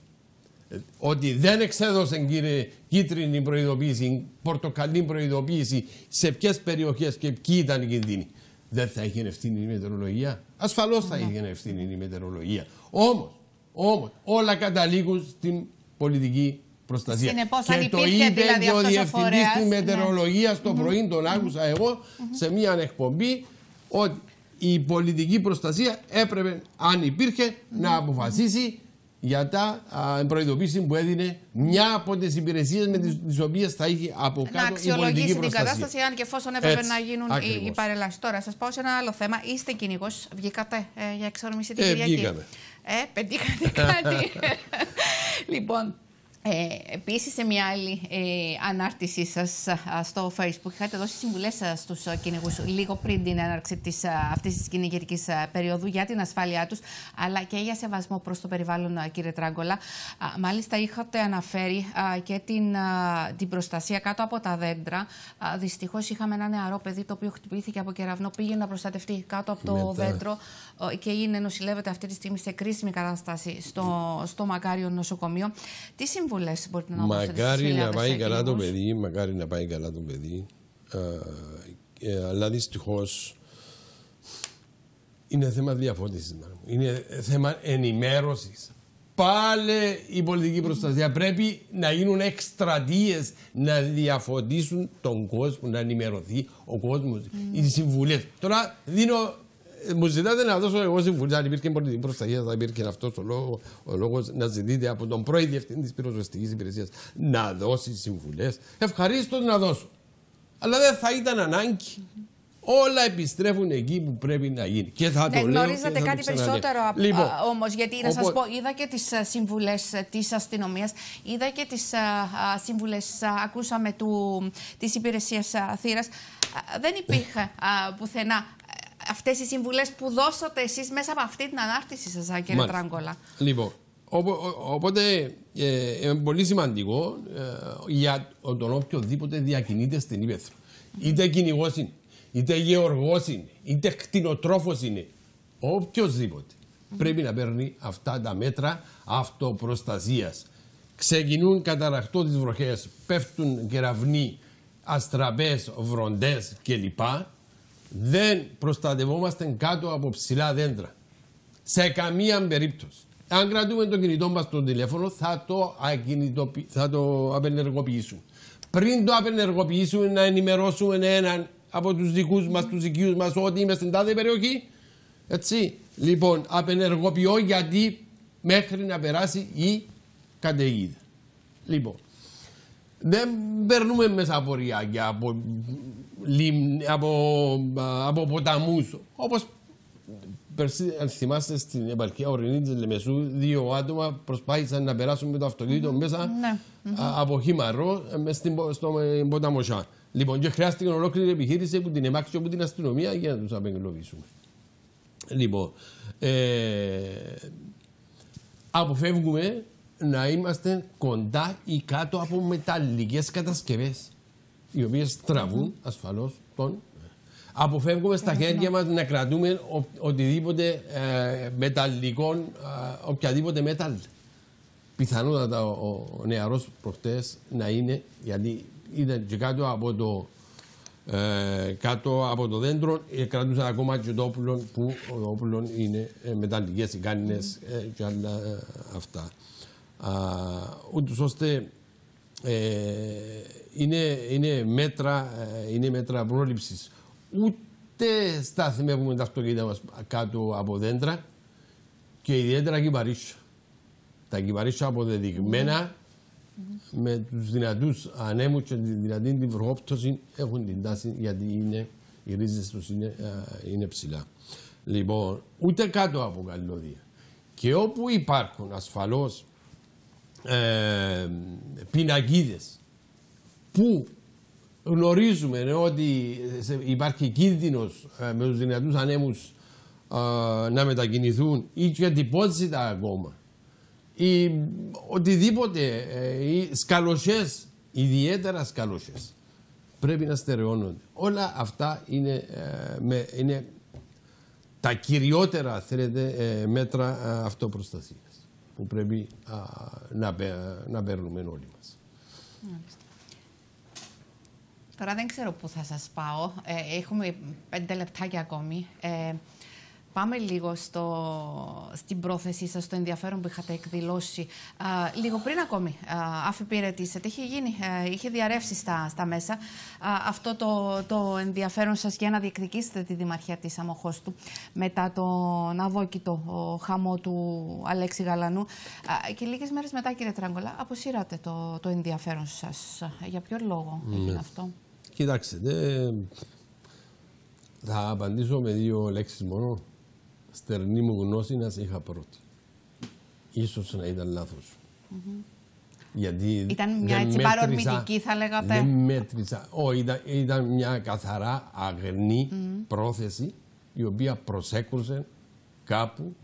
Ότι δεν εξέδωσε κύριε κίτρινη προειδοποίηση, πορτοκαλί προειδοποίηση σε ποιες περιοχές και ποιοι ήταν οι κινδύνοι. Δεν θα είχε ευθύνη η μετεωρολογία. Ασφαλώς θα είχε ευθύνη η μετεωρολογία. Όμως, όμως, όλα καταλήγουν στην πολιτική προστασία. Συνεπώς, και το είπε δηλαδή ο διευθυντής της ναι. μετεωρολογίας το πρωί, τον άκουσα εγώ σε μια εκπομπή, ότι η πολιτική προστασία έπρεπε, αν υπήρχε, να αποφασίσει για τα προειδοποίηση που έδινε μια από τις υπηρεσίες με τι οποίες θα είχε από κάτω να η πολιτική την κατάσταση, αν και εφόσον έπρεπε Έτσι, να γίνουν ακριβώς. οι, οι παρελάσεις. Τώρα, σας πάω σε ένα άλλο θέμα. Είστε κυνηγός, βγήκατε ε, για εξορμήση την ε, Κυριακή. Βγήκαμε. Ε, πετύχατε κάτι. λοιπόν, ε, Επίσης, σε μια άλλη ε, ανάρτησή σας στο Facebook, είχατε δώσει συμβουλές στους κυνηγούς λίγο πριν την έναρξη αυτής της κυνηγερική περίοδου για την ασφάλειά τους, αλλά και για σεβασμό προς το περιβάλλον, κύριε Τράγκολα. Μάλιστα, είχατε αναφέρει και την, την προστασία κάτω από τα δέντρα. Δυστυχώς, είχαμε ένα νεαρό παιδί το οποίο χτυπήθηκε από κεραυνό, πήγε να προστατευτεί κάτω από το δέντρο και είναι νοσηλεύεται αυτή τη στιγμή σε κρίσιμη κατάσταση στο, στο Μακάριο νοσοκομείο. Τι συμβουλέ μπορείτε να δώσετε Μακάρι να πάει καλά το παιδί, μακάρι να πάει καλά το παιδί. Ε, αλλά δυστυχώς είναι θέμα διαφώτισης. Είναι θέμα ενημέρωσης. Πάλι η πολιτική προστασία πρέπει να γίνουν εκστρατείες να διαφωτίσουν τον κόσμο, να ενημερωθεί ο κόσμος, mm. οι συμβουλές. Τώρα δίνω μου ζητάτε να δώσω εγώ συμβουλή. Αν υπήρχε πολιτική προστασία, θα υπήρχε αυτός ο λόγο λόγος να ζητείτε από τον πρώην διευθυντή της πυροσβεστικής υπηρεσίας να δώσει συμβουλέ. Ευχαρίστως να δώσω. Αλλά δεν θα ήταν ανάγκη. Όλα επιστρέφουν εκεί που πρέπει να γίνει. Και θα ναι, το λέω. Γνωρίζετε κάτι περισσότερο λοιπόν, όμως, γιατί να σας πω, είδα και τις συμβουλέ της αστυνομίας, είδα και τις συμβουλέ, ακούσαμε της υπηρεσίας θύρας. Δεν υπήρχε πουθενά αυτές οι συμβουλές που δώσατε εσείς μέσα από αυτή την ανάρτηση σας, κύριε Μάλιστα. Τράγκολα. Λοιπόν, οπότε ε, είναι πολύ σημαντικό ε, για τον οποιοδήποτε διακινείται στην Ήπεθρο. Είτε κυνηγός είναι, είτε γεωργός είναι, είτε κτηνοτρόφος είναι, οποιοδήποτε πρέπει να παίρνει αυτά τα μέτρα αυτοπροστασίας. Ξεκινούν καταραχτώ τις βροχές, πέφτουν κεραυνοί, αστραπές, βροντές κλπ δεν προστατευόμαστε κάτω από ψηλά δέντρα. Σε καμία περίπτωση. Αν κρατούμε το κινητό μας στο τηλέφωνο, θα το, θα το απενεργοποιήσουμε. Πριν το απενεργοποιήσουμε, να ενημερώσουμε έναν από τους δικούς μας, τους οικείους μας, ότι είμαι στην τάδε περιοχή. Έτσι. Λοιπόν, απενεργοποιώ γιατί μέχρι να περάσει η καταιγίδα. Λοιπόν, δεν περνούμε μέσα από ριάκια, από, από, από ποταμούς. Όπως αν θυμάστε στην επαρχία ορεινή τη Λεμεσού, δύο άτομα προσπάθησαν να περάσουν με το αυτοκίνητο μέσα ναι. από χήμαρο στο ποταμό Λοιπόν, και χρειάστηκε ολόκληρη επιχείρηση από την εμάξιο από την αστυνομία για να τους απεγκλωβίσουμε. Λοιπόν, ε, αποφεύγουμε να είμαστε κοντά ή κάτω από μεταλλικές κατασκευές οι οποίες τραβούν ασφαλώς τον Αποφεύγουμε στα χέρια μας να κρατούμε οτιδήποτε ε, μεταλλικό, ε, οποιαδήποτε μετάλλ. Πιθανότατα ο, ο νεαρός προχτές να είναι, γιατί ήταν και κάτω από το, ε, κάτω από το δέντρο ε, κρατούσαν ακόμα και το όπλο που το όπλο είναι ε, μεταλλικές, οι κάνινες ε, και άλλα αυτά. Ούτως ώστε είναι, είναι, μέτρα, είναι μέτρα πρόληψης ούτε σταθμεύουμε τα αυτοκίνητα μας κάτω από δέντρα και ιδιαίτερα κυπαρίσια. Τα κυπαρίσια αποδεδειγμένα mm-hmm. με τους δυνατούς ανέμους και τη δυνατή την βροχόπτωση έχουν την τάση γιατί είναι, οι ρίζες τους είναι, είναι ψηλά. Λοιπόν, ούτε κάτω από καλώδια. Και όπου υπάρχουν ασφαλώς ε, πινακίδες που γνωρίζουμε ότι υπάρχει κίνδυνος ε, με τους δυνατούς ανέμους ε, να μετακινηθούν ή και αντιπότσιτα ακόμα. Ή οτιδήποτε, ε, ή σκαλωσές, ιδιαίτερα σκαλωσές πρέπει να στερεώνονται. Όλα αυτά είναι, με, είναι τα κυριότερα θέλετε, μέτρα αυτοπροστασίας που πρέπει να, να παίρνουμε όλοι μας. Τώρα δεν ξέρω πού θα σας πάω. Ε, έχουμε πέντε λεπτάκια ακόμη. Ε, πάμε λίγο στο, στην πρόθεσή σας, στο ενδιαφέρον που είχατε εκδηλώσει. λίγο πριν ακόμη αφιπηρετήσετε, είχε, γίνει, ε, είχε διαρρεύσει στα, στα μέσα αυτό το, το ενδιαφέρον σας για να διεκδικήσετε τη Δημαρχία της Αμοχώστου μετά τον αβόκητο χαμό του Αλέξη Γαλανού. και λίγες μέρες μετά, κύριε Τράγκολα, αποσύρατε το, το ενδιαφέρον σας. Για ποιο λόγο ναι. έγινε αυτό; Κοιτάξτε, θα απαντήσω με δύο λέξεις μόνο. Στερνή μου γνώση να σε είχα πρώτη. Ίσως να ήταν λάθος. Γιατί ήταν μια έτσι παρορμητική θα λέγατε; Δεν μέτρησα. Όχι, ήταν, ήταν, μια καθαρά αγνή πρόθεση η οποία προσέκρουσε κάπου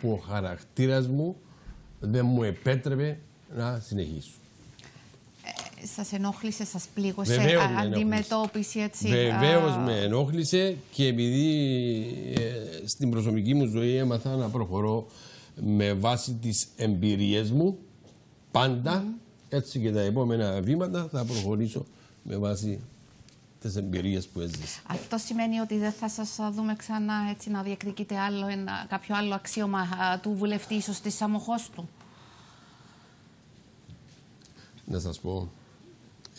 που ο χαρακτήρας μου δεν μου επέτρεπε να συνεχίσω σας ενόχλησε, σας πλήγωσε Βεβαίως αντιμετώπιση έτσι. Βεβαίως με ενόχλησε και επειδή ε, στην προσωπική μου ζωή έμαθα να προχωρώ με βάση τις εμπειρίες μου πάντα έτσι και τα επόμενα βήματα θα προχωρήσω με βάση τις εμπειρίες που έζησα. Αυτό σημαίνει ότι δεν θα σας δούμε ξανά έτσι να διεκδικείτε άλλο, ένα, κάποιο άλλο αξίωμα του βουλευτή ίσως της αμοχώς του. Να σας πω,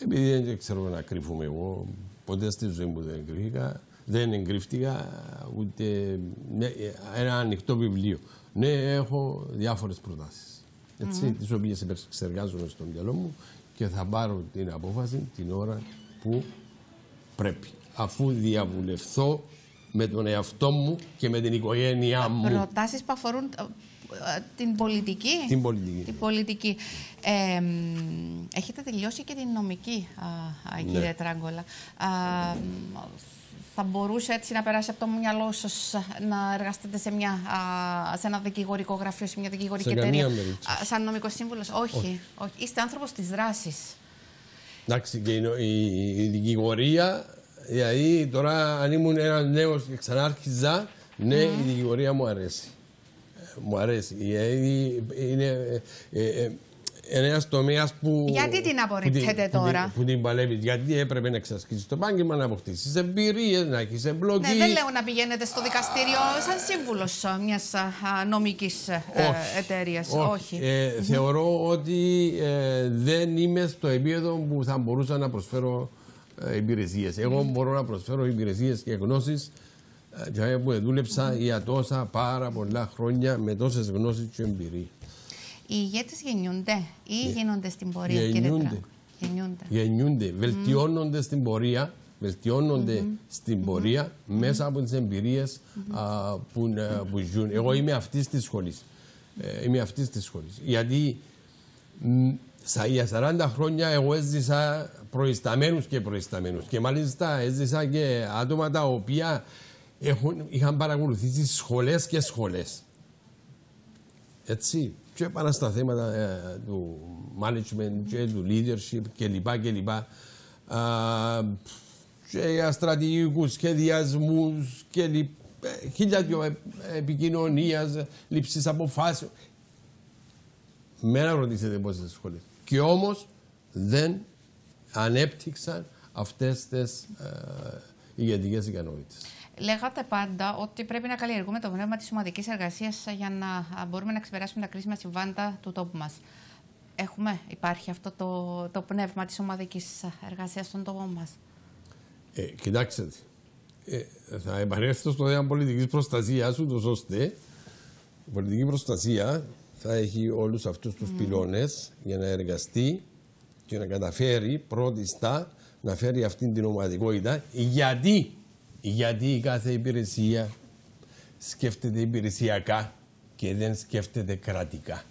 επειδή δεν ξέρω να κρύφουμε εγώ, ποτέ στη ζωή μου δεν εγκρίθηκα, δεν εγκρίφτηκα ούτε ναι, ένα ανοιχτό βιβλίο. Ναι, έχω διάφορες προτάσεις, έτσι, mm -hmm. τις οποίες επεξεργάζομαι στο μυαλό μου και θα πάρω την απόφαση την ώρα που πρέπει. Αφού διαβουλευθώ με τον εαυτό μου και με την οικογένειά μου. Προτάσεις που αφορούν ε, την πολιτική. Την πολιτική. Την πολιτική. Ε, έχετε τελειώσει και την νομική, α, κύριε ναι. Τράγκολα. Α, θα μπορούσε έτσι να περάσει από το μυαλό σας να εργαστείτε σε, μια, α, σε ένα δικηγορικό γραφείο, σε μια δικηγορική σε εταιρεία; σαν νομικός σύμβουλος; Όχι, όχι. όχι. Είστε άνθρωπος της δράσης. Εντάξει, και η, η, δικηγορία, δηλαδή τώρα αν ήμουν ένας νέος και ξανάρχιζα, ναι, η δικηγορία μου αρέσει μου αρέσει. Είναι ε, ένας τομέας που. Γιατί την απορριπτέτε τώρα; Που την, παλεύει. Γιατί έπρεπε να εξασκήσει το επάγγελμα, να αποκτήσει εμπειρίες, να έχεις εμπλοκή. Ναι, δεν λέω να πηγαίνετε στο δικαστήριο σαν σύμβουλος μιας νομικής ε, εταιρείας. Όχι. Ε, θεωρώ ότι ε, δεν είμαι στο επίπεδο που θα μπορούσα να προσφέρω ε, υπηρεσίες. Εγώ μπορώ να προσφέρω υπηρεσίες και γνώσεις για που δούλεψα για τόσα πάρα πολλά χρόνια με τόσες γνώσεις και εμπειρία. Οι ηγέτες γεννιούνται ή yeah. γίνονται στην πορεία, γεννιούνται. κύριε Γεννιούνται. Γεννιούνται. Βελτιώνονται στην πορεία, βελτιώνονται mm -hmm. στην πορεία mm -hmm. μέσα από τις εμπειρίες mm -hmm. που, που ζουν. Εγώ είμαι αυτής της σχολής. Ε, είμαι αυτής της σχολής. Γιατί για 40 χρόνια εγώ έζησα προϊσταμένους και προϊσταμένους. Και μάλιστα έζησα και άτομα τα οποία έχουν, είχαν παρακολουθήσει σχολές και σχολές. Έτσι, και πάνω στα θέματα ε, του management και του leadership κλπ. κλπ. και για στρατηγικούς σχεδιασμούς και ε, χίλια δυο επικοινωνίας, λήψη αποφάσεων. Με να ρωτήσετε πόσε σχολέ. Και όμως δεν ανέπτυξαν αυτές τις ε, ηγετικές ικανότητες. Λέγατε πάντα ότι πρέπει να καλλιεργούμε το πνεύμα της ομαδικής εργασίας για να μπορούμε να ξεπεράσουμε τα κρίσιμα συμβάντα του τόπου μας. Έχουμε, υπάρχει αυτό το, το πνεύμα της ομαδικής εργασίας στον τόπο μας; Ε, κοιτάξτε, ε, θα επανέλθω στο θέμα πολιτικής προστασίας, ούτως ώστε η πολιτική προστασία θα έχει όλους αυτούς τους mm. πυλώνες για να εργαστεί και να καταφέρει πρώτη στα να φέρει αυτή την ομαδικότητα. Γιατί, γιατί η κάθε υπηρεσία σκέφτεται υπηρεσιακά και δεν σκέφτεται κρατικά.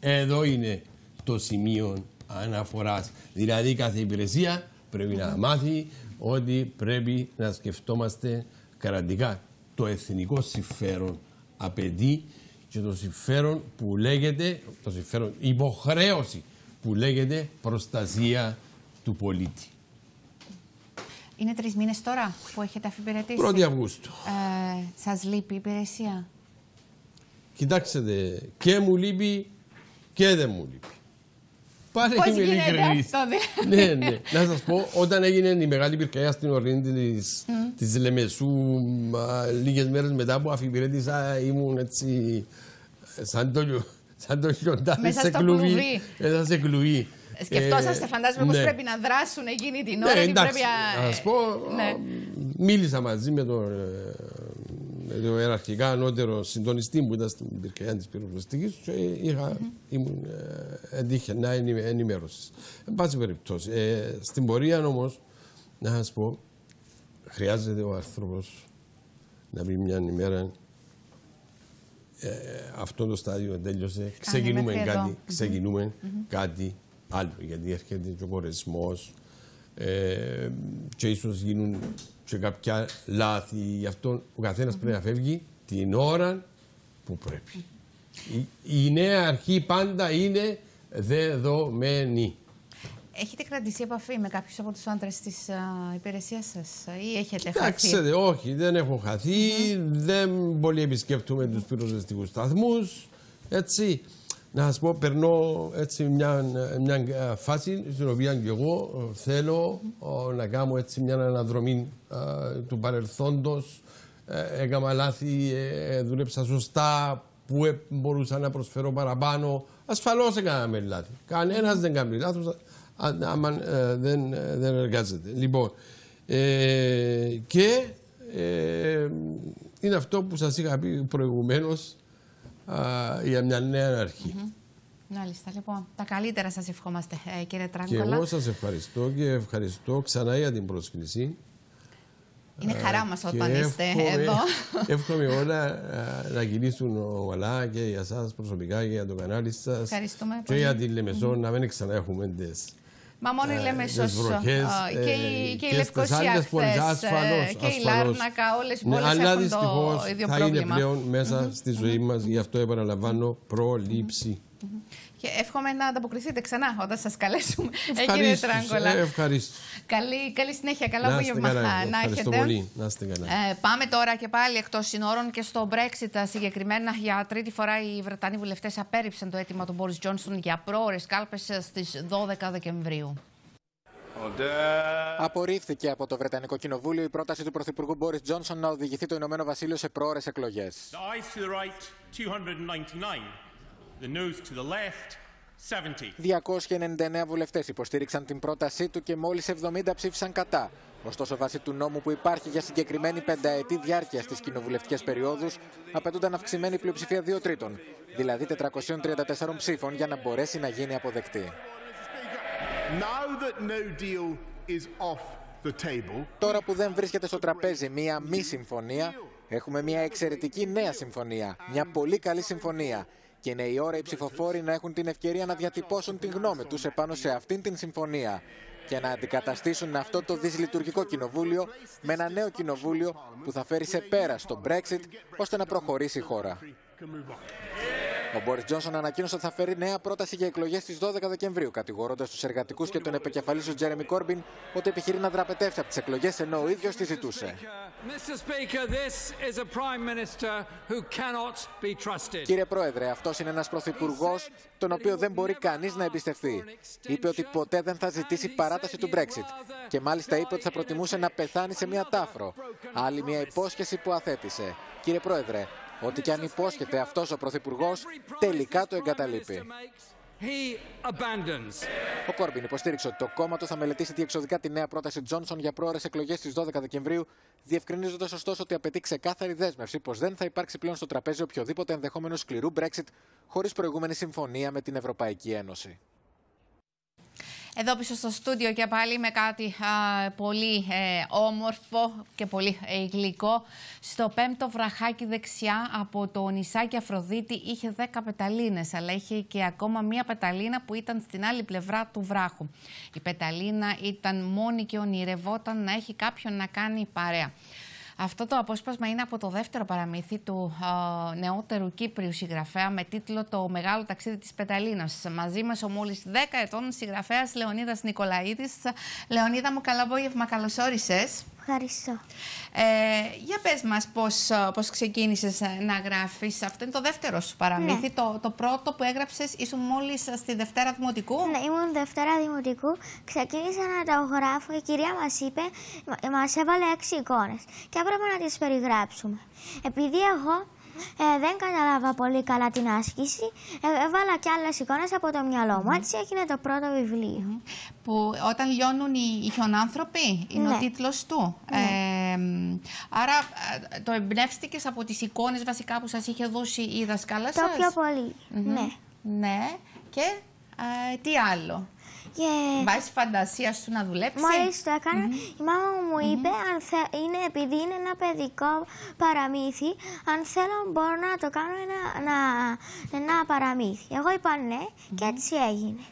Εδώ είναι το σημείο αναφοράς. Δηλαδή κάθε υπηρεσία πρέπει να μάθει ότι πρέπει να σκεφτόμαστε κρατικά. Το εθνικό συμφέρον απαιτεί και το συμφέρον που λέγεται, το συμφέρον υποχρέωση που λέγεται προστασία του πολίτη. Είναι τρεις μήνες τώρα που έχετε αφιπηρετήσει. 1η Αυγούστου. Ε, Σας λείπει η υπηρεσία; Κοιτάξτε, και μου λείπει και δεν μου λείπει. Πάλι Πώς είμαι ειλικρινής. ναι, ναι. Να σας πω, όταν έγινε η μεγάλη πυρκαγιά στην Ορίνη της, mm. της Λεμεσού, λίγες μέρες μετά που αφιπηρέτησα, ήμουν έτσι σαν το, σαν το χιοντάρι σε κλουβί. Μέσα σε κλουβί. Σκεφτόσαστε, ε, φαντάζομαι, ναι. πως πρέπει να δράσουν εκείνη την ώρα. Ναι, εντάξει, πρέπει... να σας πω, ναι. μίλησα μαζί με τον ε, το ιεραρχικά ανώτερο συντονιστή που ήταν στην πυρκαγιά της πυροσβεστική και είχα, mm-hmm. ήμουν ε, έτυχε να ενημέρωσης. Εν πάση περιπτώσει. Ε, στην πορεία όμως, να σας πω, χρειάζεται ο άνθρωπος να πει μια ημέρα ε, αυτό το στάδιο τέλειωσε. Ξεκινούμε κάτι, ξεκινούμε mm-hmm. κάτι άλλο. Γιατί έρχεται και ο κορεσμός ε, και ίσως γίνουν και κάποια λάθη. Γι' αυτό ο καθένας πρέπει να φεύγει την ώρα που πρέπει. Η, η νέα αρχή πάντα είναι δεδομένη. Έχετε κρατήσει επαφή με κάποιους από τους άντρες της υπηρεσίας σας, ή έχετε Κοιτάξτε, χαθεί. όχι, δεν έχω χαθεί. Δεν πολύ επισκέπτομαι τους πυροσβεστικούς σταθμούς. Έτσι να σας πω, περνώ έτσι μια, μια ε, φάση στην οποία και εγώ ε, θέλω να κάνω έτσι μια αναδρομή του παρελθόντος. Ε, έκανα λάθη, δούλεψα σωστά, που μπορούσα να προσφέρω παραπάνω. Ασφαλώς έκαναμε λάθη. Κανένας δεν κάνει λάθος αν δεν, δεν εργάζεται. Λοιπόν, και είναι αυτό που σας είχα πει προηγουμένως για μια νέα αρχή. Μάλιστα, λοιπόν. Τα καλύτερα σας ευχόμαστε, ε, κύριε Τράγκολα. Και εγώ σας ευχαριστώ και ευχαριστώ ξανά για την πρόσκληση. Είναι χαρά μας όταν είστε εδώ. Εύχομαι όλα να κινήσουν ομαλά και για σας προσωπικά και για το κανάλι σας. Ευχαριστούμε και για την Λεμεσό να μην ξανά έχουμε τις Μα μόνο η Λέμεσος και η, και η Λευκοσία χθες και η Λάρνακα, όλες οι πόλεις ναι, έχουν το ίδιο πρόβλημα. θα είναι πλέον μέσα στη ζωή μας, γι' αυτό επαναλαμβάνω πρόληψη. Και εύχομαι να ανταποκριθείτε ξανά όταν σας καλέσουμε. Ευχαριστώ. ευχαριστώ. Καλή, καλή συνέχεια. Καλό απόγευμα να έχετε. Πολύ. Να είστε καλά. Ε, πάμε τώρα και πάλι εκτός συνόρων και στο Brexit. Συγκεκριμένα, για τρίτη φορά οι Βρετανοί βουλευτές απέρριψαν το αίτημα του Μπόρι Τζόνσον για πρόορες κάλπες στις 12 Δεκεμβρίου. Απορρίφθηκε από το Βρετανικό Κοινοβούλιο η πρόταση του Πρωθυπουργού Μπόρι Τζόνσον να οδηγηθεί το Ηνωμένο Βασίλειο σε πρόορες εκλογές. 299 βουλευτές υποστήριξαν την πρότασή του και μόλις 70 ψήφισαν κατά. Ωστόσο, βάσει του νόμου που υπάρχει για συγκεκριμένη πενταετή διάρκεια στις κοινοβουλευτικές περιόδους, απαιτούνταν αυξημένη πλειοψηφία 2 τρίτων, δηλαδή 434 ψήφων, για να μπορέσει να γίνει αποδεκτή. Τώρα που δεν βρίσκεται στο τραπέζι μία μη συμφωνία, έχουμε μία εξαιρετική νέα συμφωνία. Μια πολύ καλή συμφωνία και είναι η ώρα οι ψηφοφόροι να έχουν την ευκαιρία να διατυπώσουν την γνώμη τους επάνω σε αυτήν την συμφωνία. και να αντικαταστήσουν αυτό το δυσλειτουργικό κοινοβούλιο με ένα νέο κοινοβούλιο που θα φέρει σε πέρα στο Brexit ώστε να προχωρήσει η χώρα. Ο Μπόρις Τζόνσον ανακοίνωσε ότι θα φέρει νέα πρόταση για εκλογές στις 12 Δεκεμβρίου, κατηγορώντας τους εργατικούς και τον επικεφαλής του Τζέρεμι Κόρμπιν ότι επιχειρεί να δραπετεύσει από τις εκλογές ενώ ο ίδιος τι ζητούσε. Κύριε Πρόεδρε, αυτός είναι ένας πρωθυπουργός τον οποίο δεν μπορεί κανείς να εμπιστευτεί. Είπε ότι ποτέ δεν θα ζητήσει παράταση του Brexit και μάλιστα είπε ότι θα προτιμούσε να πεθάνει σε μια τάφρο. Άλλη μια υπόσχεση που αθέτησε. Κύριε Πρόεδρε, Ό,τι και αν υπόσχεται αυτός ο Πρωθυπουργός, τελικά το εγκαταλείπει. Ο Κόρμπιν υποστήριξε ότι το κόμμα του θα μελετήσει διεξοδικά τη νέα πρόταση Τζόνσον για πρόορε εκλογές στις 12 Δεκεμβρίου, διευκρινίζοντας ωστόσο ότι απαιτεί ξεκάθαρη δέσμευση πως δεν θα υπάρξει πλέον στο τραπέζι οποιοδήποτε ενδεχόμενο σκληρού Brexit χωρίς προηγούμενη συμφωνία με την Ευρωπαϊκή Ένωση. Εδώ πίσω στο στούντιο και πάλι με κάτι πολύ ε, όμορφο και πολύ ε, γλυκό. Στο πέμπτο βραχάκι δεξιά από το νησάκι Αφροδίτη είχε 10 πεταλίνες, αλλά είχε και ακόμα μία πεταλίνα που ήταν στην άλλη πλευρά του βράχου. Η πεταλίνα ήταν μόνη και ονειρευόταν να έχει κάποιον να κάνει παρέα. Αυτό το απόσπασμα είναι από το δεύτερο παραμύθι του νεότερου Κύπριου συγγραφέα με τίτλο Το Μεγάλο Ταξίδι της Πεταλίνας. Μαζί μας ο μόλις 10 ετών συγγραφέας Λεωνίδας Νικολαίδης. Λεωνίδα μου, καλό απόγευμα, καλώς όρισες. Ευχαριστώ. Ε, για πες μας πώς, πώς ξεκίνησες να γράφεις. Αυτό είναι το δεύτερο σου παραμύθι. Ναι. Το, το πρώτο που έγραψες ήσουν μόλις στη Δευτέρα Δημοτικού. Ναι, ήμουν Δευτέρα Δημοτικού. Ξεκίνησα να το γράφω. Η κυρία μας είπε, μας έβαλε έξι εικόνες και έπρεπε να τις περιγράψουμε. Επειδή εγώ ε, δεν κατάλαβα πολύ καλά την άσκηση. Ε, έβαλα και άλλες εικόνες από το μυαλό μου. Έτσι έγινε το πρώτο βιβλίο. Που όταν λιώνουν οι, οι χιονάνθρωποι, είναι ο ναι. τίτλος του. Ναι. Ε, άρα το εμπνεύστηκες από τις εικόνες βασικά που σας είχε δώσει η δασκάλα σας; Το πιο πολύ. Ναι. Ναι. Και τι άλλο; Yeah. Βάζει φαντασία σου να δουλέψει; Μόλι το έκανα, η μάμα μου είπε, αν θε... είναι, επειδή είναι ένα παιδικό παραμύθι, αν θέλω μπορώ να το κάνω ένα, ένα, ένα παραμύθι. Εγώ είπα ναι και έτσι έγινε.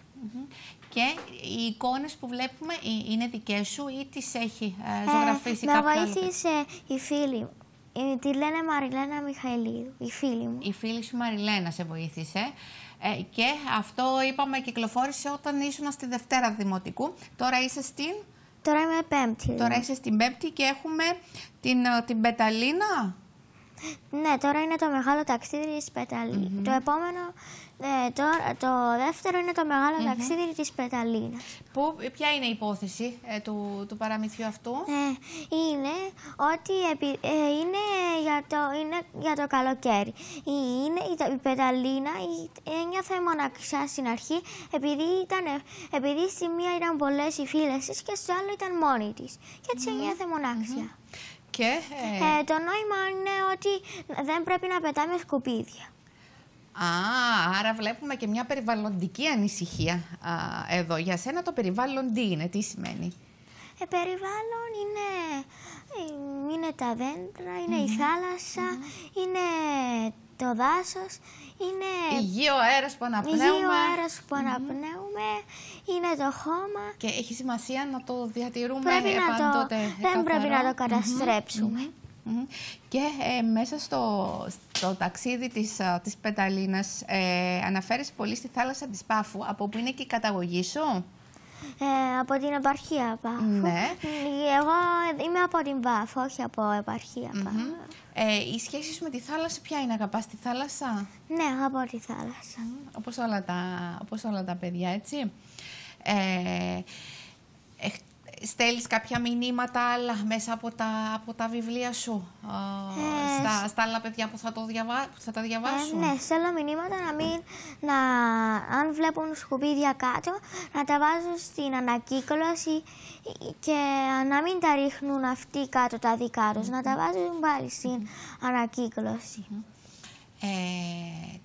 Και οι εικόνες που βλέπουμε είναι δικές σου ή τις έχει ε, ζωγραφίσει ε, κάποιο Με βοήθησε η φίλη μου. Ε, τη λένε Μαριλένα Μιχαηλίδου, η φίλη μου. Η φίλη σου Μαριλένα σε βοήθησε. Ε, και αυτό είπαμε κυκλοφόρησε όταν ήσουν στη Δευτέρα Δημοτικού. Τώρα είσαι στην... Τώρα είμαι πέμπτη. Τώρα είσαι στην πέμπτη και έχουμε την, ε, την Πεταλίνα. Ναι, τώρα είναι το μεγάλο ταξίδι της Πεταλίνα. Το επόμενο ε, το, το δεύτερο είναι το μεγάλο mm -hmm. ταξίδι της Πεταλίνας. Που, ποια είναι η υπόθεση ε, του, του παραμυθιού αυτού; Ε, είναι ότι ε, είναι, για το, είναι για το καλοκαίρι. Είναι, η, η Πεταλίνα ένιωθε μοναξιά στην αρχή επειδή, ήταν, επειδή στη μία ήταν πολλές οι φίλες της και στο άλλο ήταν μόνη της. Και έτσι mm -hmm. ένιωθε μοναξιά. Και, ε... το νόημα είναι ότι δεν πρέπει να πετάμε σκουπίδια. Α, άρα βλέπουμε και μια περιβαλλοντική ανησυχία α, εδώ. Για σένα το περιβάλλον τι είναι, τι σημαίνει; Ε, περιβάλλον είναι, ε, είναι τα δέντρα, είναι η θάλασσα, είναι το δάσος, είναι... Υγείο αέρας που αναπνέουμε. Υγείο αέρας που αναπνέουμε, είναι το χώμα. Και έχει σημασία να το διατηρούμε πρέπει πάντοτε Δεν πρέπει να το καταστρέψουμε. Και ε, μέσα στο, στο ταξίδι της, της Πεταλίνας ε, αναφέρεις πολύ στη θάλασσα της Πάφου, από που είναι και η καταγωγή σου; Ε, από την επαρχία Πάφου. Ναι. Εγώ είμαι από την Πάφου, όχι από επαρχία Πάφου. Ε, η σχέση σου με τη θάλασσα ποια είναι, αγαπάς τη θάλασσα; Ναι, αγαπώ τη θάλασσα. Όπως, όλα τα, όπως όλα τα παιδιά, έτσι. Ε, στέλνεις κάποια μηνύματα άλλα μέσα από τα, από τα βιβλία σου ε, στα, στα άλλα παιδιά που θα, το διαβά, που θα τα διαβάσουν; Ε, ναι, στέλνω μηνύματα να μην, να, αν βλέπουν σκουπίδια κάτω, να τα βάζουν στην ανακύκλωση και να μην τα ρίχνουν αυτοί κάτω τα δικά τους, να τα βάζουν πάλι στην ανακύκλωση. Ε,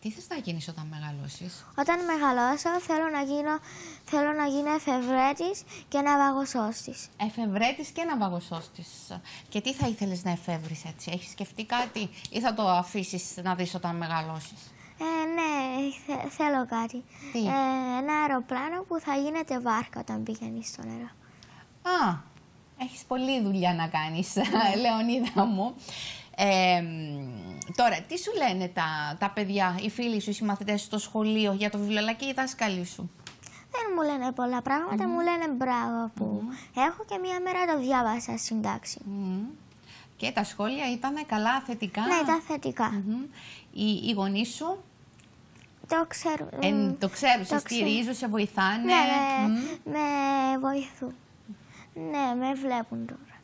τι θες να γίνεις όταν μεγαλώσεις; Όταν μεγαλώσω θέλω να γίνω, θέλω να γίνω εφευρέτης και ναυαγοσώστης. Εφευρέτης και ναυαγοσώστης. Και τι θα ήθελες να εφεύρεις έτσι, έχεις σκεφτεί κάτι ή θα το αφήσεις να δεις όταν μεγαλώσεις; Ε, ναι, θέλω κάτι. Ε, ένα αεροπλάνο που θα γίνεται βάρκα όταν πηγαίνεις στο νερό. Α, έχεις πολλή δουλειά να κάνεις, Λεωνίδα μου. Ε, τώρα, τι σου λένε τα, τα παιδιά, οι φίλοι σου, οι συμμαθητές στο σχολείο για το βιβλίο, αλλά και οι δάσκαλοι σου; Δεν μου λένε πολλά πράγματα, μου λένε μπράβο που έχω και μία μέρα το διάβασα στην τάξη. Και τα σχόλια ήταν καλά, θετικά; Ναι, ήταν θετικά. Οι, οι γονείς σου; Το ξέρουν. Ε, το ξέρουν, σε στηρίζουν, σε βοηθάνε; Ναι, με, με βοηθούν. Ναι, με βλέπουν τώρα.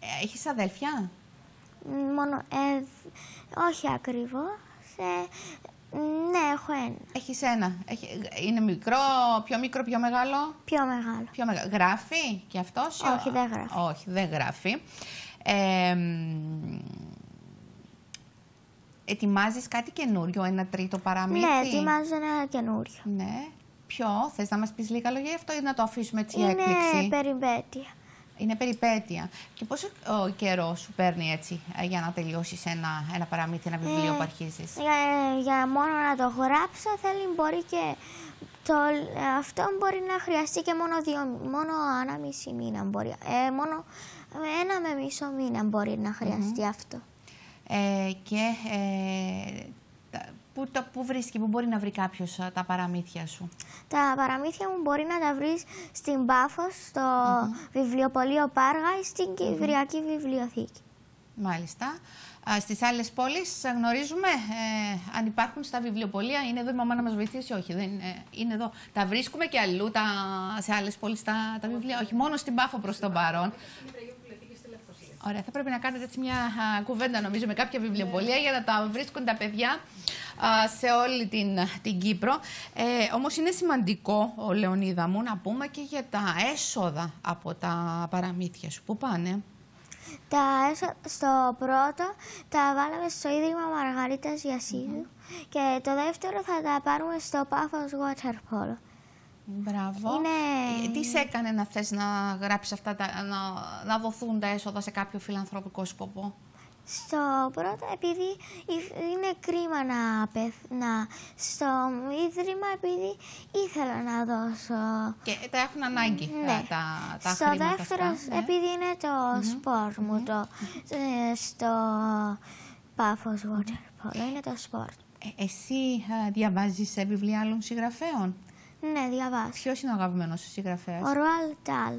Ε, έχεις αδέλφια; Μόνο, ε, όχι ακριβώς. Ε, ναι, έχω ένα. Έχεις ένα. Είναι μικρό, πιο μικρό, πιο μεγάλο; Πιο μεγάλο. Πιο μεγάλο. Γράφει και αυτός; Όχι, δεν γράφει. Όχι, δεν γράφει. Ε, ετοιμάζεις κάτι καινούριο, ένα τρίτο παραμύθι; Ναι, ετοιμάζω ένα καινούριο. Ναι. Ποιο, θες να μας πεις λίγα λόγια γι' αυτό ή να το αφήσουμε έτσι Είναι έκπληξη; Είναι περιπέτεια. Είναι περιπέτεια. Και πόσο ο καιρό σου παίρνει έτσι ε, για να τελειώσεις ένα, ένα παραμύθι, ένα βιβλίο ε, που αρχίζεις; Για, για μόνο να το γράψω θέλει μπορεί και το, αυτό μπορεί να χρειαστεί και μόνο, δύο, μόνο ένα μισή μήνα μπορεί. Ε, μόνο ένα με μισό μήνα μπορεί να χρειαστεί αυτό. Ε, και ε, Πού, το, πού βρίσκει, πού μπορεί να βρει κάποιος τα παραμύθια σου; Τα παραμύθια μου μπορεί να τα βρεις στην Πάφος, στο βιβλιοπωλείο Πάργα ή στην Κυπριακή Βιβλιοθήκη. Μάλιστα. Στις άλλες πόλεις γνωρίζουμε ε, αν υπάρχουν στα βιβλιοπολία. Είναι εδώ η μαμά να μας βοηθήσει, όχι. Δεν, ε, είναι εδώ. Τα βρίσκουμε και αλλού τα, σε άλλες πόλεις τα, τα βιβλία. Όχι, μόνο στην Πάφο προς τον παρόν. Ωραία, θα πρέπει να κάνετε έτσι μια κουβέντα νομίζω με κάποια βιβλιοπολία για να τα βρίσκουν τα παιδιά σε όλη την, την Κύπρο. Ε, όμως είναι σημαντικό, ο Λεωνίδα μου, να πούμε και για τα έσοδα από τα παραμύθια σου. Πού πάνε; Τα έσοδα, στο πρώτο τα βάλαμε στο Ίδρυμα Μαργαρίτας Γιασίδου και το δεύτερο θα τα πάρουμε στο Πάφος Water Polo. Μπράβο. Είναι... Ε, τι σε έκανε να θες να γράψεις αυτά, τα, να, να δοθούν τα έσοδα σε κάποιο φιλανθρωπικό σκοπό; Στο πρώτο, επειδή είναι κρίμα να, να στο ίδρυμα, επειδή ήθελα να δώσω... Και τα έχουν ανάγκη ναι. τα, τα Στο δεύτερο, ναι. επειδή είναι το mm σπορ μου, το, ε, στο Πάφος Water Polo, είναι το σπορ. Ε, εσύ διαβάζεις βιβλία άλλων συγγραφέων; Ναι, διαβάζω. Ποιος είναι ο αγαπημένος σου συγγραφέας, Ο Ρουάλ Τάλ.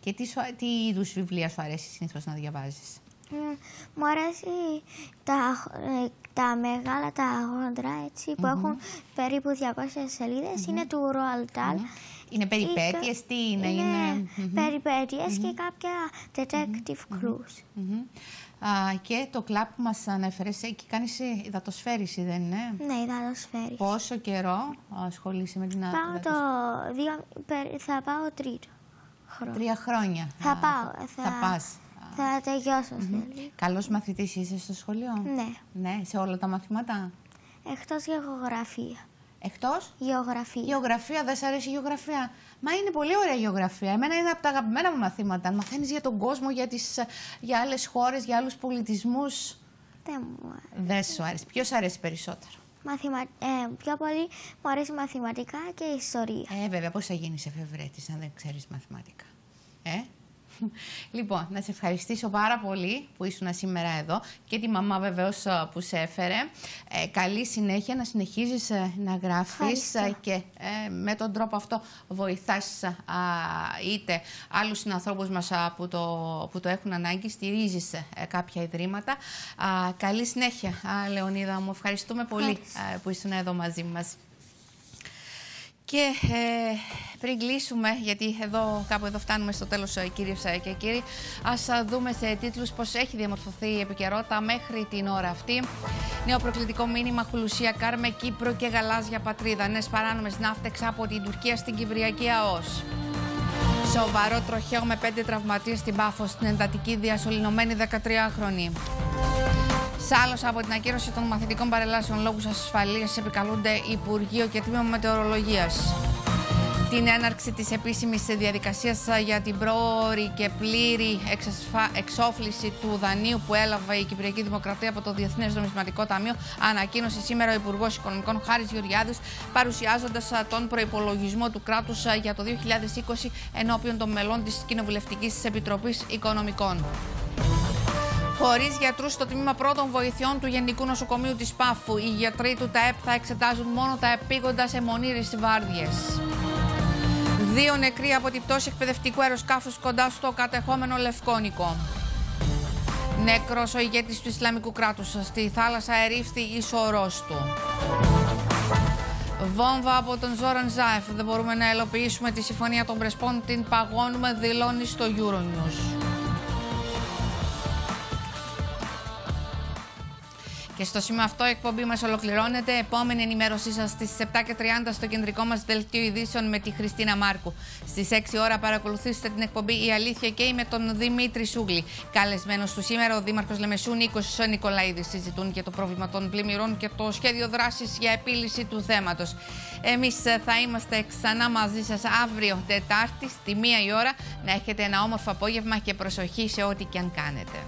Και τι, τι είδους βιβλία σου αρέσει συνήθως να διαβάζεις, Μου αρέσει τα, ε, τα μεγάλα, τα γόντρα, έτσι, που έχουν περίπου 200 σελίδες. Είναι του Ρουάλ Τάλ. Είναι περιπέτειες, τι είναι. Είναι, είναι... περιπέτειες και κάποια detective clues και το κλαπ που μας ανέφερες, εκεί κάνεις υδατοσφαίριση, δεν είναι; Ναι, υδατοσφαίριση. Πόσο καιρό ασχολείσαι με την πάω το δύο, Θα πάω τρίτο χρόνο. Τρία χρόνια. Θα πάω. Θα, θα πας. Θα τελειώσω. Mm -hmm. Καλός μαθητής είσαι στο σχολείο; Ναι. Ναι, σε όλα τα μαθήματα; Εκτός γεωγραφία. Εκτός; Γεωγραφία. Γεωγραφία, δεν σ' αρέσει η γεωγραφία; Μα είναι πολύ ωραία η γεωγραφία. Εμένα είναι από τα αγαπημένα μου μαθήματα. Μαθαίνεις για τον κόσμο, για, τις, για άλλες χώρες, για άλλους πολιτισμούς. Δεν μου αρέσει. Δεν σου αρέσει. Ποιος αρέσει περισσότερο; Μαθημα... Ε, πιο πολύ μου αρέσει μαθηματικά και ιστορία. Ε, βέβαια, πώς θα γίνεις εφευρέτης αν δεν ξέρεις μαθηματικά. Ε; Λοιπόν, να σε ευχαριστήσω πάρα πολύ που ήσουν σήμερα εδώ και τη μαμά βεβαίως που σε έφερε. Ε, καλή συνέχεια να συνεχίζεις ε, να γράφεις ε, και με τον τρόπο αυτό βοηθάς είτε άλλους συνανθρώπους μας που, το, που το έχουν ανάγκη, στηρίζεις κάποια ιδρύματα. καλή συνέχεια, Λεωνίδα μου. Ευχαριστούμε πολύ που ήσουν εδώ μαζί μας. Και ε, πριν κλείσουμε, γιατί εδώ, κάπου εδώ φτάνουμε στο τέλος ε, κυρίες ε, και κύριοι, ας δούμε σε τίτλους πώς έχει διαμορφωθεί η επικαιρότητα μέχρι την ώρα αυτή. Νέο προκλητικό μήνυμα Χουλουσία Κάρμε, Κύπρο και γαλάζια πατρίδα. Νέες παράνομες ναύτεξ από την Τουρκία στην Κυπριακή ΑΟΣ. Σοβαρό τροχαίο με πέντε τραυματίες στην Πάφο στην εντατική διασωληνωμένη 13χρονη. Σ' από την ακύρωση των μαθητικών παρελάσεων λόγους ασφαλείας επικαλούνται Υπουργείο και Τμήμα Μετεωρολογίας. την έναρξη της επίσημης διαδικασίας για την πρόορη και πλήρη εξόφληση του δανείου που έλαβε η Κυπριακή Δημοκρατία από το Διεθνές Νομισματικό Ταμείο ανακοίνωσε σήμερα ο Υπουργός Οικονομικών Χάρης Γεωργιάδης παρουσιάζοντας τον προϋπολογισμό του κράτους για το 2020 ενώπιον των μελών της Κοινοβουλευτικής Επιτροπής Οικονομικών. Χωρίς γιατρούς στο τμήμα πρώτων βοηθειών του Γενικού Νοσοκομείου της Πάφου, οι γιατροί του ΤΑΕΠ θα εξετάζουν μόνο τα επίγοντα σε μονήρες βάρδιες. Δύο νεκροί από την πτώση εκπαιδευτικού αεροσκάφους κοντά στο κατεχόμενο Λευκόνικο. Νεκρός ο ηγέτης του Ισλαμικού κράτους στη θάλασσα ερήφθη η σωρός του. Βόμβα από τον Ζόραν Ζάεφ. Δεν μπορούμε να ελοποιήσουμε τη συμφωνία των Πρεσπών. Την παγώνουμε, δηλώνει στο Euronews. Και στο σημείο αυτό η εκπομπή μας ολοκληρώνεται. Επόμενη ενημέρωσή σας στις 7.30 στο κεντρικό μας δελτίο ειδήσεων με τη Χριστίνα Μάρκου. Στις 6 ώρα παρακολουθήσετε την εκπομπή Η Αλήθεια και με τον Δημήτρη Σούγλη. Καλεσμένος του σήμερα ο Δήμαρχος Λεμεσού Νίκος Νικολαίδης. Συζητούν για το πρόβλημα των πλημμυρών και το σχέδιο δράσης για επίλυση του θέματος. Εμείς θα είμαστε ξανά μαζί σας αύριο Τετάρτη στη μία η ώρα. Να έχετε ένα όμορφο απόγευμα και προσοχή σε ό,τι και αν κάνετε.